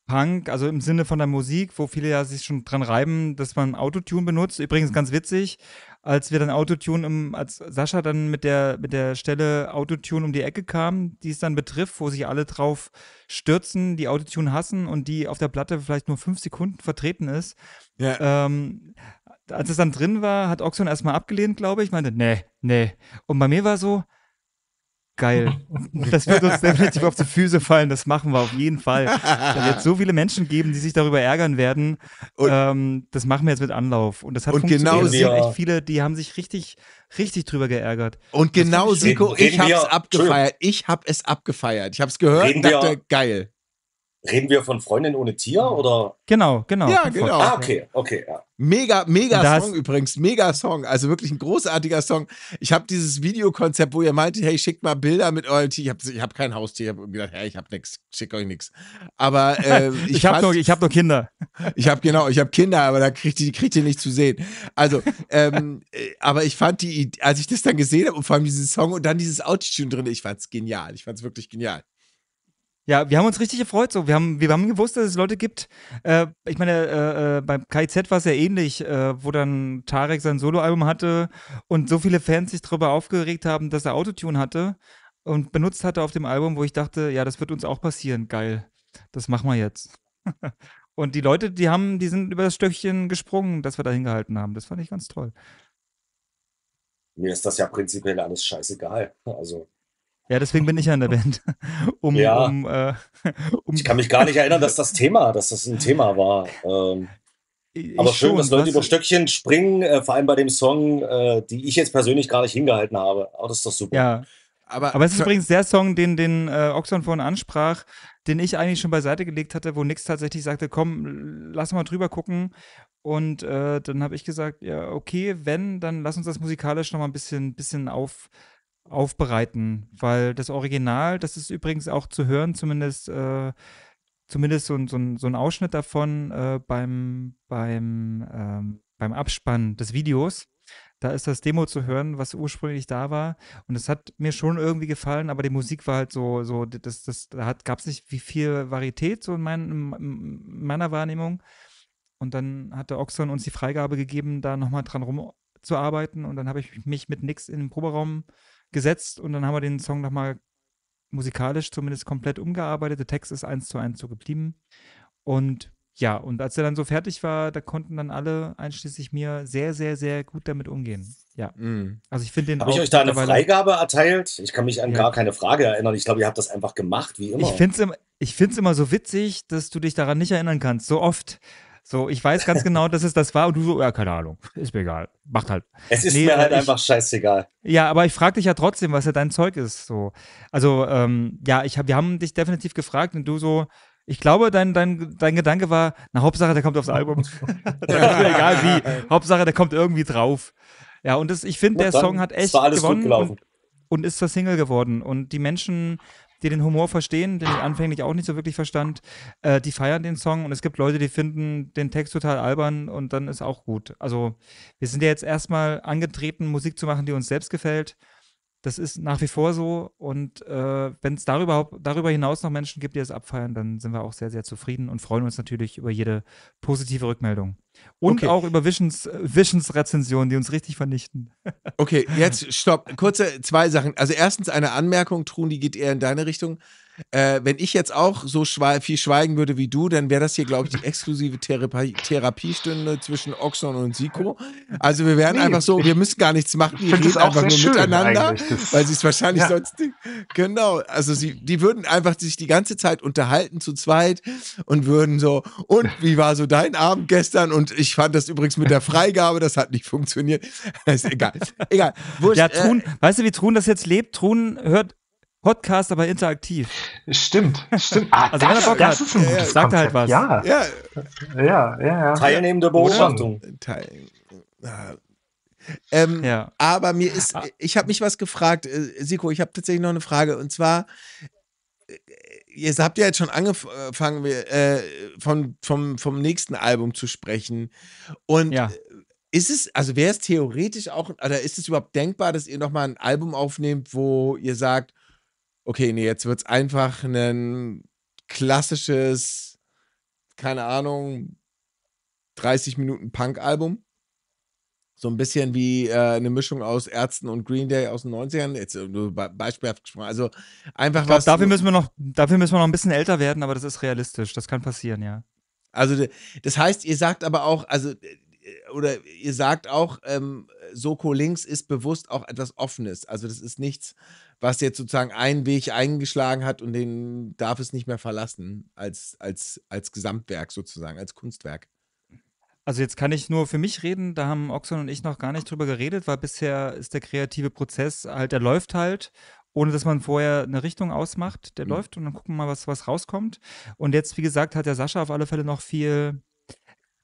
Punk, also im Sinne von der Musik, wo viele ja sich schon dran reiben, dass man Autotune benutzt. Übrigens ganz witzig, als wir dann Autotune, im, als Sascha dann mit der, mit der Stelle Autotune um die Ecke kam, die es dann betrifft, wo sich alle drauf stürzen, die Autotune hassen und die auf der Platte vielleicht nur fünf Sekunden vertreten ist. Ja. Ähm, als es dann drin war, hat Oxon erstmal abgelehnt, glaube ich, meinte, nee, nee. Und bei mir war so, geil. Das wird uns definitiv auf die Füße fallen. Das machen wir auf jeden Fall. Da wird so viele Menschen geben, die sich darüber ärgern werden. Ähm, das machen wir jetzt mit Anlauf. Und das hat und genau es echt viele, die haben sich richtig, richtig drüber geärgert. Und genau, Siko, ich hab's abgefeiert. Ich hab es abgefeiert. Ich hab's gehört und dachte, geil. Reden wir von Freundin ohne Tier oder? Genau, genau. Ja, genau. Ah, okay, okay, ja. Mega, mega Song übrigens, mega Song. Also wirklich ein großartiger Song. Ich habe dieses Videokonzept, wo ihr meinte, hey, schickt mal Bilder mit eurem Tier. Ich habe hab kein Haustier. Ich habe gedacht, hey, ich habe nichts, schick euch nichts. Aber äh, ich, ich habe nur, hab nur Kinder. Ich habe genau, ich habe Kinder, aber da kriegt die, kriegt ihr nicht zu sehen. Also, ähm, äh, aber ich fand die, als ich das dann gesehen habe und vor allem diesen Song und dann dieses Autotune drin, ich fand es genial. Ich fand es wirklich genial. Ja, wir haben uns richtig gefreut. So, wir haben, wir haben gewusst, dass es Leute gibt. Äh, ich meine, äh, äh, beim KIZ war es ja ähnlich, äh, wo dann Tarek sein Soloalbum hatte und so viele Fans sich darüber aufgeregt haben, dass er Autotune hatte und benutzt hatte auf dem Album, wo ich dachte, ja, das wird uns auch passieren. Geil, das machen wir jetzt. und die Leute, die haben, die sind über das Stöckchen gesprungen, das wir da hingehalten haben. Das fand ich ganz toll. Mir ist das ja prinzipiell alles scheißegal. Also ja, deswegen bin ich ja in der Band. um, ja. um, äh, um ich kann mich gar nicht erinnern, dass das Thema, dass das ein Thema war. Ähm, aber schön, schon, dass Leute über Stöckchen springen, äh, vor allem bei dem Song, äh, die ich jetzt persönlich gar nicht hingehalten habe. Aber das ist doch super. Ja. Aber, aber es ist übrigens der Song, den, den äh, Oxon vorhin ansprach, den ich eigentlich schon beiseite gelegt hatte, wo Nix tatsächlich sagte, komm, lass mal drüber gucken. Und äh, dann habe ich gesagt, ja, okay, wenn, dann lass uns das musikalisch nochmal ein bisschen, bisschen auf, aufbereiten, weil das Original, das ist übrigens auch zu hören, zumindest, äh, zumindest so, so, so ein Ausschnitt davon äh, beim, beim, ähm, beim Abspann des Videos. Da ist das Demo zu hören, was ursprünglich da war. Und es hat mir schon irgendwie gefallen, aber die Musik war halt so, so das, das, da gab es nicht wie viel Varietät so in, mein, in meiner Wahrnehmung. Und dann hat der Oxon uns die Freigabe gegeben, da nochmal dran rumzuarbeiten. Und dann habe ich mich mit Nix in den Proberaum gesetzt und dann haben wir den Song nochmal musikalisch zumindest komplett umgearbeitet. Der Text ist eins zu eins so geblieben. Und ja, und als er dann so fertig war, da konnten dann alle, einschließlich mir, sehr, sehr, sehr gut damit umgehen. Ja. Mm. Also ich finde den Habe ich euch da eine Freigabe erteilt? Ich kann mich an ja. gar keine Frage erinnern. Ich glaube, ihr habt das einfach gemacht, wie immer. Ich finde es immer, immer so witzig, dass du dich daran nicht erinnern kannst. So oft. So, ich weiß ganz genau, dass es das war und du so, ja, keine Ahnung, ist mir egal, macht halt. Es ist nee, mir halt ich, einfach scheißegal. Ja, aber ich frage dich ja trotzdem, was ja dein Zeug ist. So, also ähm, ja, ich hab, wir haben dich definitiv gefragt und du so, ich glaube, dein, dein, dein Gedanke war, na Hauptsache, der kommt aufs Album. egal wie, Hauptsache, der kommt irgendwie drauf. Ja, und das, ich finde, der Song hat echt gewonnen und, und ist zur Single geworden. Und die Menschen die den Humor verstehen, den ich anfänglich auch nicht so wirklich verstand, äh, die feiern den Song und es gibt Leute, die finden den Text total albern und dann ist auch gut. Also wir sind ja jetzt erstmal angetreten, Musik zu machen, die uns selbst gefällt. Das ist nach wie vor so und äh, wenn es darüber, darüber hinaus noch Menschen gibt, die es abfeiern, dann sind wir auch sehr, sehr zufrieden und freuen uns natürlich über jede positive Rückmeldung. Und okay. auch über Visions, Visions Rezensionen, die uns richtig vernichten. okay, jetzt stopp. Kurze zwei Sachen. Also erstens eine Anmerkung, Trun, die geht eher in deine Richtung. Äh, wenn ich jetzt auch so schwe viel schweigen würde wie du, dann wäre das hier, glaube ich, die exklusive Therapie Therapiestunde zwischen Oxon und Siko. Also wir wären nee, einfach so, wir müssen gar nichts machen, die reden einfach nur miteinander, weil sie es wahrscheinlich ja. sonst nicht. Genau, also sie, die würden einfach sich die ganze Zeit unterhalten zu zweit und würden so, und wie war so dein Abend gestern? Und ich fand das übrigens mit der Freigabe, das hat nicht funktioniert. ist egal. Egal. Wurscht, ja, Trun, äh, weißt du, wie Trun das jetzt lebt? Trun hört Podcast, aber interaktiv. Stimmt, stimmt. Ah, also das, er Bock hat, ist ein gutes ja, sagt halt was. Ja, ja, ja. ja, ja. Teilnehmende Beobachtung. Teil, ähm, ja. Aber mir ist, ah. ich habe mich was gefragt, äh, Siko, ich habe tatsächlich noch eine Frage und zwar, äh, ihr habt ja jetzt schon angefangen, äh, vom, vom, vom nächsten Album zu sprechen und ja. Ist es, also wäre es theoretisch auch, oder ist es überhaupt denkbar, dass ihr nochmal ein Album aufnehmt, wo ihr sagt, okay, nee, jetzt wird es einfach ein klassisches, keine Ahnung, 30 Minuten Punk-Album. So ein bisschen wie äh, eine Mischung aus Ärzten und Green Day aus den 90ern. Jetzt äh, nur beispielhaft gesprochen. Also einfach glaub, was. Dafür müssen, wir noch, dafür müssen wir noch ein bisschen älter werden, aber das ist realistisch. Das kann passieren, ja. Also, das heißt, ihr sagt aber auch, also, oder ihr sagt auch, ähm, Soko Links ist bewusst auch etwas Offenes. Also, das ist nichts, was jetzt sozusagen einen Weg eingeschlagen hat und den darf es nicht mehr verlassen als, als, als Gesamtwerk sozusagen, als Kunstwerk. Also jetzt kann ich nur für mich reden, da haben Oxon und ich noch gar nicht drüber geredet, weil bisher ist der kreative Prozess halt, der läuft halt, ohne dass man vorher eine Richtung ausmacht, der mhm. läuft und dann gucken wir mal, was, was rauskommt. Und jetzt, wie gesagt, hat der Sascha auf alle Fälle noch viel,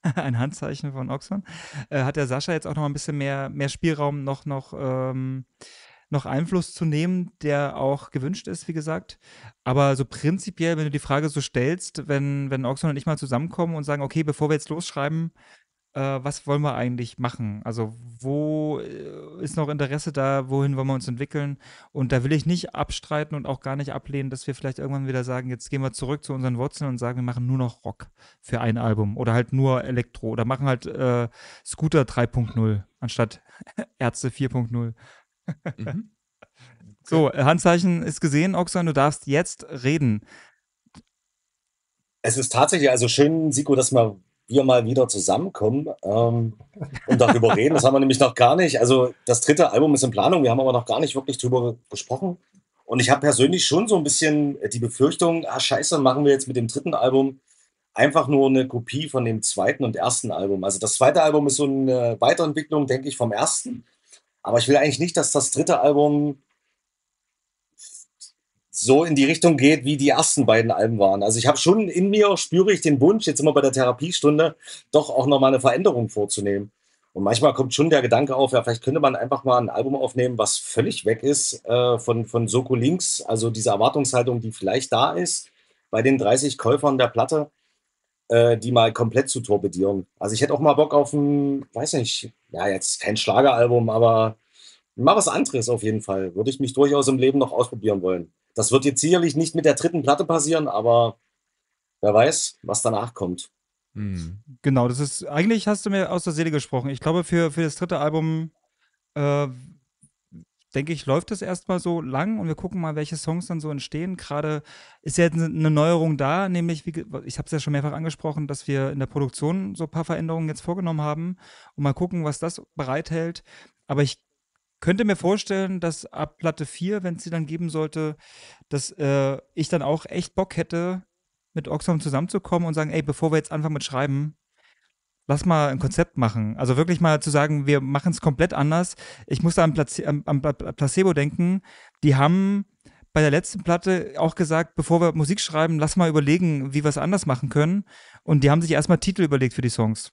ein Handzeichen von Oxon, äh, hat der Sascha jetzt auch noch ein bisschen mehr, mehr Spielraum, noch, noch ähm, noch Einfluss zu nehmen, der auch gewünscht ist, wie gesagt. Aber so prinzipiell, wenn du die Frage so stellst, wenn, wenn Oxon und ich mal zusammenkommen und sagen, okay, bevor wir jetzt losschreiben, äh, was wollen wir eigentlich machen? Also wo äh, ist noch Interesse da? Wohin wollen wir uns entwickeln? Und da will ich nicht abstreiten und auch gar nicht ablehnen, dass wir vielleicht irgendwann wieder sagen, jetzt gehen wir zurück zu unseren Wurzeln und sagen, wir machen nur noch Rock für ein Album oder halt nur Elektro oder machen halt äh, Scooter 3.0 anstatt Ärzte 4.0. Mhm. So, Handzeichen ist gesehen, Oxan, du darfst jetzt reden. Es ist tatsächlich also schön, Siko, dass wir, wir mal wieder zusammenkommen ähm, und darüber reden. Das haben wir nämlich noch gar nicht. Also das dritte Album ist in Planung, wir haben aber noch gar nicht wirklich drüber gesprochen. Und ich habe persönlich schon so ein bisschen die Befürchtung, ah scheiße, machen wir jetzt mit dem dritten Album einfach nur eine Kopie von dem zweiten und ersten Album. Also das zweite Album ist so eine Weiterentwicklung, denke ich, vom ersten. Aber ich will eigentlich nicht, dass das dritte Album so in die Richtung geht, wie die ersten beiden Alben waren. Also ich habe schon in mir, spüre ich den Wunsch, jetzt immer bei der Therapiestunde, doch auch nochmal eine Veränderung vorzunehmen. Und manchmal kommt schon der Gedanke auf, ja, vielleicht könnte man einfach mal ein Album aufnehmen, was völlig weg ist äh, von, von Soko Links, also diese Erwartungshaltung, die vielleicht da ist bei den 30 Käufern der Platte, äh, die mal komplett zu torpedieren. Also ich hätte auch mal Bock auf ein, weiß nicht, ja, jetzt kein Schlageralbum, aber mal was anderes auf jeden Fall. Würde ich mich durchaus im Leben noch ausprobieren wollen. Das wird jetzt sicherlich nicht mit der dritten Platte passieren, aber wer weiß, was danach kommt. Hm. Genau, das ist, eigentlich hast du mir aus der Seele gesprochen. Ich glaube, für, für das dritte Album äh, denke ich, läuft es erstmal so lang und wir gucken mal, welche Songs dann so entstehen. Gerade ist ja eine Neuerung da, nämlich, wie, ich habe es ja schon mehrfach angesprochen, dass wir in der Produktion so ein paar Veränderungen jetzt vorgenommen haben und mal gucken, was das bereithält. Aber ich könnte mir vorstellen, dass ab Platte 4, wenn es sie dann geben sollte, dass äh, ich dann auch echt Bock hätte, mit Oxfam zusammenzukommen und sagen, ey, bevor wir jetzt anfangen mit Schreiben, lass mal ein Konzept machen. Also wirklich mal zu sagen, wir machen es komplett anders. Ich muss da an, Place an, an Placebo denken. Die haben bei der letzten Platte auch gesagt, bevor wir Musik schreiben, lass mal überlegen, wie wir es anders machen können. Und die haben sich erstmal Titel überlegt für die Songs.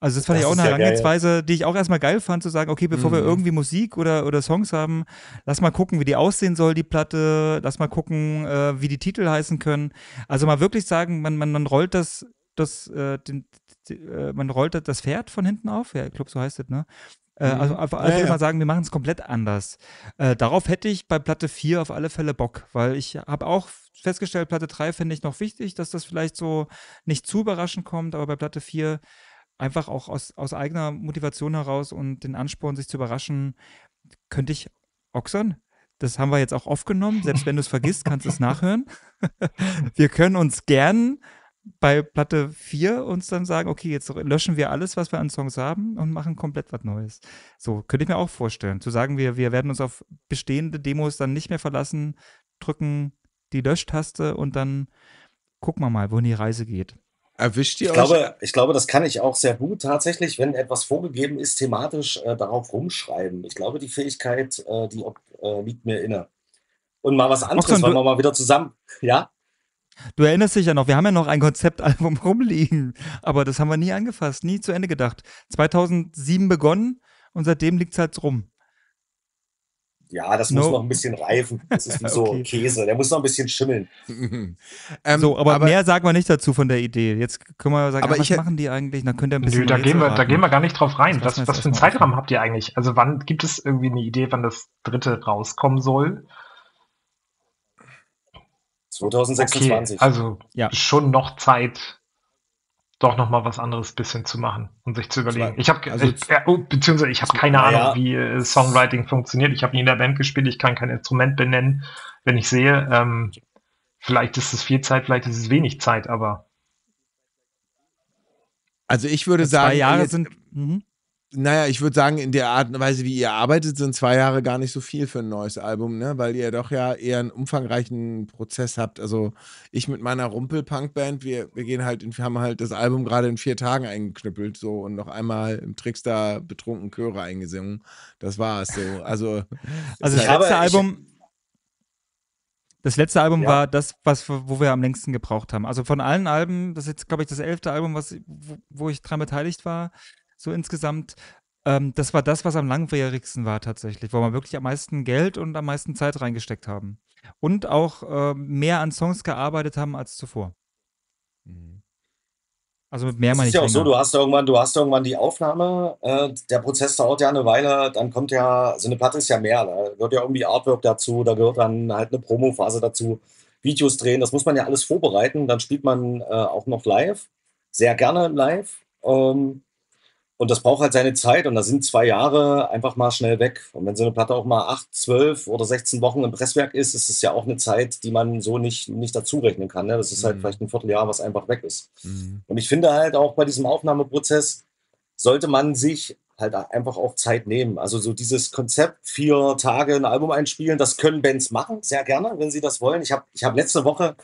Also das fand das ich auch eine Herangehensweise, die ich auch erstmal geil fand, zu sagen, okay, bevor mhm. wir irgendwie Musik oder, oder Songs haben, lass mal gucken, wie die aussehen soll, die Platte, lass mal gucken, äh, wie die Titel heißen können. Also mal wirklich sagen, man, man, man rollt das, das, äh, den, äh, man rollt das Pferd von hinten auf, ja, ich glaube, so heißt es, ne? Äh, mhm. also einfach, einfach ja, ja. mal sagen, wir machen es komplett anders. Äh, darauf hätte ich bei Platte 4 auf alle Fälle Bock, weil ich habe auch festgestellt, Platte 3 finde ich noch wichtig, dass das vielleicht so nicht zu überraschend kommt, aber bei Platte 4 einfach auch aus, aus eigener Motivation heraus und den Ansporn, sich zu überraschen, könnte ich Oxern, Das haben wir jetzt auch aufgenommen. Selbst wenn du es vergisst, kannst du es nachhören. wir können uns gern bei Platte 4 uns dann sagen, okay, jetzt löschen wir alles, was wir an Songs haben und machen komplett was Neues. So, könnte ich mir auch vorstellen. Zu sagen, wir, wir werden uns auf bestehende Demos dann nicht mehr verlassen, drücken die Löschtaste und dann gucken wir mal, wohin die Reise geht. Erwischt ihr ich euch? Glaube, ich glaube, das kann ich auch sehr gut tatsächlich, wenn etwas vorgegeben ist, thematisch äh, darauf rumschreiben. Ich glaube, die Fähigkeit, äh, die äh, liegt mir inne. Und mal was anderes, Oxon, weil wir mal wieder zusammen. Ja? Du erinnerst dich ja noch, wir haben ja noch ein Konzeptalbum rumliegen, aber das haben wir nie angefasst, nie zu Ende gedacht. 2007 begonnen und seitdem liegt es halt rum. Ja, das No. muss noch ein bisschen reifen. Das ist wie so Okay. Käse. Der muss noch ein bisschen schimmeln. ähm, so, aber, mehr sagen wir nicht dazu von der Idee. Jetzt können wir sagen, Aber ah, was machen die eigentlich? Dann könnt ihr ein bisschen Nö, da gehen, wir, da gehen wir gar nicht drauf rein. Das Was, was für einen offen. habt ihr eigentlich? Also wann gibt es irgendwie eine Idee, wann das dritte rauskommen soll? 2026. Okay, also Ja. schon noch Zeit, doch noch mal was anderes bisschen zu machen und sich zu überlegen. Ich habe, also- äh, oh, beziehungsweise ich habe keine. Ahnung, wie äh, Songwriting funktioniert. Ich habe nie in der Band gespielt, ich kann kein Instrument benennen. Wenn ich sehe, ähm, vielleicht ist es viel Zeit, vielleicht ist es wenig Zeit, aber also ich würde sagen, Zwei Jahre jetzt, sind. Mhm. Naja, ich würde sagen, in der Art und Weise, wie ihr arbeitet, sind zwei Jahre gar nicht so viel für ein neues Album, ne? Weil ihr doch ja eher einen umfangreichen Prozess habt. Also ich mit meiner Rumpel-Punk-Band, wir, wir gehen halt, in, wir haben halt das Album gerade in vier Tagen eingeknüppelt so und noch einmal im Trickster betrunken Chöre eingesungen. Das war's so. Also, Also das letzte ich- Album. Das letzte Album Ja. war das, was wo wir am längsten gebraucht haben. Also von allen Alben, das ist jetzt, glaube ich, das elfte Album, was, wo, wo ich dran beteiligt war, so insgesamt. Ähm, das war das, was am langwierigsten war tatsächlich, wo wir wirklich am meisten Geld und am meisten Zeit reingesteckt haben. Und auch ähm, mehr an Songs gearbeitet haben als zuvor. Also mit mehr meine ist ich ja auch so, du hast irgendwann, du hast irgendwann die Aufnahme, äh, der Prozess dauert ja eine Weile, dann kommt ja, so eine Platte ist ja mehr, da gehört ja irgendwie Artwork dazu, da gehört dann halt eine Promophase dazu, Videos drehen, das muss man ja alles vorbereiten, dann spielt man äh, auch noch live, sehr gerne live. Ähm, und das braucht halt seine Zeit und da sind zwei Jahre einfach mal schnell weg. Und wenn so eine Platte auch mal acht, zwölf oder 16 Wochen im Presswerk ist, ist es ja auch eine Zeit, die man so nicht, nicht dazu rechnen kann. Ne? Das ist halt Mhm. vielleicht ein Vierteljahr, was einfach weg ist. Mhm. Und ich finde halt auch bei diesem Aufnahmeprozess sollte man sich halt einfach auch Zeit nehmen. Also so dieses Konzept, vier Tage ein Album einspielen, das können Bands machen, sehr gerne, wenn sie das wollen. Ich habe ich hab letzte Woche,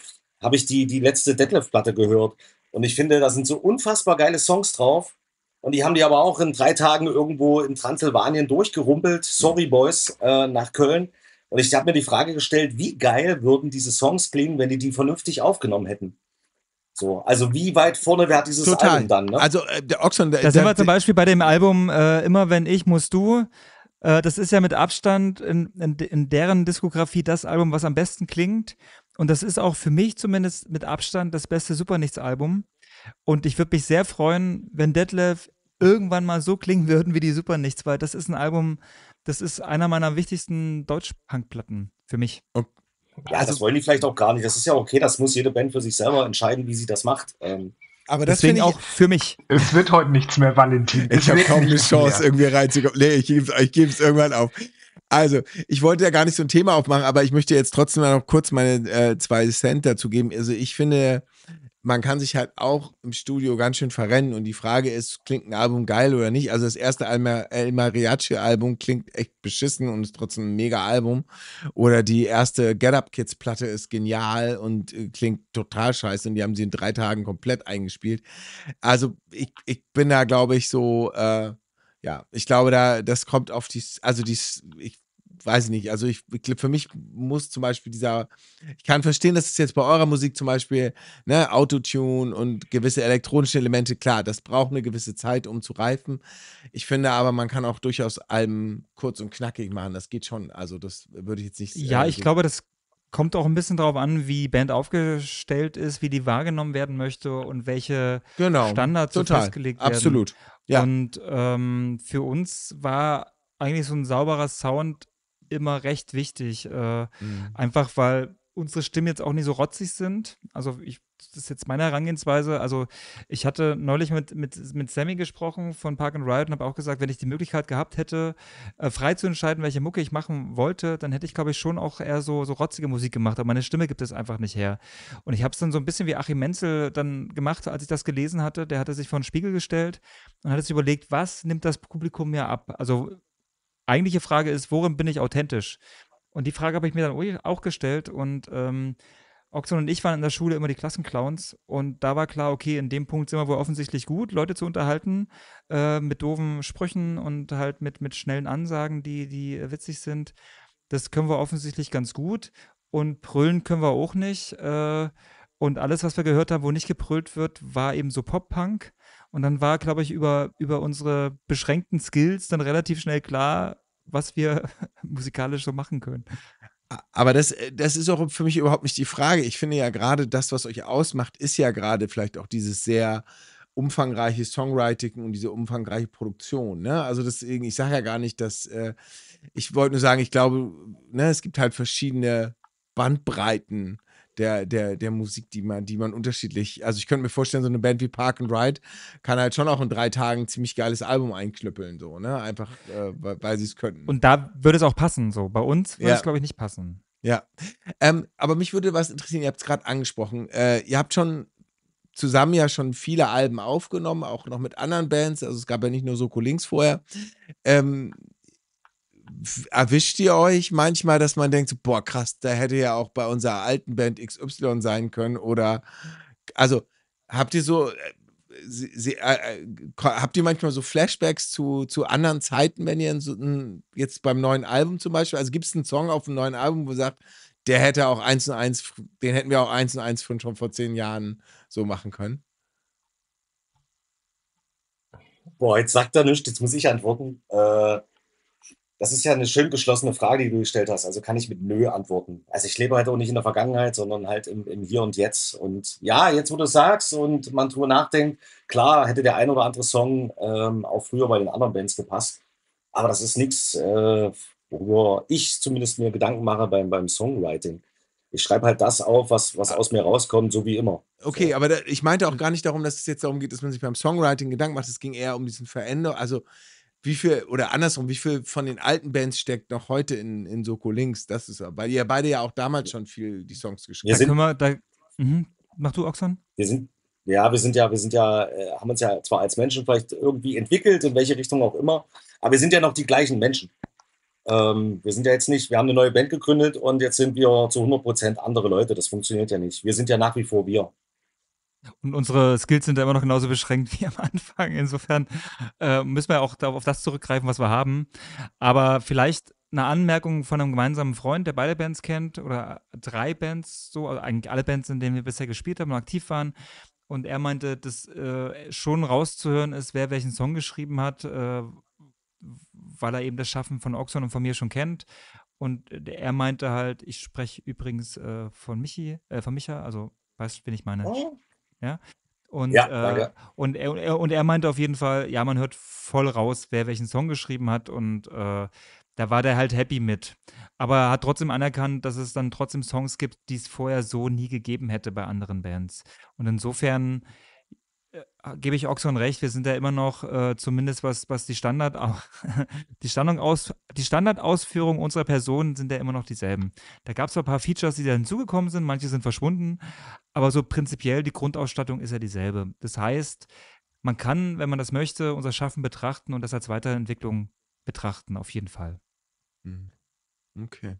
habe ich die, die letzte Detlef-Platte gehört und ich finde, da sind so unfassbar geile Songs drauf. Und die haben die aber auch in drei Tagen irgendwo in Transsilvanien durchgerumpelt, Sorry Boys, äh, nach Köln. Und ich habe mir die Frage gestellt, wie geil würden diese Songs klingen, wenn die die vernünftig aufgenommen hätten? So, also wie weit vorne wäre dieses Total. Album dann? Ne? Also äh, der Oxon, der, Da sind wir zum Beispiel bei dem Album äh, Immer wenn ich, musst du. Äh, das ist ja mit Abstand in, in, in deren Diskografie das Album, was am besten klingt. Und das ist auch für mich zumindest mit Abstand das beste Supernichts-Album. Und ich würde mich sehr freuen, wenn Detlef irgendwann mal so klingen würden wie die Supernichts, weil das ist ein Album, das ist einer meiner wichtigsten Deutsch-Punk-Platten für mich. ja, also- das wollen die vielleicht auch gar nicht. Das ist ja okay, das muss jede Band für sich selber entscheiden, wie sie das macht. Ähm, aber das Deswegen finde ich auch für mich. es wird heute nichts mehr, Valentin. Es Ich habe kaum eine nichts Chance, mehr. irgendwie reinzukommen. Nee, ich gebe es ich geb's irgendwann auf. Also, ich wollte ja gar nicht so ein Thema aufmachen, aber ich möchte jetzt trotzdem mal noch kurz meine äh, zwei Cent dazu geben. Also, ich finde, man kann sich halt auch im Studio ganz schön verrennen und die Frage ist, klingt ein Album geil oder nicht? Also, das erste El Mariachi-Album klingt echt beschissen und ist trotzdem ein mega Album. Oder die erste Get Up Kids-Platte ist genial und äh, klingt total scheiße und die haben sie in drei Tagen komplett eingespielt. Also, ich, ich bin da, glaube ich, so, äh, ja, ich glaube, da, das kommt auf die, also die, ich weiß ich nicht, also ich, für mich muss zum Beispiel dieser, ich kann verstehen, dass es jetzt bei eurer Musik zum Beispiel, ne, Autotune und gewisse elektronische Elemente, klar, das braucht eine gewisse Zeit, um zu reifen. Ich finde aber, man kann auch durchaus Alben kurz und knackig machen, das geht schon, also das würde ich jetzt nicht Ja, äh, ich so- glaube, das kommt auch ein bisschen darauf an, wie die Band aufgestellt ist, wie die wahrgenommen werden möchte und welche genau, Standards so total, festgelegt werden. absolut, ja. Und ähm, für uns war eigentlich so ein sauberer Sound immer recht wichtig. Äh, Mhm. einfach weil unsere Stimmen jetzt auch nicht so rotzig sind. Also ich das ist jetzt meine Herangehensweise. Also ich hatte neulich mit, mit, mit Sammy gesprochen von Park and Ride und habe auch gesagt, wenn ich die Möglichkeit gehabt hätte, äh, frei zu entscheiden, welche Mucke ich machen wollte, dann hätte ich, glaube ich, schon auch eher so, so rotzige Musik gemacht. Aber meine Stimme gibt es einfach nicht her. Und ich habe es dann so ein bisschen wie Achim Menzel dann gemacht, als ich das gelesen hatte. Der hatte sich vor den Spiegel gestellt und hat sich überlegt, was nimmt das Publikum mir ab? Also eigentliche Frage ist, worin bin ich authentisch? Und die Frage habe ich mir dann auch gestellt und ähm, Oxon und ich waren in der Schule immer die Klassenclowns und da war klar, okay, in dem Punkt sind wir wohl offensichtlich gut, Leute zu unterhalten äh, mit doofen Sprüchen und halt mit, mit schnellen Ansagen, die, die witzig sind. Das können wir offensichtlich ganz gut und brüllen können wir auch nicht. Äh, und alles, was wir gehört haben, wo nicht gebrüllt wird, war eben so Pop-Punk. Und dann war, glaube ich, über, über unsere beschränkten Skills dann relativ schnell klar, was wir musikalisch so machen können. Aber das, äh, das ist auch für mich überhaupt nicht die Frage. Ich finde ja gerade das, was euch ausmacht, ist ja gerade vielleicht auch dieses sehr umfangreiche Songwriting und diese umfangreiche Produktion. Ne? Also deswegen, ich sage ja gar nicht, dass äh, ich wollte nur sagen, ich glaube, ne, es gibt halt verschiedene Bandbreiten der, der, der Musik, die man, die man unterschiedlich, also ich könnte mir vorstellen, so eine Band wie Park and Ride kann halt schon auch in drei Tagen ein ziemlich geiles Album einknüppeln, so, ne? Einfach, äh, weil, weil sie es könnten. Und da würde es auch passen, so. Bei uns würde ja. es, glaube ich, nicht passen. Ja. Ähm, aber mich würde was interessieren, ihr habt es gerade angesprochen. Äh, ihr habt schon zusammen ja schon viele Alben aufgenommen, auch noch mit anderen Bands. Also es gab ja nicht nur Soko Links vorher. Ähm, erwischt ihr euch manchmal, dass man denkt, boah, krass, da hätte ja auch bei unserer alten Band XY sein können? Oder, also, habt ihr so, äh, Sie, Sie, äh, äh habt ihr manchmal so Flashbacks zu, zu anderen Zeiten, wenn ihr so, jetzt beim neuen Album zum Beispiel, also gibt es einen Song auf dem neuen Album, wo ihr sagt, der hätte auch eins und eins, den hätten wir auch eins und eins von schon vor zehn Jahren so machen können? Boah, jetzt sagt er nichts, jetzt muss ich antworten. Äh, das ist ja eine schön geschlossene Frage, die du gestellt hast. Also kann ich mit Nö antworten. Also ich lebe halt auch nicht in der Vergangenheit, sondern halt im, im Hier und Jetzt. Und ja, jetzt wo du sagst und man drüber nachdenkt, klar hätte der ein oder andere Song ähm, auch früher bei den anderen Bands gepasst. Aber das ist nichts, äh, worüber ich zumindest mir Gedanken mache beim, beim Songwriting. Ich schreibe halt das auf, was, was aus mir rauskommt, so wie immer. Okay, so. aber da, ich meinte auch gar nicht darum, dass es jetzt darum geht, dass man sich beim Songwriting Gedanken macht. Es ging eher um diesen Veränderung. Also wie viel, oder andersrum, wie viel von den alten Bands steckt noch heute in, in Soko Links? Das ist, weil ihr beide ja auch damals schon viel die Songs geschrieben habt. Da können wir, da, mh, mach du, Oxon? Wir sind, ja, wir sind ja, wir sind ja, äh, haben uns ja zwar als Menschen vielleicht irgendwie entwickelt, in welche Richtung auch immer, aber wir sind ja noch die gleichen Menschen. Ähm, wir sind ja jetzt nicht, wir haben eine neue Band gegründet und jetzt sind wir zu 100% andere Leute. Das funktioniert ja nicht. Wir sind ja nach wie vor wir. Und unsere Skills sind ja immer noch genauso beschränkt wie am Anfang. Insofern äh, müssen wir auch auf das zurückgreifen, was wir haben. Aber vielleicht eine Anmerkung von einem gemeinsamen Freund, der beide Bands kennt oder drei Bands, so, also eigentlich alle Bands, in denen wir bisher gespielt haben und aktiv waren. Und er meinte, dass äh, schon rauszuhören ist, wer welchen Song geschrieben hat, äh, weil er eben das Schaffen von Oxon und von mir schon kennt. Und er meinte halt, ich spreche übrigens äh, von Michi, äh, von Micha, also weißt du, wen ich meine? Oh. Ja. Und, ja, äh, und, er, und er meinte auf jeden Fall, ja, man hört voll raus, wer welchen Song geschrieben hat und äh, da war der halt happy mit. Aber er hat trotzdem anerkannt, dass es dann trotzdem Songs gibt, die es vorher so nie gegeben hätte bei anderen Bands. Und insofern gebe ich Oxon recht, wir sind ja immer noch, äh, zumindest was, was die Standard, die, Standardaus, die Standardausführung unserer Personen sind ja immer noch dieselben. Da gab es ein paar Features, die da hinzugekommen sind, manche sind verschwunden, aber so prinzipiell die Grundausstattung ist ja dieselbe. Das heißt, man kann, wenn man das möchte, unser Schaffen betrachten und das als Weiterentwicklung betrachten, auf jeden Fall. Mhm. Okay.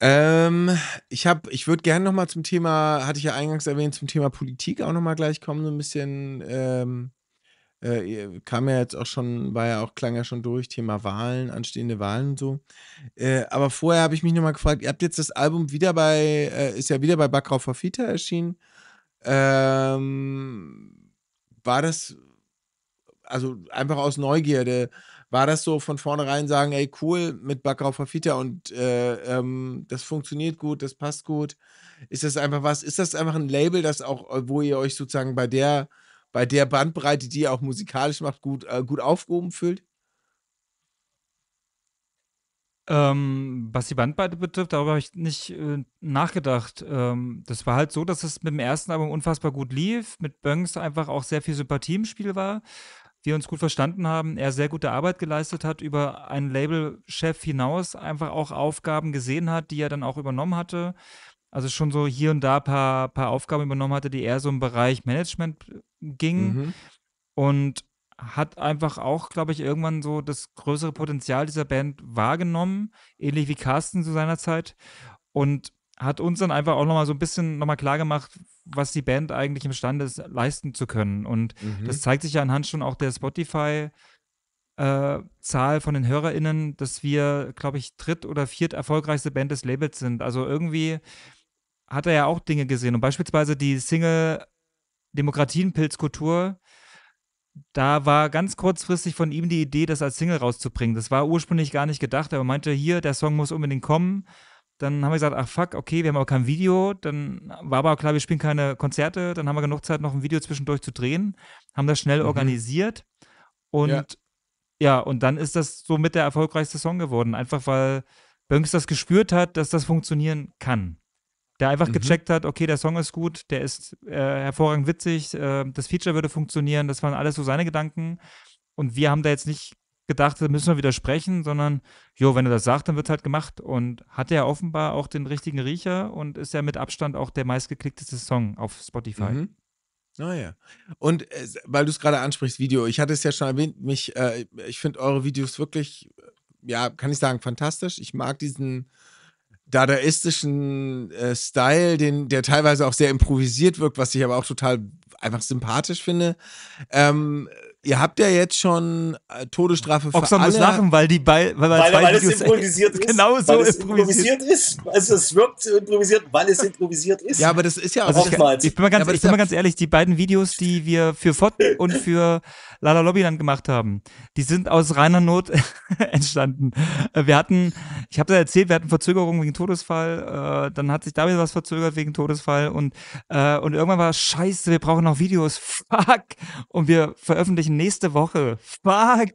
Ähm, ich habe, ich würde gerne noch mal zum Thema, hatte ich ja eingangs erwähnt, zum Thema Politik auch noch mal gleich kommen, so ein bisschen. Ähm, äh, kam ja jetzt auch schon, war ja auch, klang ja schon durch, Thema Wahlen, anstehende Wahlen und so. Äh, aber vorher habe ich mich noch mal gefragt, ihr habt jetzt das Album wieder bei, äh, ist ja wieder bei Backrau Fafita erschienen. Ähm, war das, also einfach aus Neugierde, war das so von vornherein sagen, ey, cool, mit Backrauf Fafita und äh, ähm, das funktioniert gut, das passt gut? Ist das einfach was, ist das einfach ein Label, das auch, äh, wo ihr euch sozusagen bei der, bei der Bandbreite, die ihr auch musikalisch macht, gut, äh, gut aufgehoben fühlt? Ähm, was die Bandbreite betrifft, darüber habe ich nicht äh, nachgedacht. Ähm, das war halt so, dass es mit dem ersten Album unfassbar gut lief, mit Böngs einfach auch sehr viel Sympathie im Spiel war, wir uns gut verstanden haben, er sehr gute Arbeit geleistet hat, über einen Labelchef hinaus einfach auch Aufgaben gesehen hat, die er dann auch übernommen hatte. Also schon so hier und da ein paar, paar Aufgaben übernommen hatte, die eher so im Bereich Management gingen. Mhm. Und hat einfach auch, glaube ich, irgendwann so das größere Potenzial dieser Band wahrgenommen, ähnlich wie Carsten zu seiner Zeit. Und hat uns dann einfach auch nochmal so ein bisschen nochmal klar gemacht, was die Band eigentlich imstande ist, leisten zu können. Und mhm. das zeigt sich ja anhand schon auch der Spotify- äh, Zahl von den HörerInnen, dass wir, glaube ich, dritt- oder viert erfolgreichste Band des Labels sind. Also irgendwie hat er ja auch Dinge gesehen. Und beispielsweise die Single Demokratienpilzkultur da war ganz kurzfristig von ihm die Idee, das als Single rauszubringen. Das war ursprünglich gar nicht gedacht, aber meinte, hier, der Song muss unbedingt kommen. Dann haben wir gesagt, ach fuck, okay, wir haben aber kein Video. Dann war aber auch klar, wir spielen keine Konzerte. Dann haben wir genug Zeit, noch ein Video zwischendurch zu drehen. Haben das schnell mhm. organisiert. Und ja. ja. und dann ist das so mit der erfolgreichste Song geworden. Einfach weil Bönks das gespürt hat, dass das funktionieren kann der einfach mhm. gecheckt hat, okay, der Song ist gut, der ist äh, hervorragend witzig, äh, das Feature würde funktionieren, das waren alles so seine Gedanken. Und wir haben da jetzt nicht gedacht, da müssen wir widersprechen, sondern, jo, wenn er das sagt, dann wird halt gemacht. Und hat er offenbar auch den richtigen Riecher und ist ja mit Abstand auch der meistgeklickteste Song auf Spotify. Mhm. Naja. Ah, und äh, weil du es gerade ansprichst, Video, ich hatte es ja schon erwähnt, mich, äh, ich finde eure Videos wirklich, ja, kann ich sagen, fantastisch. Ich mag diesen dadaistischen äh, Style, den, der teilweise auch sehr improvisiert wirkt, was ich aber auch total einfach sympathisch finde. Ähm, ihr habt ja jetzt schon äh, Todesstrafe für Oxfam alle. muss lachen, weil die bei, weil, weil, weil es improvisiert ist. Genau so weil es improvisiert ist. Also es wirkt improvisiert, weil es improvisiert ist. Ja, aber das ist ja auch also ich, ich, bin mal ganz, ja, ich bin mal ganz ehrlich, die beiden Videos, die wir für FOT und für Lala Lobbyland gemacht haben, die sind aus reiner Not entstanden. Äh, wir hatten, ich habe da erzählt, wir hatten Verzögerungen wegen Todesfall, äh, dann hat sich da wieder was verzögert wegen Todesfall und, äh, und irgendwann war scheiße, wir brauchen noch Videos, fuck, und wir veröffentlichen nächste Woche, fuck,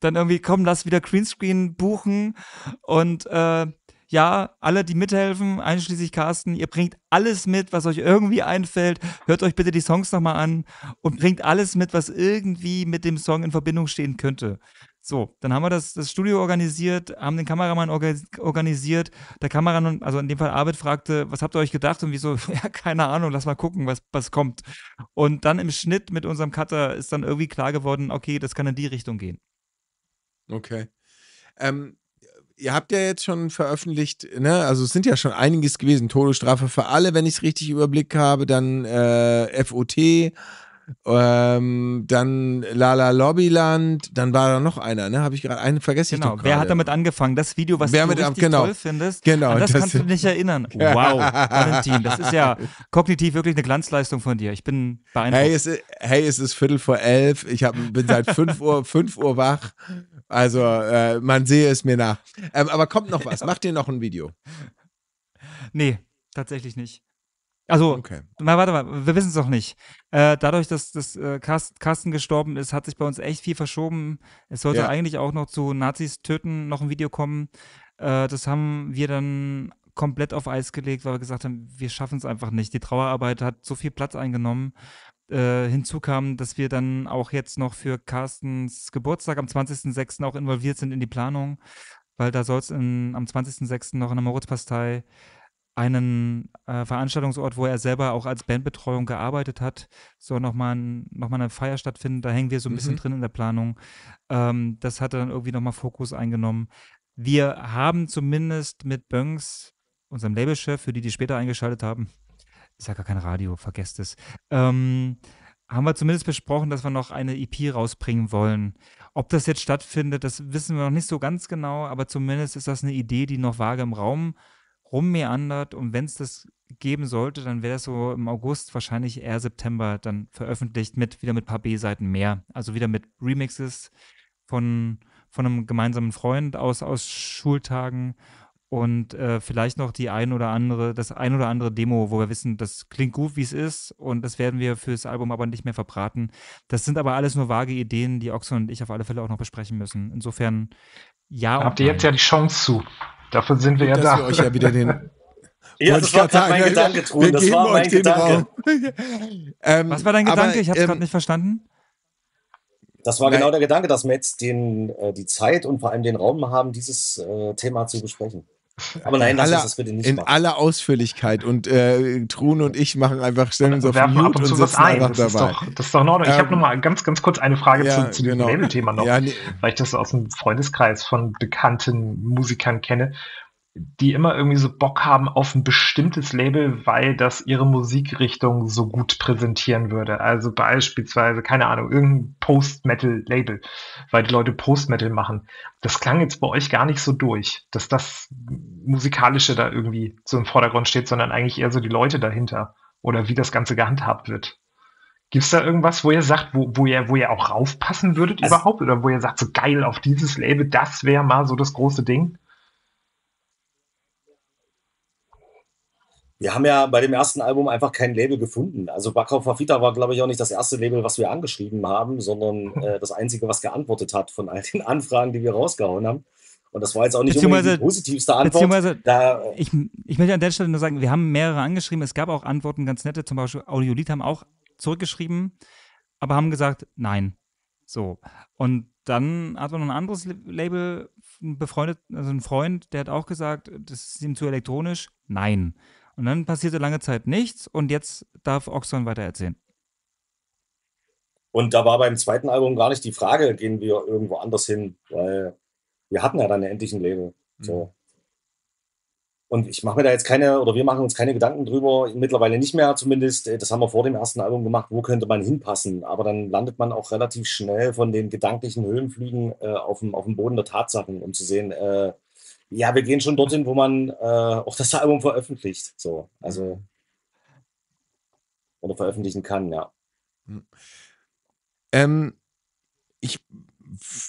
dann irgendwie, komm, lass wieder Greenscreen buchen und äh, ja, alle, die mithelfen, einschließlich Carsten, ihr bringt alles mit, was euch irgendwie einfällt. Hört euch bitte die Songs nochmal an und bringt alles mit, was irgendwie mit dem Song in Verbindung stehen könnte. So, dann haben wir das, das Studio organisiert, haben den Kameramann organisiert. Der Kameramann, also in dem Fall Arvid, fragte, was habt ihr euch gedacht? Und wieso, ja, keine Ahnung, lass mal gucken, was, was kommt. Und dann im Schnitt mit unserem Cutter ist dann irgendwie klar geworden, okay, das kann in die Richtung gehen. Okay. Ähm, ihr habt ja jetzt schon veröffentlicht, ne, also es sind ja schon einiges gewesen. Todesstrafe für alle, wenn ich es richtig überblickt habe, dann äh, FOT, ähm, dann Lala Lobbyland, dann war da noch einer, ne? Habe ich gerade einen vergessen. Genau, wer hat damit angefangen? Das Video, was wer du richtig genau. toll findest, genau, das, das kannst du nicht erinnern. Wow, Valentin, das ist ja kognitiv wirklich eine Glanzleistung von dir. Ich bin beeindruckt. Hey, es ist, hey, es ist Viertel vor elf. Ich hab, bin seit fünf Uhr, fünf Uhr wach. Also äh, man sehe es mir nach. Ähm, aber kommt noch was. Macht ihr noch ein Video? Nee, tatsächlich nicht. Also, okay. mal, warte mal, wir wissen es doch nicht. Äh, dadurch, dass das äh, Carsten gestorben ist, hat sich bei uns echt viel verschoben. Es sollte ja. eigentlich auch noch zu Nazis töten noch ein Video kommen. Äh, das haben wir dann komplett auf Eis gelegt, weil wir gesagt haben, wir schaffen es einfach nicht. Die Trauerarbeit hat so viel Platz eingenommen. Äh, hinzu kam, dass wir dann auch jetzt noch für Carstens Geburtstag am 20.06. auch involviert sind in die Planung, weil da soll es am 20.06. noch in der Moritzpastei einen äh, Veranstaltungsort, wo er selber auch als Bandbetreuung gearbeitet hat, soll nochmal noch mal eine Feier stattfinden. Da hängen wir so ein bisschen mhm. drin in der Planung. Ähm, das hat dann irgendwie nochmal Fokus eingenommen. Wir haben zumindest mit Bönks, unserem Labelchef, für die, die später eingeschaltet haben, ist ja gar kein Radio, vergesst es, ähm, haben wir zumindest besprochen, dass wir noch eine EP rausbringen wollen. Ob das jetzt stattfindet, das wissen wir noch nicht so ganz genau, aber zumindest ist das eine Idee, die noch vage im Raum rummeandert und wenn es das geben sollte, dann wäre es so im August, wahrscheinlich eher September, dann veröffentlicht mit wieder mit ein paar B-Seiten mehr. Also wieder mit Remixes von, von einem gemeinsamen Freund aus, aus Schultagen und äh, vielleicht noch die ein oder andere, das ein oder andere Demo, wo wir wissen, das klingt gut, wie es ist und das werden wir fürs Album aber nicht mehr verbraten. Das sind aber alles nur vage Ideen, die Oxon und ich auf alle Fälle auch noch besprechen müssen. Insofern Ja. Da habt ihr jetzt ja die Chance zu. Dafür sind wir Gut, ja dass da. wir euch ja wieder den. Ja, das ich war gerade mein Gedanke, wir Das geben war mein euch den Gedanke. Raum. ähm, Was war dein aber, Gedanke? Ich habe es ähm, gerade nicht verstanden. Das war Nein. genau der Gedanke, dass wir jetzt den, äh, die Zeit und vor allem den Raum haben, dieses äh, Thema zu besprechen. Aber nein, lass aller- uns das bitte nicht in machen. aller Ausführlichkeit und äh, Trun und ich machen einfach, stellen uns auf werfen ab Mute und und zu was sitzen ein. einfach Das ist, dabei. doch, das ist doch in Ordnung. Ich Ähm, habe noch mal ganz, ganz kurz eine Frage Ja, zu, zu genau. Label-Thema noch, Ja, nee, weil ich das aus dem Freundeskreis von bekannten Musikern kenne, die immer irgendwie so Bock haben auf ein bestimmtes Label, weil das ihre Musikrichtung so gut präsentieren würde. Also beispielsweise, keine Ahnung, irgendein Post-Metal-Label, weil die Leute Post-Metal machen. Das klang jetzt bei euch gar nicht so durch, dass das Musikalische da irgendwie so im Vordergrund steht, sondern eigentlich eher so die Leute dahinter oder wie das Ganze gehandhabt wird. Gibt's da irgendwas, wo ihr sagt, wo, wo ihr, wo ihr auch raufpassen würdet Also- überhaupt? Oder wo ihr sagt, so geil auf dieses Label, das wäre mal so das große Ding? Wir haben ja bei dem ersten Album einfach kein Label gefunden. Also Backhauf Fafita war, glaube ich, auch nicht das erste Label, was wir angeschrieben haben, sondern äh, das einzige, was geantwortet hat von all den Anfragen, die wir rausgehauen haben. Und das war jetzt auch nicht die positivste Antwort. Da, ich, ich möchte an der Stelle nur sagen, wir haben mehrere angeschrieben. Es gab auch Antworten, ganz nette. Zum Beispiel Audiolith haben auch zurückgeschrieben, aber haben gesagt, nein. So. Und dann hat man noch ein anderes Label befreundet, also ein Freund, der hat auch gesagt, das ist ihm zu elektronisch. Nein. Und dann passierte lange Zeit nichts und jetzt darf Oxon weiter erzählen. und da war beim zweiten Album gar nicht die Frage, gehen wir irgendwo anders hin, weil wir hatten ja dann endlich ein Label. So. Und ich mache mir da jetzt keine, oder wir machen uns keine Gedanken drüber, mittlerweile nicht mehr zumindest. Das haben wir vor dem ersten Album gemacht, wo könnte man hinpassen. Aber dann landet man auch relativ schnell von den gedanklichen Höhenflügen äh, auf, dem, auf dem Boden der Tatsachen, um zu sehen, äh, ja, wir gehen schon dorthin, wo man äh, auch das Album veröffentlicht. So, also oder veröffentlichen kann, ja. Ähm, ich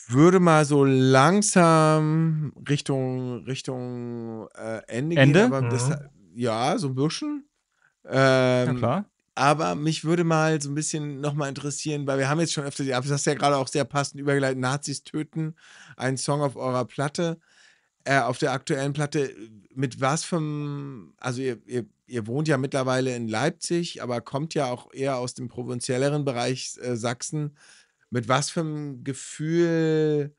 würde mal so langsam Richtung, Richtung äh, Ende, Ende? gehen. Aber das, Mhm. ja, so ein bisschen. Ja, Ähm, klar. aber mich würde mal so ein bisschen nochmal interessieren, weil wir haben jetzt schon öfter, das hast du ja gerade auch sehr passend übergeleitet, Nazis töten, ein Song auf eurer Platte, äh, auf der aktuellen Platte. Mit was vom, also ihr, ihr, ihr wohnt ja mittlerweile in Leipzig, aber kommt ja auch eher aus dem provinzielleren Bereich äh, Sachsen. Mit was für Gefühl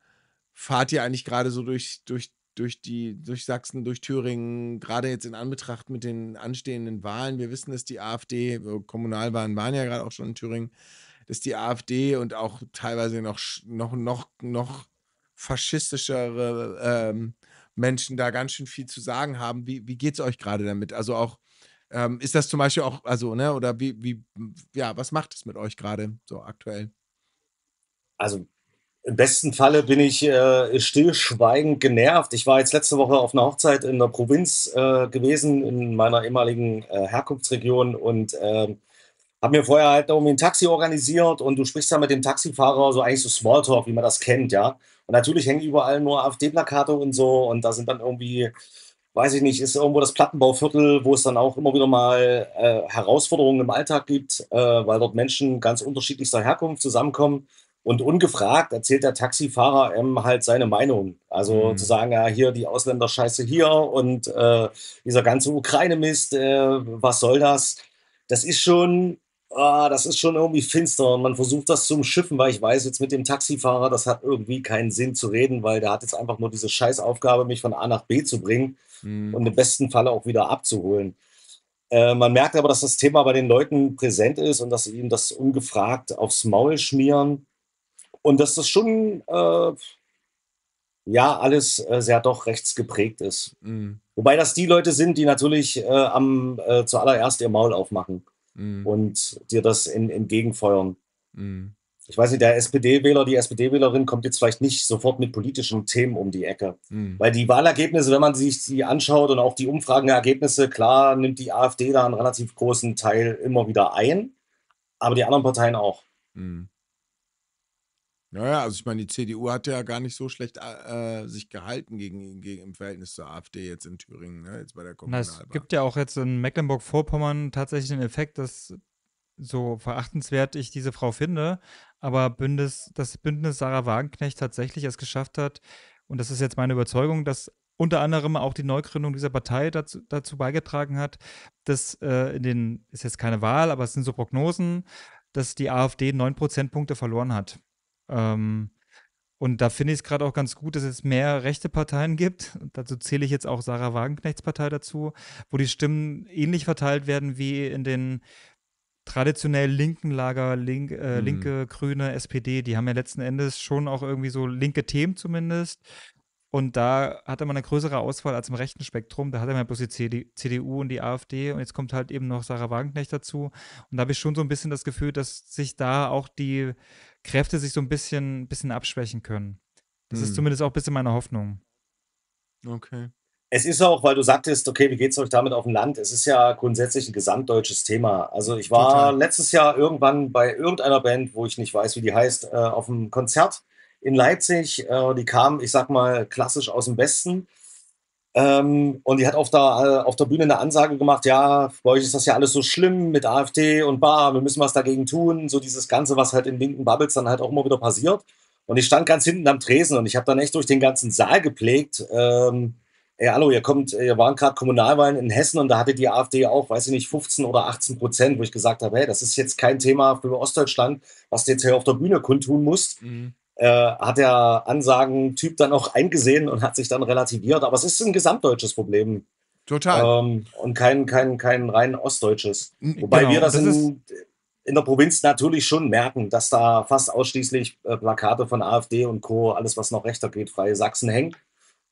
fahrt ihr eigentlich gerade so durch, durch, durch die, durch Sachsen, durch Thüringen, gerade jetzt in Anbetracht mit den anstehenden Wahlen? Wir wissen, dass die AfD, Kommunalwahlen waren ja gerade auch schon in Thüringen, dass die AfD und auch teilweise noch, noch, noch, noch faschistischere ähm, Menschen da ganz schön viel zu sagen haben. Wie, wie geht es euch gerade damit? Also auch, ähm, ist das zum Beispiel auch, also, ne, oder wie, wie, ja, was macht es mit euch gerade so aktuell? Also im besten Falle bin ich äh, stillschweigend genervt. Ich war jetzt letzte Woche auf einer Hochzeit in der Provinz äh, gewesen, in meiner ehemaligen äh, Herkunftsregion und ähm, habe mir vorher halt irgendwie ein Taxi organisiert und du sprichst ja mit dem Taxifahrer so eigentlich so Smalltalk, wie man das kennt, ja. Und natürlich hängen überall nur AfD-Plakate und so und da sind dann irgendwie, weiß ich nicht, ist irgendwo das Plattenbauviertel, wo es dann auch immer wieder mal äh, Herausforderungen im Alltag gibt, äh, weil dort Menschen ganz unterschiedlichster Herkunft zusammenkommen. Und ungefragt erzählt der Taxifahrer ähm, halt seine Meinung. Also Mhm. zu sagen, ja, hier die Ausländerscheiße hier und äh, dieser ganze Ukraine-Mist, äh, was soll das? Das ist schon, ah, das ist schon irgendwie finster. Und man versucht das zu umschiffen, weil ich weiß, jetzt mit dem Taxifahrer, das hat irgendwie keinen Sinn zu reden, weil der hat jetzt einfach nur diese Scheißaufgabe, mich von A nach B zu bringen Hm. und im besten Falle auch wieder abzuholen. Äh, man merkt aber, dass das Thema bei den Leuten präsent ist und dass sie ihnen das ungefragt aufs Maul schmieren und dass das schon, äh, ja, alles äh, sehr doch rechtsgeprägt ist. Hm. Wobei das die Leute sind, die natürlich äh, am zuallererst ihr Maul aufmachen Hm. und dir das in, entgegenfeuern. Hm. Ich weiß nicht, der SPD-Wähler, die SPD-Wählerin kommt jetzt vielleicht nicht sofort mit politischen Themen um die Ecke. Hm. Weil die Wahlergebnisse, wenn man sich die anschaut und auch die Umfragenergebnisse, klar nimmt die AfD da einen relativ großen Teil immer wieder ein, aber die anderen Parteien auch. Hm. Naja, also ich meine, die CDU hat ja gar nicht so schlecht äh, sich gehalten gegen, gegen im Verhältnis zur AfD jetzt in Thüringen, ne? jetzt bei der Na, es Kommunalwahl. gibt ja auch jetzt in Mecklenburg-Vorpommern tatsächlich den Effekt, dass so verachtenswert ich diese Frau finde, aber Bündnis, das Bündnis Sarah Wagenknecht tatsächlich es geschafft hat, und das ist jetzt meine Überzeugung, dass unter anderem auch die Neugründung dieser Partei dazu, dazu beigetragen hat, dass äh, in den, ist jetzt keine Wahl, aber es sind so Prognosen, dass die AfD neun Prozentpunkte verloren hat. Ähm, und da finde ich es gerade auch ganz gut, dass es mehr rechte Parteien gibt. Und dazu zähle ich jetzt auch Sarah Wagenknechts Partei dazu, wo die Stimmen ähnlich verteilt werden wie in den traditionell linken Lager, link, äh, mhm. linke, grüne, SPD. Die haben ja letzten Endes schon auch irgendwie so linke Themen zumindest. Und da hatte man eine größere Auswahl als im rechten Spektrum. Da hatte man bloß die CD, CDU und die AfD und jetzt kommt halt eben noch Sarah Wagenknecht dazu. Und da habe ich schon so ein bisschen das Gefühl, dass sich da auch die Kräfte sich so ein bisschen, bisschen abschwächen können. Das hm. ist zumindest auch ein bisschen meine Hoffnung. Okay. Es ist auch, weil du sagtest, okay, wie geht es euch damit auf dem Land? Es ist ja grundsätzlich ein gesamtdeutsches Thema. Also ich war Total. letztes Jahr irgendwann bei irgendeiner Band, wo ich nicht weiß, wie die heißt, äh, auf einem Konzert in Leipzig. Äh, die kam, ich sag mal, klassisch aus dem Westen. Ähm, und die hat auf der, äh, auf der Bühne eine Ansage gemacht, ja, bei euch ist das ja alles so schlimm mit AfD und Bar, wir müssen was dagegen tun. So dieses Ganze, was halt in linken Bubbles dann halt auch immer wieder passiert. Und ich stand ganz hinten am Tresen und ich habe dann echt durch den ganzen Saal gepflegt. Ähm, ey, hallo, ihr kommt, ihr waren gerade Kommunalwahlen in Hessen und da hatte die AfD auch, weiß ich nicht, 15 oder 18 Prozent, wo ich gesagt habe, hey, das ist jetzt kein Thema für Ostdeutschland, was du jetzt hier auf der Bühne kundtun musst. Mhm äh, hat der Ansagen-Typ dann auch eingesehen und hat sich dann relativiert. Aber es ist ein gesamtdeutsches Problem. Total. Ähm, und kein, kein, kein rein ostdeutsches. Wobei genau, wir das, das in, in der Provinz natürlich schon merken, dass da fast ausschließlich äh, Plakate von AfD und Co., alles was noch rechter geht, freie Sachsen hängen.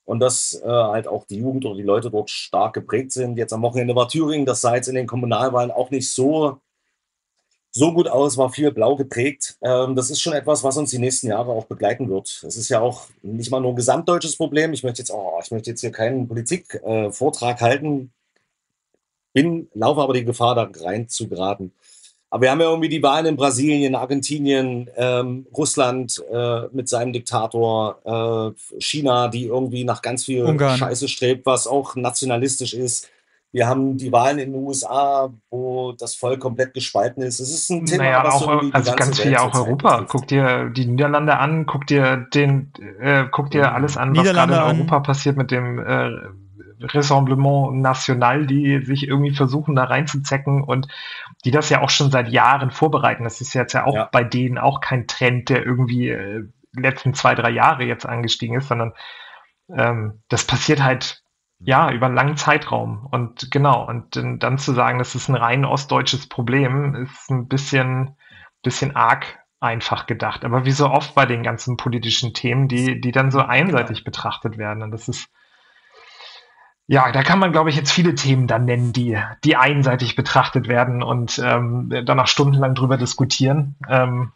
Und dass äh, halt auch die Jugend oder die Leute dort stark geprägt sind. Jetzt am Wochenende war Thüringen, das sah jetzt in den Kommunalwahlen auch nicht so so gut aus, war viel blau geprägt. Ähm, das ist schon etwas, was uns die nächsten Jahre auch begleiten wird. Es ist ja auch nicht mal nur ein gesamtdeutsches Problem. Ich möchte jetzt, oh, ich möchte jetzt hier keinen Politikvortrag äh, halten, bin, laufe aber die Gefahr, da rein zu geraten. Aber wir haben ja irgendwie die Wahlen in Brasilien, Argentinien, ähm, Russland äh, mit seinem Diktator, äh, China, die irgendwie nach ganz viel Ungarn. Scheiße strebt, was auch nationalistisch ist. Wir haben die Wahlen in den USA, wo das Volk komplett gespalten ist. Es ist ein Thema, naja, was auch, also ganz viel auch Europa. Betrifft. Guck dir die Niederlande an, guck dir den, äh, guck dir alles an, was gerade in Europa passiert mit dem äh, Rassemblement National, die sich irgendwie versuchen, da reinzuzecken und die das ja auch schon seit Jahren vorbereiten. Das ist jetzt ja auch ja. bei denen auch kein Trend, der irgendwie äh, letzten zwei, drei Jahre jetzt angestiegen ist, sondern ähm, das passiert halt ja, über einen langen Zeitraum. Und genau, und dann zu sagen, das ist ein rein ostdeutsches Problem, ist ein bisschen, bisschen arg einfach gedacht. Aber wie so oft bei den ganzen politischen Themen, die, die dann so einseitig betrachtet werden. Und das ist, ja, da kann man, glaube ich, jetzt viele Themen dann nennen, die, die einseitig betrachtet werden und ähm, danach stundenlang drüber diskutieren. Ähm,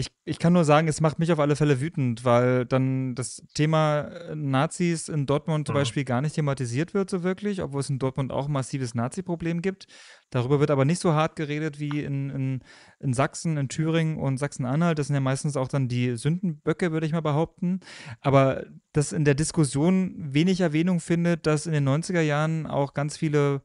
Ich, ich kann nur sagen, es macht mich auf alle Fälle wütend, weil dann das Thema äh, Nazis in Dortmund zum mhm. Beispiel gar nicht thematisiert wird so wirklich, obwohl es in Dortmund auch ein massives Nazi-Problem gibt. Darüber wird aber nicht so hart geredet wie in, in, in Sachsen, in Thüringen und Sachsen-Anhalt. Das sind ja meistens auch dann die Sündenböcke, würde ich mal behaupten. Aber dass in der Diskussion wenig Erwähnung findet, dass in den 90er Jahren auch ganz viele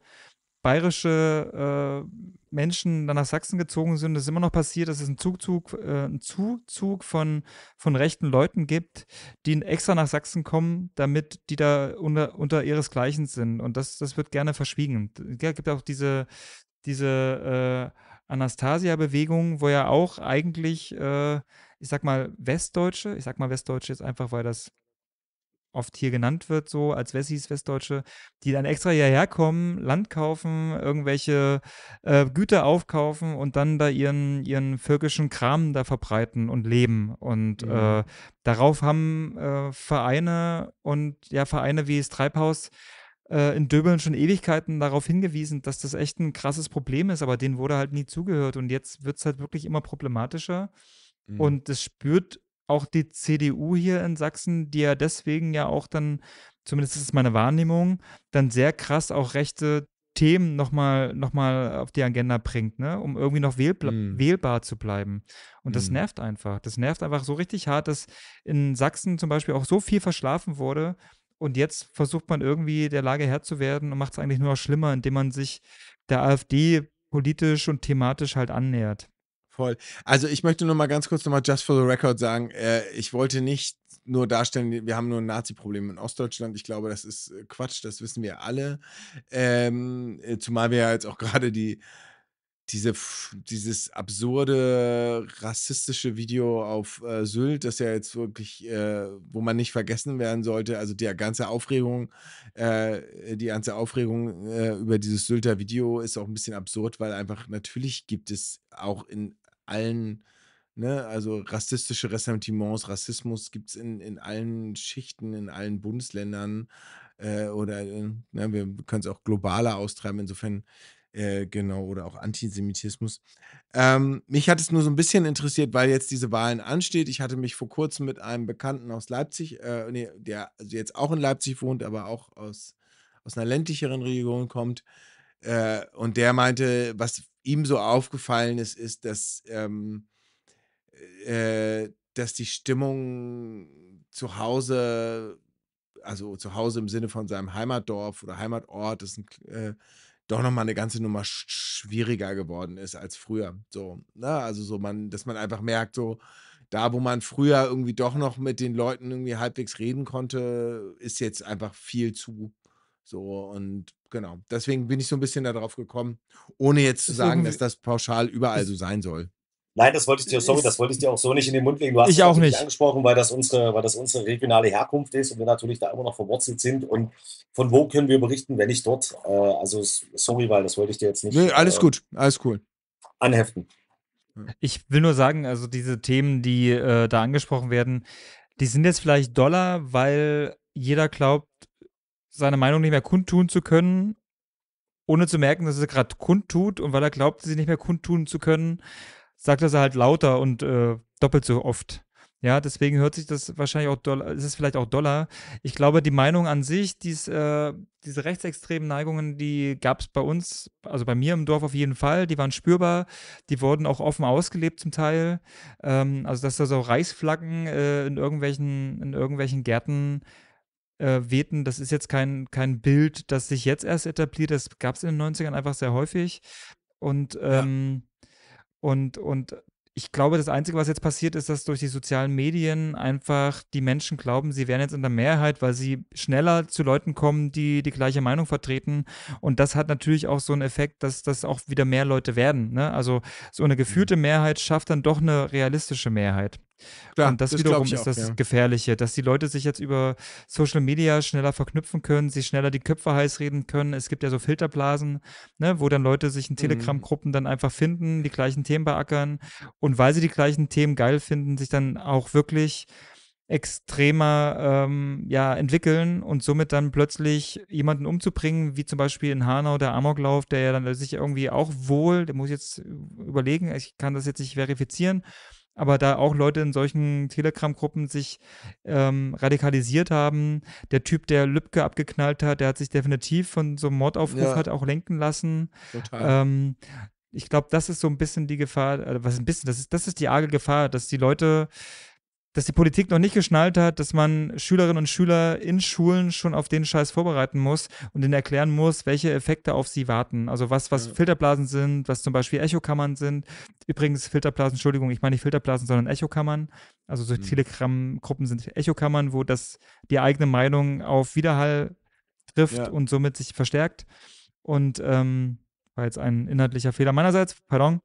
bayerische äh, Menschen dann nach Sachsen gezogen sind. Ist immer noch passiert, dass es einen Zuzug, äh, einen Zuzug von, von rechten Leuten gibt, die extra nach Sachsen kommen, damit die da unter, unter ihresgleichen sind. Und das, das wird gerne verschwiegen. Es gibt auch diese, diese äh, Anastasia-Bewegung, wo ja auch eigentlich, äh, ich sag mal, Westdeutsche, ich sag mal Westdeutsche jetzt einfach, weil das oft hier genannt wird, so als Wessis, Westdeutsche, die dann extra hierher kommen, Land kaufen, irgendwelche äh, Güter aufkaufen und dann da ihren, ihren völkischen Kram da verbreiten und leben. Und mhm. äh, darauf haben äh, Vereine und ja, Vereine wie das Treibhaus äh, in Döbeln schon Ewigkeiten darauf hingewiesen, dass das echt ein krasses Problem ist, aber denen wurde halt nie zugehört. Und jetzt wird es halt wirklich immer problematischer. Mhm. Und das spürt auch die CDU hier in Sachsen, die ja deswegen ja auch dann, zumindest ist es meine Wahrnehmung, dann sehr krass auch rechte Themen nochmal noch mal auf die Agenda bringt, ne? um irgendwie noch wähl mm. wählbar zu bleiben. Und das mm. nervt einfach. Das nervt einfach so richtig hart, dass in Sachsen zum Beispiel auch so viel verschlafen wurde. Und jetzt versucht man irgendwie der Lage Herr zu werden und macht es eigentlich nur noch schlimmer, indem man sich der AfD politisch und thematisch halt annähert. Voll. Also ich möchte nur mal ganz kurz nochmal just for the record sagen, äh, ich wollte nicht nur darstellen, wir haben nur ein Nazi-Problem in Ostdeutschland. Ich glaube, das ist äh, Quatsch, das wissen wir alle. Ähm, äh, zumal wir ja jetzt auch gerade die, diese, dieses absurde rassistische Video auf äh, Sylt, das ja jetzt wirklich, äh, wo man nicht vergessen werden sollte, also die ganze Aufregung, äh, die ganze Aufregung äh, über dieses Sylter Video ist auch ein bisschen absurd, weil einfach natürlich gibt es auch in allen, ne, also rassistische Ressentiments, Rassismus gibt es in, in allen Schichten, in allen Bundesländern äh, oder äh, ne, wir können es auch globaler austreiben. Insofern äh, genau, oder auch Antisemitismus. Ähm, mich hat es nur so ein bisschen interessiert, weil jetzt diese Wahlen ansteht. Ich hatte mich vor kurzem mit einem Bekannten aus Leipzig, äh, nee, der also jetzt auch in Leipzig wohnt, aber auch aus, aus einer ländlicheren Region kommt. Äh, und der meinte, was ihm so aufgefallen ist, ist, dass, ähm, äh, dass die Stimmung zu Hause, also zu Hause im Sinne von seinem Heimatdorf oder Heimatort, ist ein, äh, doch noch mal eine ganze Nummer schwieriger geworden ist als früher. So, ne? Also so man, dass man einfach merkt, so da, wo man früher irgendwie doch noch mit den Leuten irgendwie halbwegs reden konnte, ist jetzt einfach viel zu. So und genau. Deswegen bin ich so ein bisschen darauf gekommen, ohne jetzt zu sagen, dass das pauschal überall so sein soll. Nein, das wollte ich dir, sorry, das wollte ich dir auch so nicht in den Mund legen. Du hast ich auch nicht. angesprochen, weil das unsere, weil das unsere regionale Herkunft ist und wir natürlich da immer noch verwurzelt sind. Und von wo können wir berichten, wenn nicht dort? Äh, also sorry, weil das wollte ich dir jetzt nicht Nee, alles äh, gut, alles cool. anheften. Ich will nur sagen, also diese Themen, die äh, da angesprochen werden, die sind jetzt vielleicht doller, weil jeder glaubt, seine Meinung nicht mehr kundtun zu können, ohne zu merken, dass er gerade kundtut. Und weil er glaubt, sie nicht mehr kundtun zu können, sagt er sie halt lauter und äh, doppelt so oft. Ja, deswegen hört sich das wahrscheinlich auch doller, ist es vielleicht auch doller. Ich glaube, die Meinung an sich, dies, äh, diese rechtsextremen Neigungen, die gab es bei uns, also bei mir im Dorf auf jeden Fall, die waren spürbar, die wurden auch offen ausgelebt zum Teil. Ähm, also, dass da so Reichsflaggen äh, in irgendwelchen, in irgendwelchen Gärten äh, wehten, das ist jetzt kein, kein Bild, das sich jetzt erst etabliert, das gab es in den 90ern einfach sehr häufig. Und, Ja. ähm, und, und ich glaube, das Einzige, was jetzt passiert, ist, dass durch die sozialen Medien einfach die Menschen glauben, sie wären jetzt in der Mehrheit, weil sie schneller zu Leuten kommen, die die gleiche Meinung vertreten. Und das hat natürlich auch so einen Effekt, dass das auch wieder mehr Leute werden. Ne? Also so eine Mhm. gefühlte Mehrheit schafft dann doch eine realistische Mehrheit. Klar, Und das, das wiederum ist auch, das ja. Gefährliche, dass die Leute sich jetzt über Social Media schneller verknüpfen können, sich schneller die Köpfe heiß reden können. Es gibt ja so Filterblasen, ne, wo dann Leute sich in Mhm. Telegram-Gruppen dann einfach finden, die gleichen Themen beackern und weil sie die gleichen Themen geil finden, sich dann auch wirklich extremer ähm, ja, entwickeln und somit dann plötzlich jemanden umzubringen, wie zum Beispiel in Hanau der Amoklauf, der ja dann sich irgendwie auch wohl, der muss ich jetzt überlegen, ich kann das jetzt nicht verifizieren, aber da auch Leute in solchen Telegram-Gruppen sich ähm, radikalisiert haben. Der Typ, der Lübcke abgeknallt hat, der hat sich definitiv von so einem Mordaufruf Ja, halt auch lenken lassen. total. Ähm, ich glaube, das ist so ein bisschen die Gefahr, äh, was ein bisschen, das ist, das ist die arge Gefahr, dass die Leute, dass die Politik noch nicht geschnallt hat, dass man Schülerinnen und Schüler in Schulen schon auf den Scheiß vorbereiten muss und ihnen erklären muss, welche Effekte auf sie warten. Also was, was Ja. Filterblasen sind, was zum Beispiel Echokammern sind. Übrigens, Filterblasen, Entschuldigung, ich meine nicht Filterblasen, sondern Echokammern. Also so Mhm. Telegram-Gruppen sind Echokammern, wo das die eigene Meinung auf Widerhall trifft Ja. und somit sich verstärkt. Und ähm, war jetzt ein inhaltlicher Fehler meinerseits, pardon.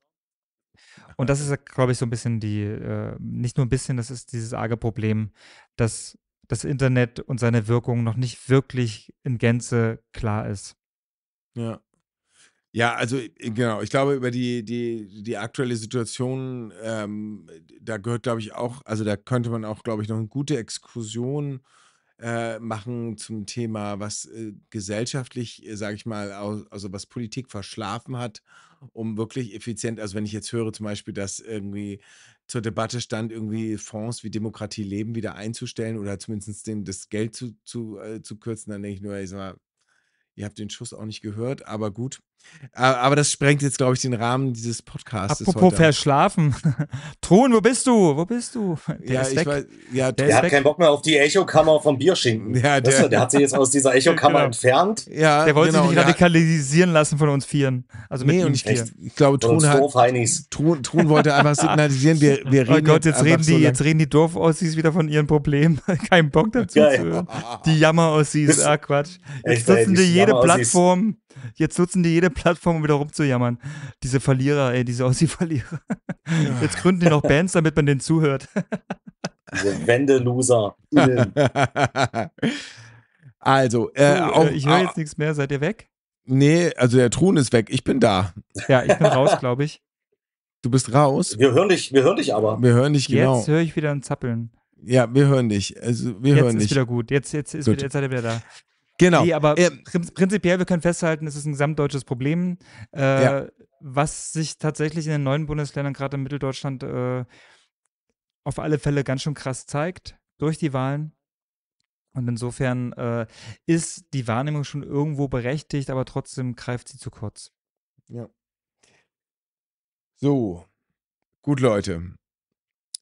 Und das ist, glaube ich, so ein bisschen die, äh, nicht nur ein bisschen, das ist dieses arge Problem, dass das Internet und seine Wirkung noch nicht wirklich in Gänze klar ist. Ja. Ja, also äh, genau, ich glaube, über die, die, die aktuelle Situation, ähm, da gehört, glaube ich, auch, also da könnte man auch, glaube ich, noch eine gute Exkursion äh, machen zum Thema, was äh, gesellschaftlich, äh, sage ich mal, also was Politik verschlafen hat, um wirklich effizient, also wenn ich jetzt höre zum Beispiel, dass irgendwie zur Debatte stand, irgendwie Fonds wie Demokratie leben wieder einzustellen oder zumindest den, das Geld zu, zu, äh, zu kürzen, dann denke ich nur, ich sag mal, ihr habt den Schuss auch nicht gehört, aber gut. Aber das sprengt jetzt, glaube ich, den Rahmen dieses Podcasts. Apropos verschlafen. Thron, wo bist du? Wo bist du? Der ja, ist weg. Weiß, ja, der, der hat weg. keinen Bock mehr auf die Echokammer vom Bierschinken. Ja, der, der, der hat sich jetzt aus dieser Echokammer genau. entfernt. Ja, der wollte genau, sich nicht radikalisieren lassen von uns Vieren. Also mit nee, und ich, ich, glaube, Thron, hat, Thron, Thron wollte einfach signalisieren, wir, wir oh reden. Oh Gott, jetzt reden, die, so jetzt reden die Dorfaussies wieder von ihren Problemen. Kein Bock dazu ja, zu hören. Die Jammer-Aussies. Ah, Quatsch. Jetzt nutzen die jede Plattform Jetzt nutzen die jede Plattform, um wieder rumzujammern. Diese Verlierer, ey, diese Aussie-Verlierer. Jetzt gründen die noch Bands, damit man denen zuhört. Diese Wende-Loser. also, äh, oh, auch, ich höre jetzt nichts mehr. Seid ihr weg? Nee, also der Thron ist weg. Ich bin da. Ja, ich bin raus, glaube ich. Du bist raus? Wir hören dich, wir hören dich aber. Wir hören dich, genau. Jetzt höre ich wieder ein Zappeln. Ja, wir hören dich. Also, wir jetzt hören ist dich. wieder gut. Jetzt, jetzt, ist Wieder, jetzt seid ihr wieder da. Genau. Nee, aber ähm, prinzipiell, wir können festhalten, es ist ein gesamtdeutsches Problem, äh, ja. was sich tatsächlich in den neuen Bundesländern, gerade in Mitteldeutschland, äh, auf alle Fälle ganz schön krass zeigt durch die Wahlen. Und insofern äh, ist die Wahrnehmung schon irgendwo berechtigt, aber trotzdem greift sie zu kurz. Ja. So, gut, Leute.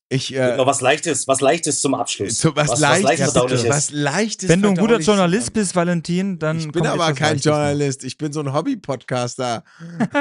Ich, äh, noch was Leichtes, was Leichtes zum Abschluss. Zu, was, was, Leichtes, was, was Leichtes. Wenn du ein guter Journalist bist, Valentin, dann. Ich bin aber kein Leichtes Journalist. Ich bin so ein Hobby-Podcaster.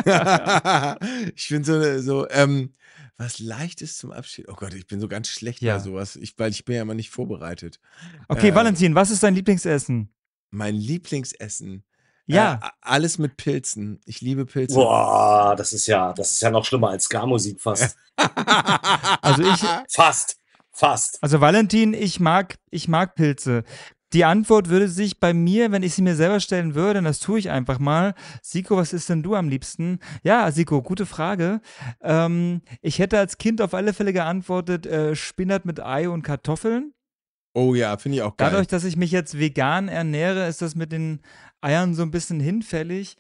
ich bin so, so ähm, was Leichtes zum Abschied. Oh Gott, ich bin so ganz schlecht ja. bei sowas, ich, weil ich bin ja immer nicht vorbereitet. Okay, äh, Valentin, was ist dein Lieblingsessen? Mein Lieblingsessen. Ja. Äh, alles mit Pilzen. Ich liebe Pilze. Boah, das ist ja, das ist ja noch schlimmer als Ska-Musik fast. also ich. Fast. Fast. Also Valentin, ich mag, ich mag Pilze. Die Antwort würde sich bei mir, wenn ich sie mir selber stellen würde, und das tue ich einfach mal. Siko, was ist denn du am liebsten? Ja, Siko, gute Frage. Ähm, ich hätte als Kind auf alle Fälle geantwortet, äh, Spinat mit Ei und Kartoffeln. Oh ja, finde ich auch geil. Dadurch, dass ich mich jetzt vegan ernähre, ist das mit den Eiern so ein bisschen hinfällig.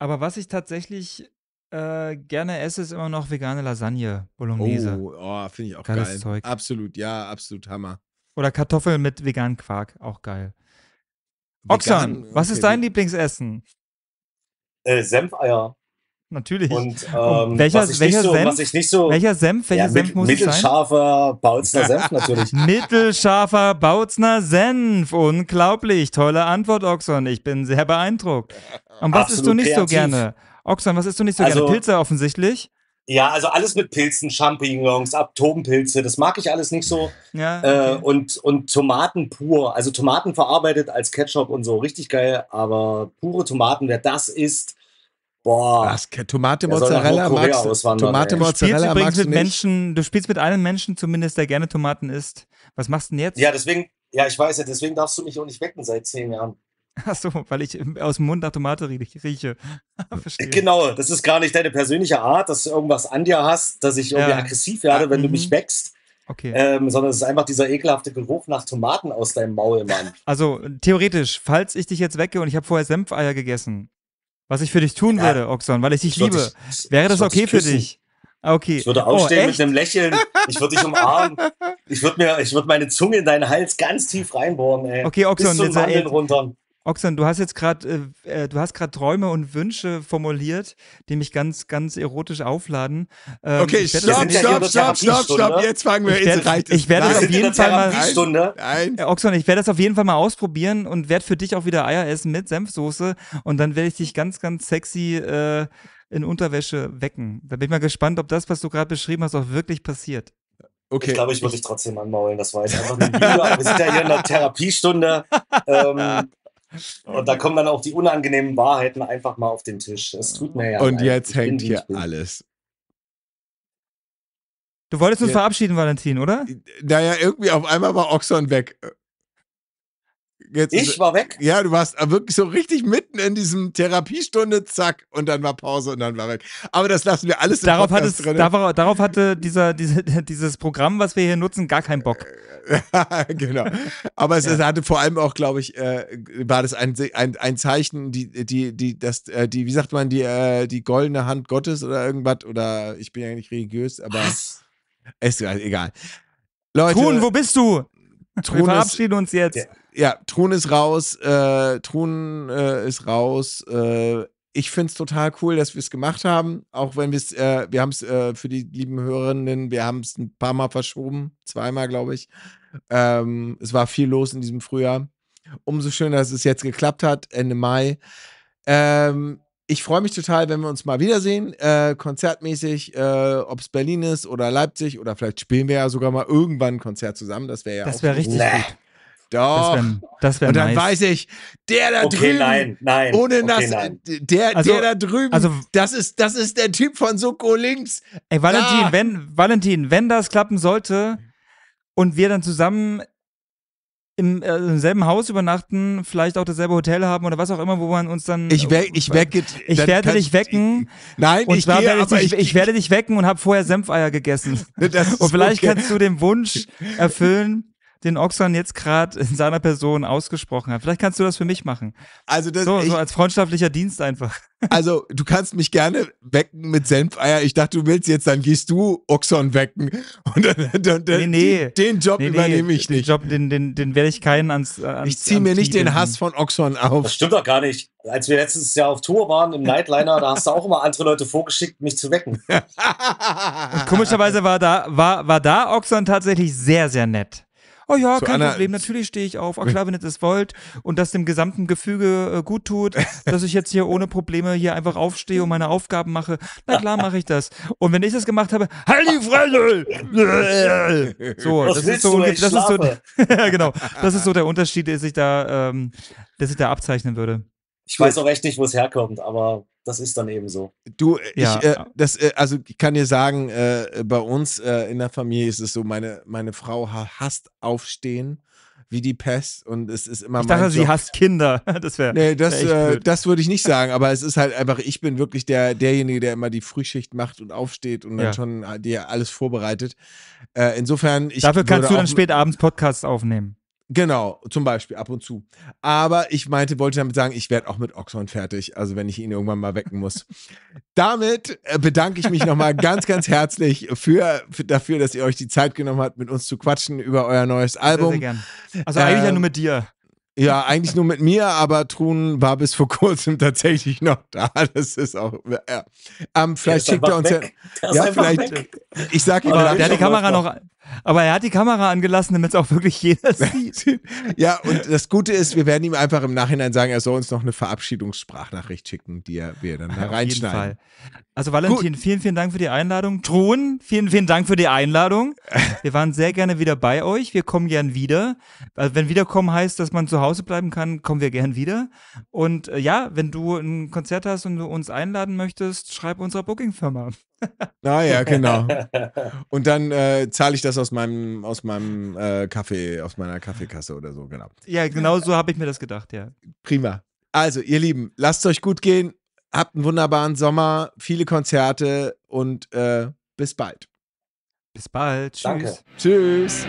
Aber was ich tatsächlich äh, gerne esse, ist immer noch vegane Lasagne, Bolognese. Oh, oh finde ich auch Geiles geil. Zeug. Absolut, ja, absolut Hammer. Oder Kartoffeln mit veganem Quark, auch geil. Vegan, Oxan, was okay. ist dein Lieblingsessen? Äh, Senfeier. Natürlich. Und ähm, welcher, was, ich welcher, so, Senf, was ich nicht so. Welcher Senf? Welcher ja, Senf muss es sein? Mittelscharfer Bautzner Senf natürlich. Mittelscharfer Bautzner Senf. Unglaublich. Tolle Antwort, Oxon. Ich bin sehr beeindruckt. Und was isst du nicht kreativ. so gerne? Oxon, was isst du nicht so also, gerne? Pilze offensichtlich. Ja, also alles mit Pilzen, Champignons, Abtobenpilze, das mag ich alles nicht so. Ja, äh, okay. äh, und, und Tomaten pur, also Tomaten verarbeitet als Ketchup und so, richtig geil, aber pure Tomaten, wer das isst, Boah. Was? Tomate Mozzarella magst du? Tomate ey. Mozzarella du magst du mit Menschen, du spielst mit einem Menschen zumindest, der gerne Tomaten isst. Was machst du denn jetzt? Ja, deswegen, ja, ich weiß ja, deswegen darfst du mich auch nicht wecken seit zehn Jahren. Ach so, weil ich aus dem Mund nach Tomate rieche. Verstehe. Genau, das ist gar nicht deine persönliche Art, dass du irgendwas an dir hast, dass ich irgendwie ja. aggressiv werde, wenn mhm. du mich weckst. Okay. Ähm, sondern es ist einfach dieser ekelhafte Geruch nach Tomaten aus deinem Maul, Mann. Also theoretisch, falls ich dich jetzt wecke und ich habe vorher Senfeier gegessen, was ich für dich tun ja. würde, Oxon, weil ich dich ich liebe. Dich, Wäre das okay für dich? Ah, okay. Ich würde aufstehen oh, mit einem Lächeln. Ich würde dich umarmen. Ich würde mir, ich würde meine Zunge in deinen Hals ganz tief reinbohren, ey. Okay, Oxon, Bis zum jetzt, runter. Oxen, du hast jetzt gerade, äh, äh, du hast gerade Träume und Wünsche formuliert, die mich ganz, ganz erotisch aufladen. Ähm, okay, stopp, stopp, stopp, stopp, stopp, jetzt fangen wir ich werd, Ich werde das auf jeden Fall mal, Nein. Äh, Oxon, ich werde das auf jeden Fall mal ausprobieren und werde für dich auch wieder Eier essen mit Senfsoße und dann werde ich dich ganz, ganz sexy äh, in Unterwäsche wecken. Da bin ich mal gespannt, ob das, was du gerade beschrieben hast, auch wirklich passiert. Okay. Ich glaube, ich würde dich trotzdem anmaulen. Das war jetzt einfach eine Lüge. Wir sind ja hier in einer Therapiestunde. Ähm, und da kommen dann auch die unangenehmen Wahrheiten einfach mal auf den Tisch. Es tut mir ja. Und jetzt hängt hier alles. Du wolltest uns ja. verabschieden, Valentin, oder? Naja, irgendwie auf einmal war Oxon weg. Jetzt ich war weg? Ja, du warst wirklich so richtig mitten in diesem Therapiestunde, zack, und dann war Pause und dann war weg. Aber das lassen wir alles darauf hat es, drin. Darauf, darauf hatte dieser, diese, dieses Programm, was wir hier nutzen, gar keinen Bock. genau. Aber es, ja. es, hatte vor allem auch, glaube ich, äh, war das ein, ein, ein Zeichen, die, die, die, das, äh, die, wie sagt man, die, äh, die goldene Hand Gottes oder irgendwas, oder ich bin ja nicht religiös, aber was? ist egal. Leute, Thun, wo bist du? Thun wir verabschieden ist, uns jetzt. Ja, Thun ist raus, äh, Thun äh, ist raus, äh, ich finde es total cool, dass wir es gemacht haben, auch wenn wir es, äh, wir haben es äh, für die lieben Hörerinnen, wir haben es ein paar Mal verschoben, zweimal glaube ich. Ähm, es war viel los in diesem Frühjahr. Umso schöner, dass es jetzt geklappt hat, Ende Mai. Ähm, ich freue mich total, wenn wir uns mal wiedersehen, äh, konzertmäßig, äh, ob es Berlin ist oder Leipzig oder vielleicht spielen wir ja sogar mal irgendwann ein Konzert zusammen. Das wäre ja Das auch wäre richtig Nee. gut. Doch. Das wäre das wär Und dann nice. weiß ich, der da Okay, drüben, nein, nein. ohne okay, das, nein. der, Also- der da drüben, also- das ist, das ist der Typ von Soko links. Ey, Valentin, Ja. wenn, Valentin, wenn das klappen sollte und wir dann zusammen im, äh, im selben Haus übernachten, vielleicht auch dasselbe Hotel haben oder was auch immer, wo man uns dann. Ich, weck, ich wecke. Ich werde dich wecken. Nein, Und ich gehe, werde ich, aber dich, ich, werde dich wecken und habe vorher Senfeier gegessen. Und vielleicht okay. kannst du den Wunsch erfüllen, den Oxan jetzt gerade in seiner Person ausgesprochen hat. Vielleicht kannst du das für mich machen. Also, das, So, ich, so als freundschaftlicher Dienst einfach. also, du kannst mich gerne wecken mit Senfeier. Ich dachte, du willst jetzt, dann gehst du Oxon wecken. Und dann, dann, dann Nee, nee. Den, den Job Nee, nee, übernehme ich den nicht. Job, den, den, den werde ich keinen ans, ans ich ziehe mir nicht den. Hass von Oxon Das auf. stimmt doch gar nicht. Als wir letztes Jahr auf Tour waren im Nightliner, da hast du auch immer andere Leute vorgeschickt, mich zu wecken. Und komischerweise war da, war, war da Oxon tatsächlich sehr, sehr nett. Oh ja, So kein einer- Problem, natürlich stehe ich auf. Oh klar, wenn ihr das wollt und das dem gesamten Gefüge äh, gut tut, dass ich jetzt hier ohne Probleme hier einfach aufstehe und meine Aufgaben mache. Na klar mache ich das. Und wenn ich das gemacht habe, halt die Fresse! So, das ist so, du? das ist so, genau. Das ist so der Unterschied, der sich da, ähm, der sich da abzeichnen würde. Ich weiß auch echt nicht, wo es herkommt, aber das ist dann eben so. Du, Ja. ich, äh, das, äh, also ich kann dir sagen, äh, bei uns äh, in der Familie ist es so, meine, meine Frau ha- hasst Aufstehen wie die Pest und es ist immer Ich mein dachte, sie Job. hasst Kinder. Das wäre. Nee, das, wär äh, das würde ich nicht sagen, aber es ist halt einfach, ich bin wirklich der, derjenige, der immer die Frühschicht macht und aufsteht und dann Ja. schon äh, dir alles vorbereitet. Äh, insofern, ich Dafür kannst du dann spät abends Podcasts aufnehmen. Genau, zum Beispiel ab und zu. Aber ich meinte, wollte damit sagen, ich werde auch mit Oxon fertig, also wenn ich ihn irgendwann mal wecken muss. damit äh, bedanke ich mich nochmal ganz, ganz herzlich für, für, dafür, dass ihr euch die Zeit genommen habt, mit uns zu quatschen über euer neues Sehr, sehr Album. gern. Also eigentlich ja Ähm, nur mit dir. Ja, eigentlich nur mit mir, aber Trun war bis vor kurzem tatsächlich noch da. Das ist auch. Ja. Ähm, vielleicht schickt er uns ja. weg. Ja, einfach vielleicht. weg. Ich sag ihm der hat die Kamera noch. Aber er hat die Kamera angelassen, damit es auch wirklich jeder sieht. Ja, und das Gute ist, wir werden ihm einfach im Nachhinein sagen, er soll uns noch eine Verabschiedungssprachnachricht schicken, die er, wir dann da Auf jeden reinschneiden. Fall. Also Valentin, vielen, vielen Dank für die Einladung. Truhen, vielen, vielen Dank für die Einladung. Wir waren sehr gerne wieder bei euch. Wir kommen gern wieder. Also wenn wiederkommen heißt, dass man zu Hause bleiben kann, kommen wir gern wieder. Und äh, ja, wenn du ein Konzert hast und du uns einladen möchtest, schreib unserer Bookingfirma. Naja, genau. Und dann äh, zahle ich das aus meinem, aus meinem äh, Kaffee, aus meiner Kaffeekasse oder so, genau. Ja, genau so habe ich mir das gedacht, ja. Prima. Also, ihr Lieben, lasst euch gut gehen. Habt einen wunderbaren Sommer, viele Konzerte und äh, bis bald. Bis bald. Tschüss. Danke. Tschüss.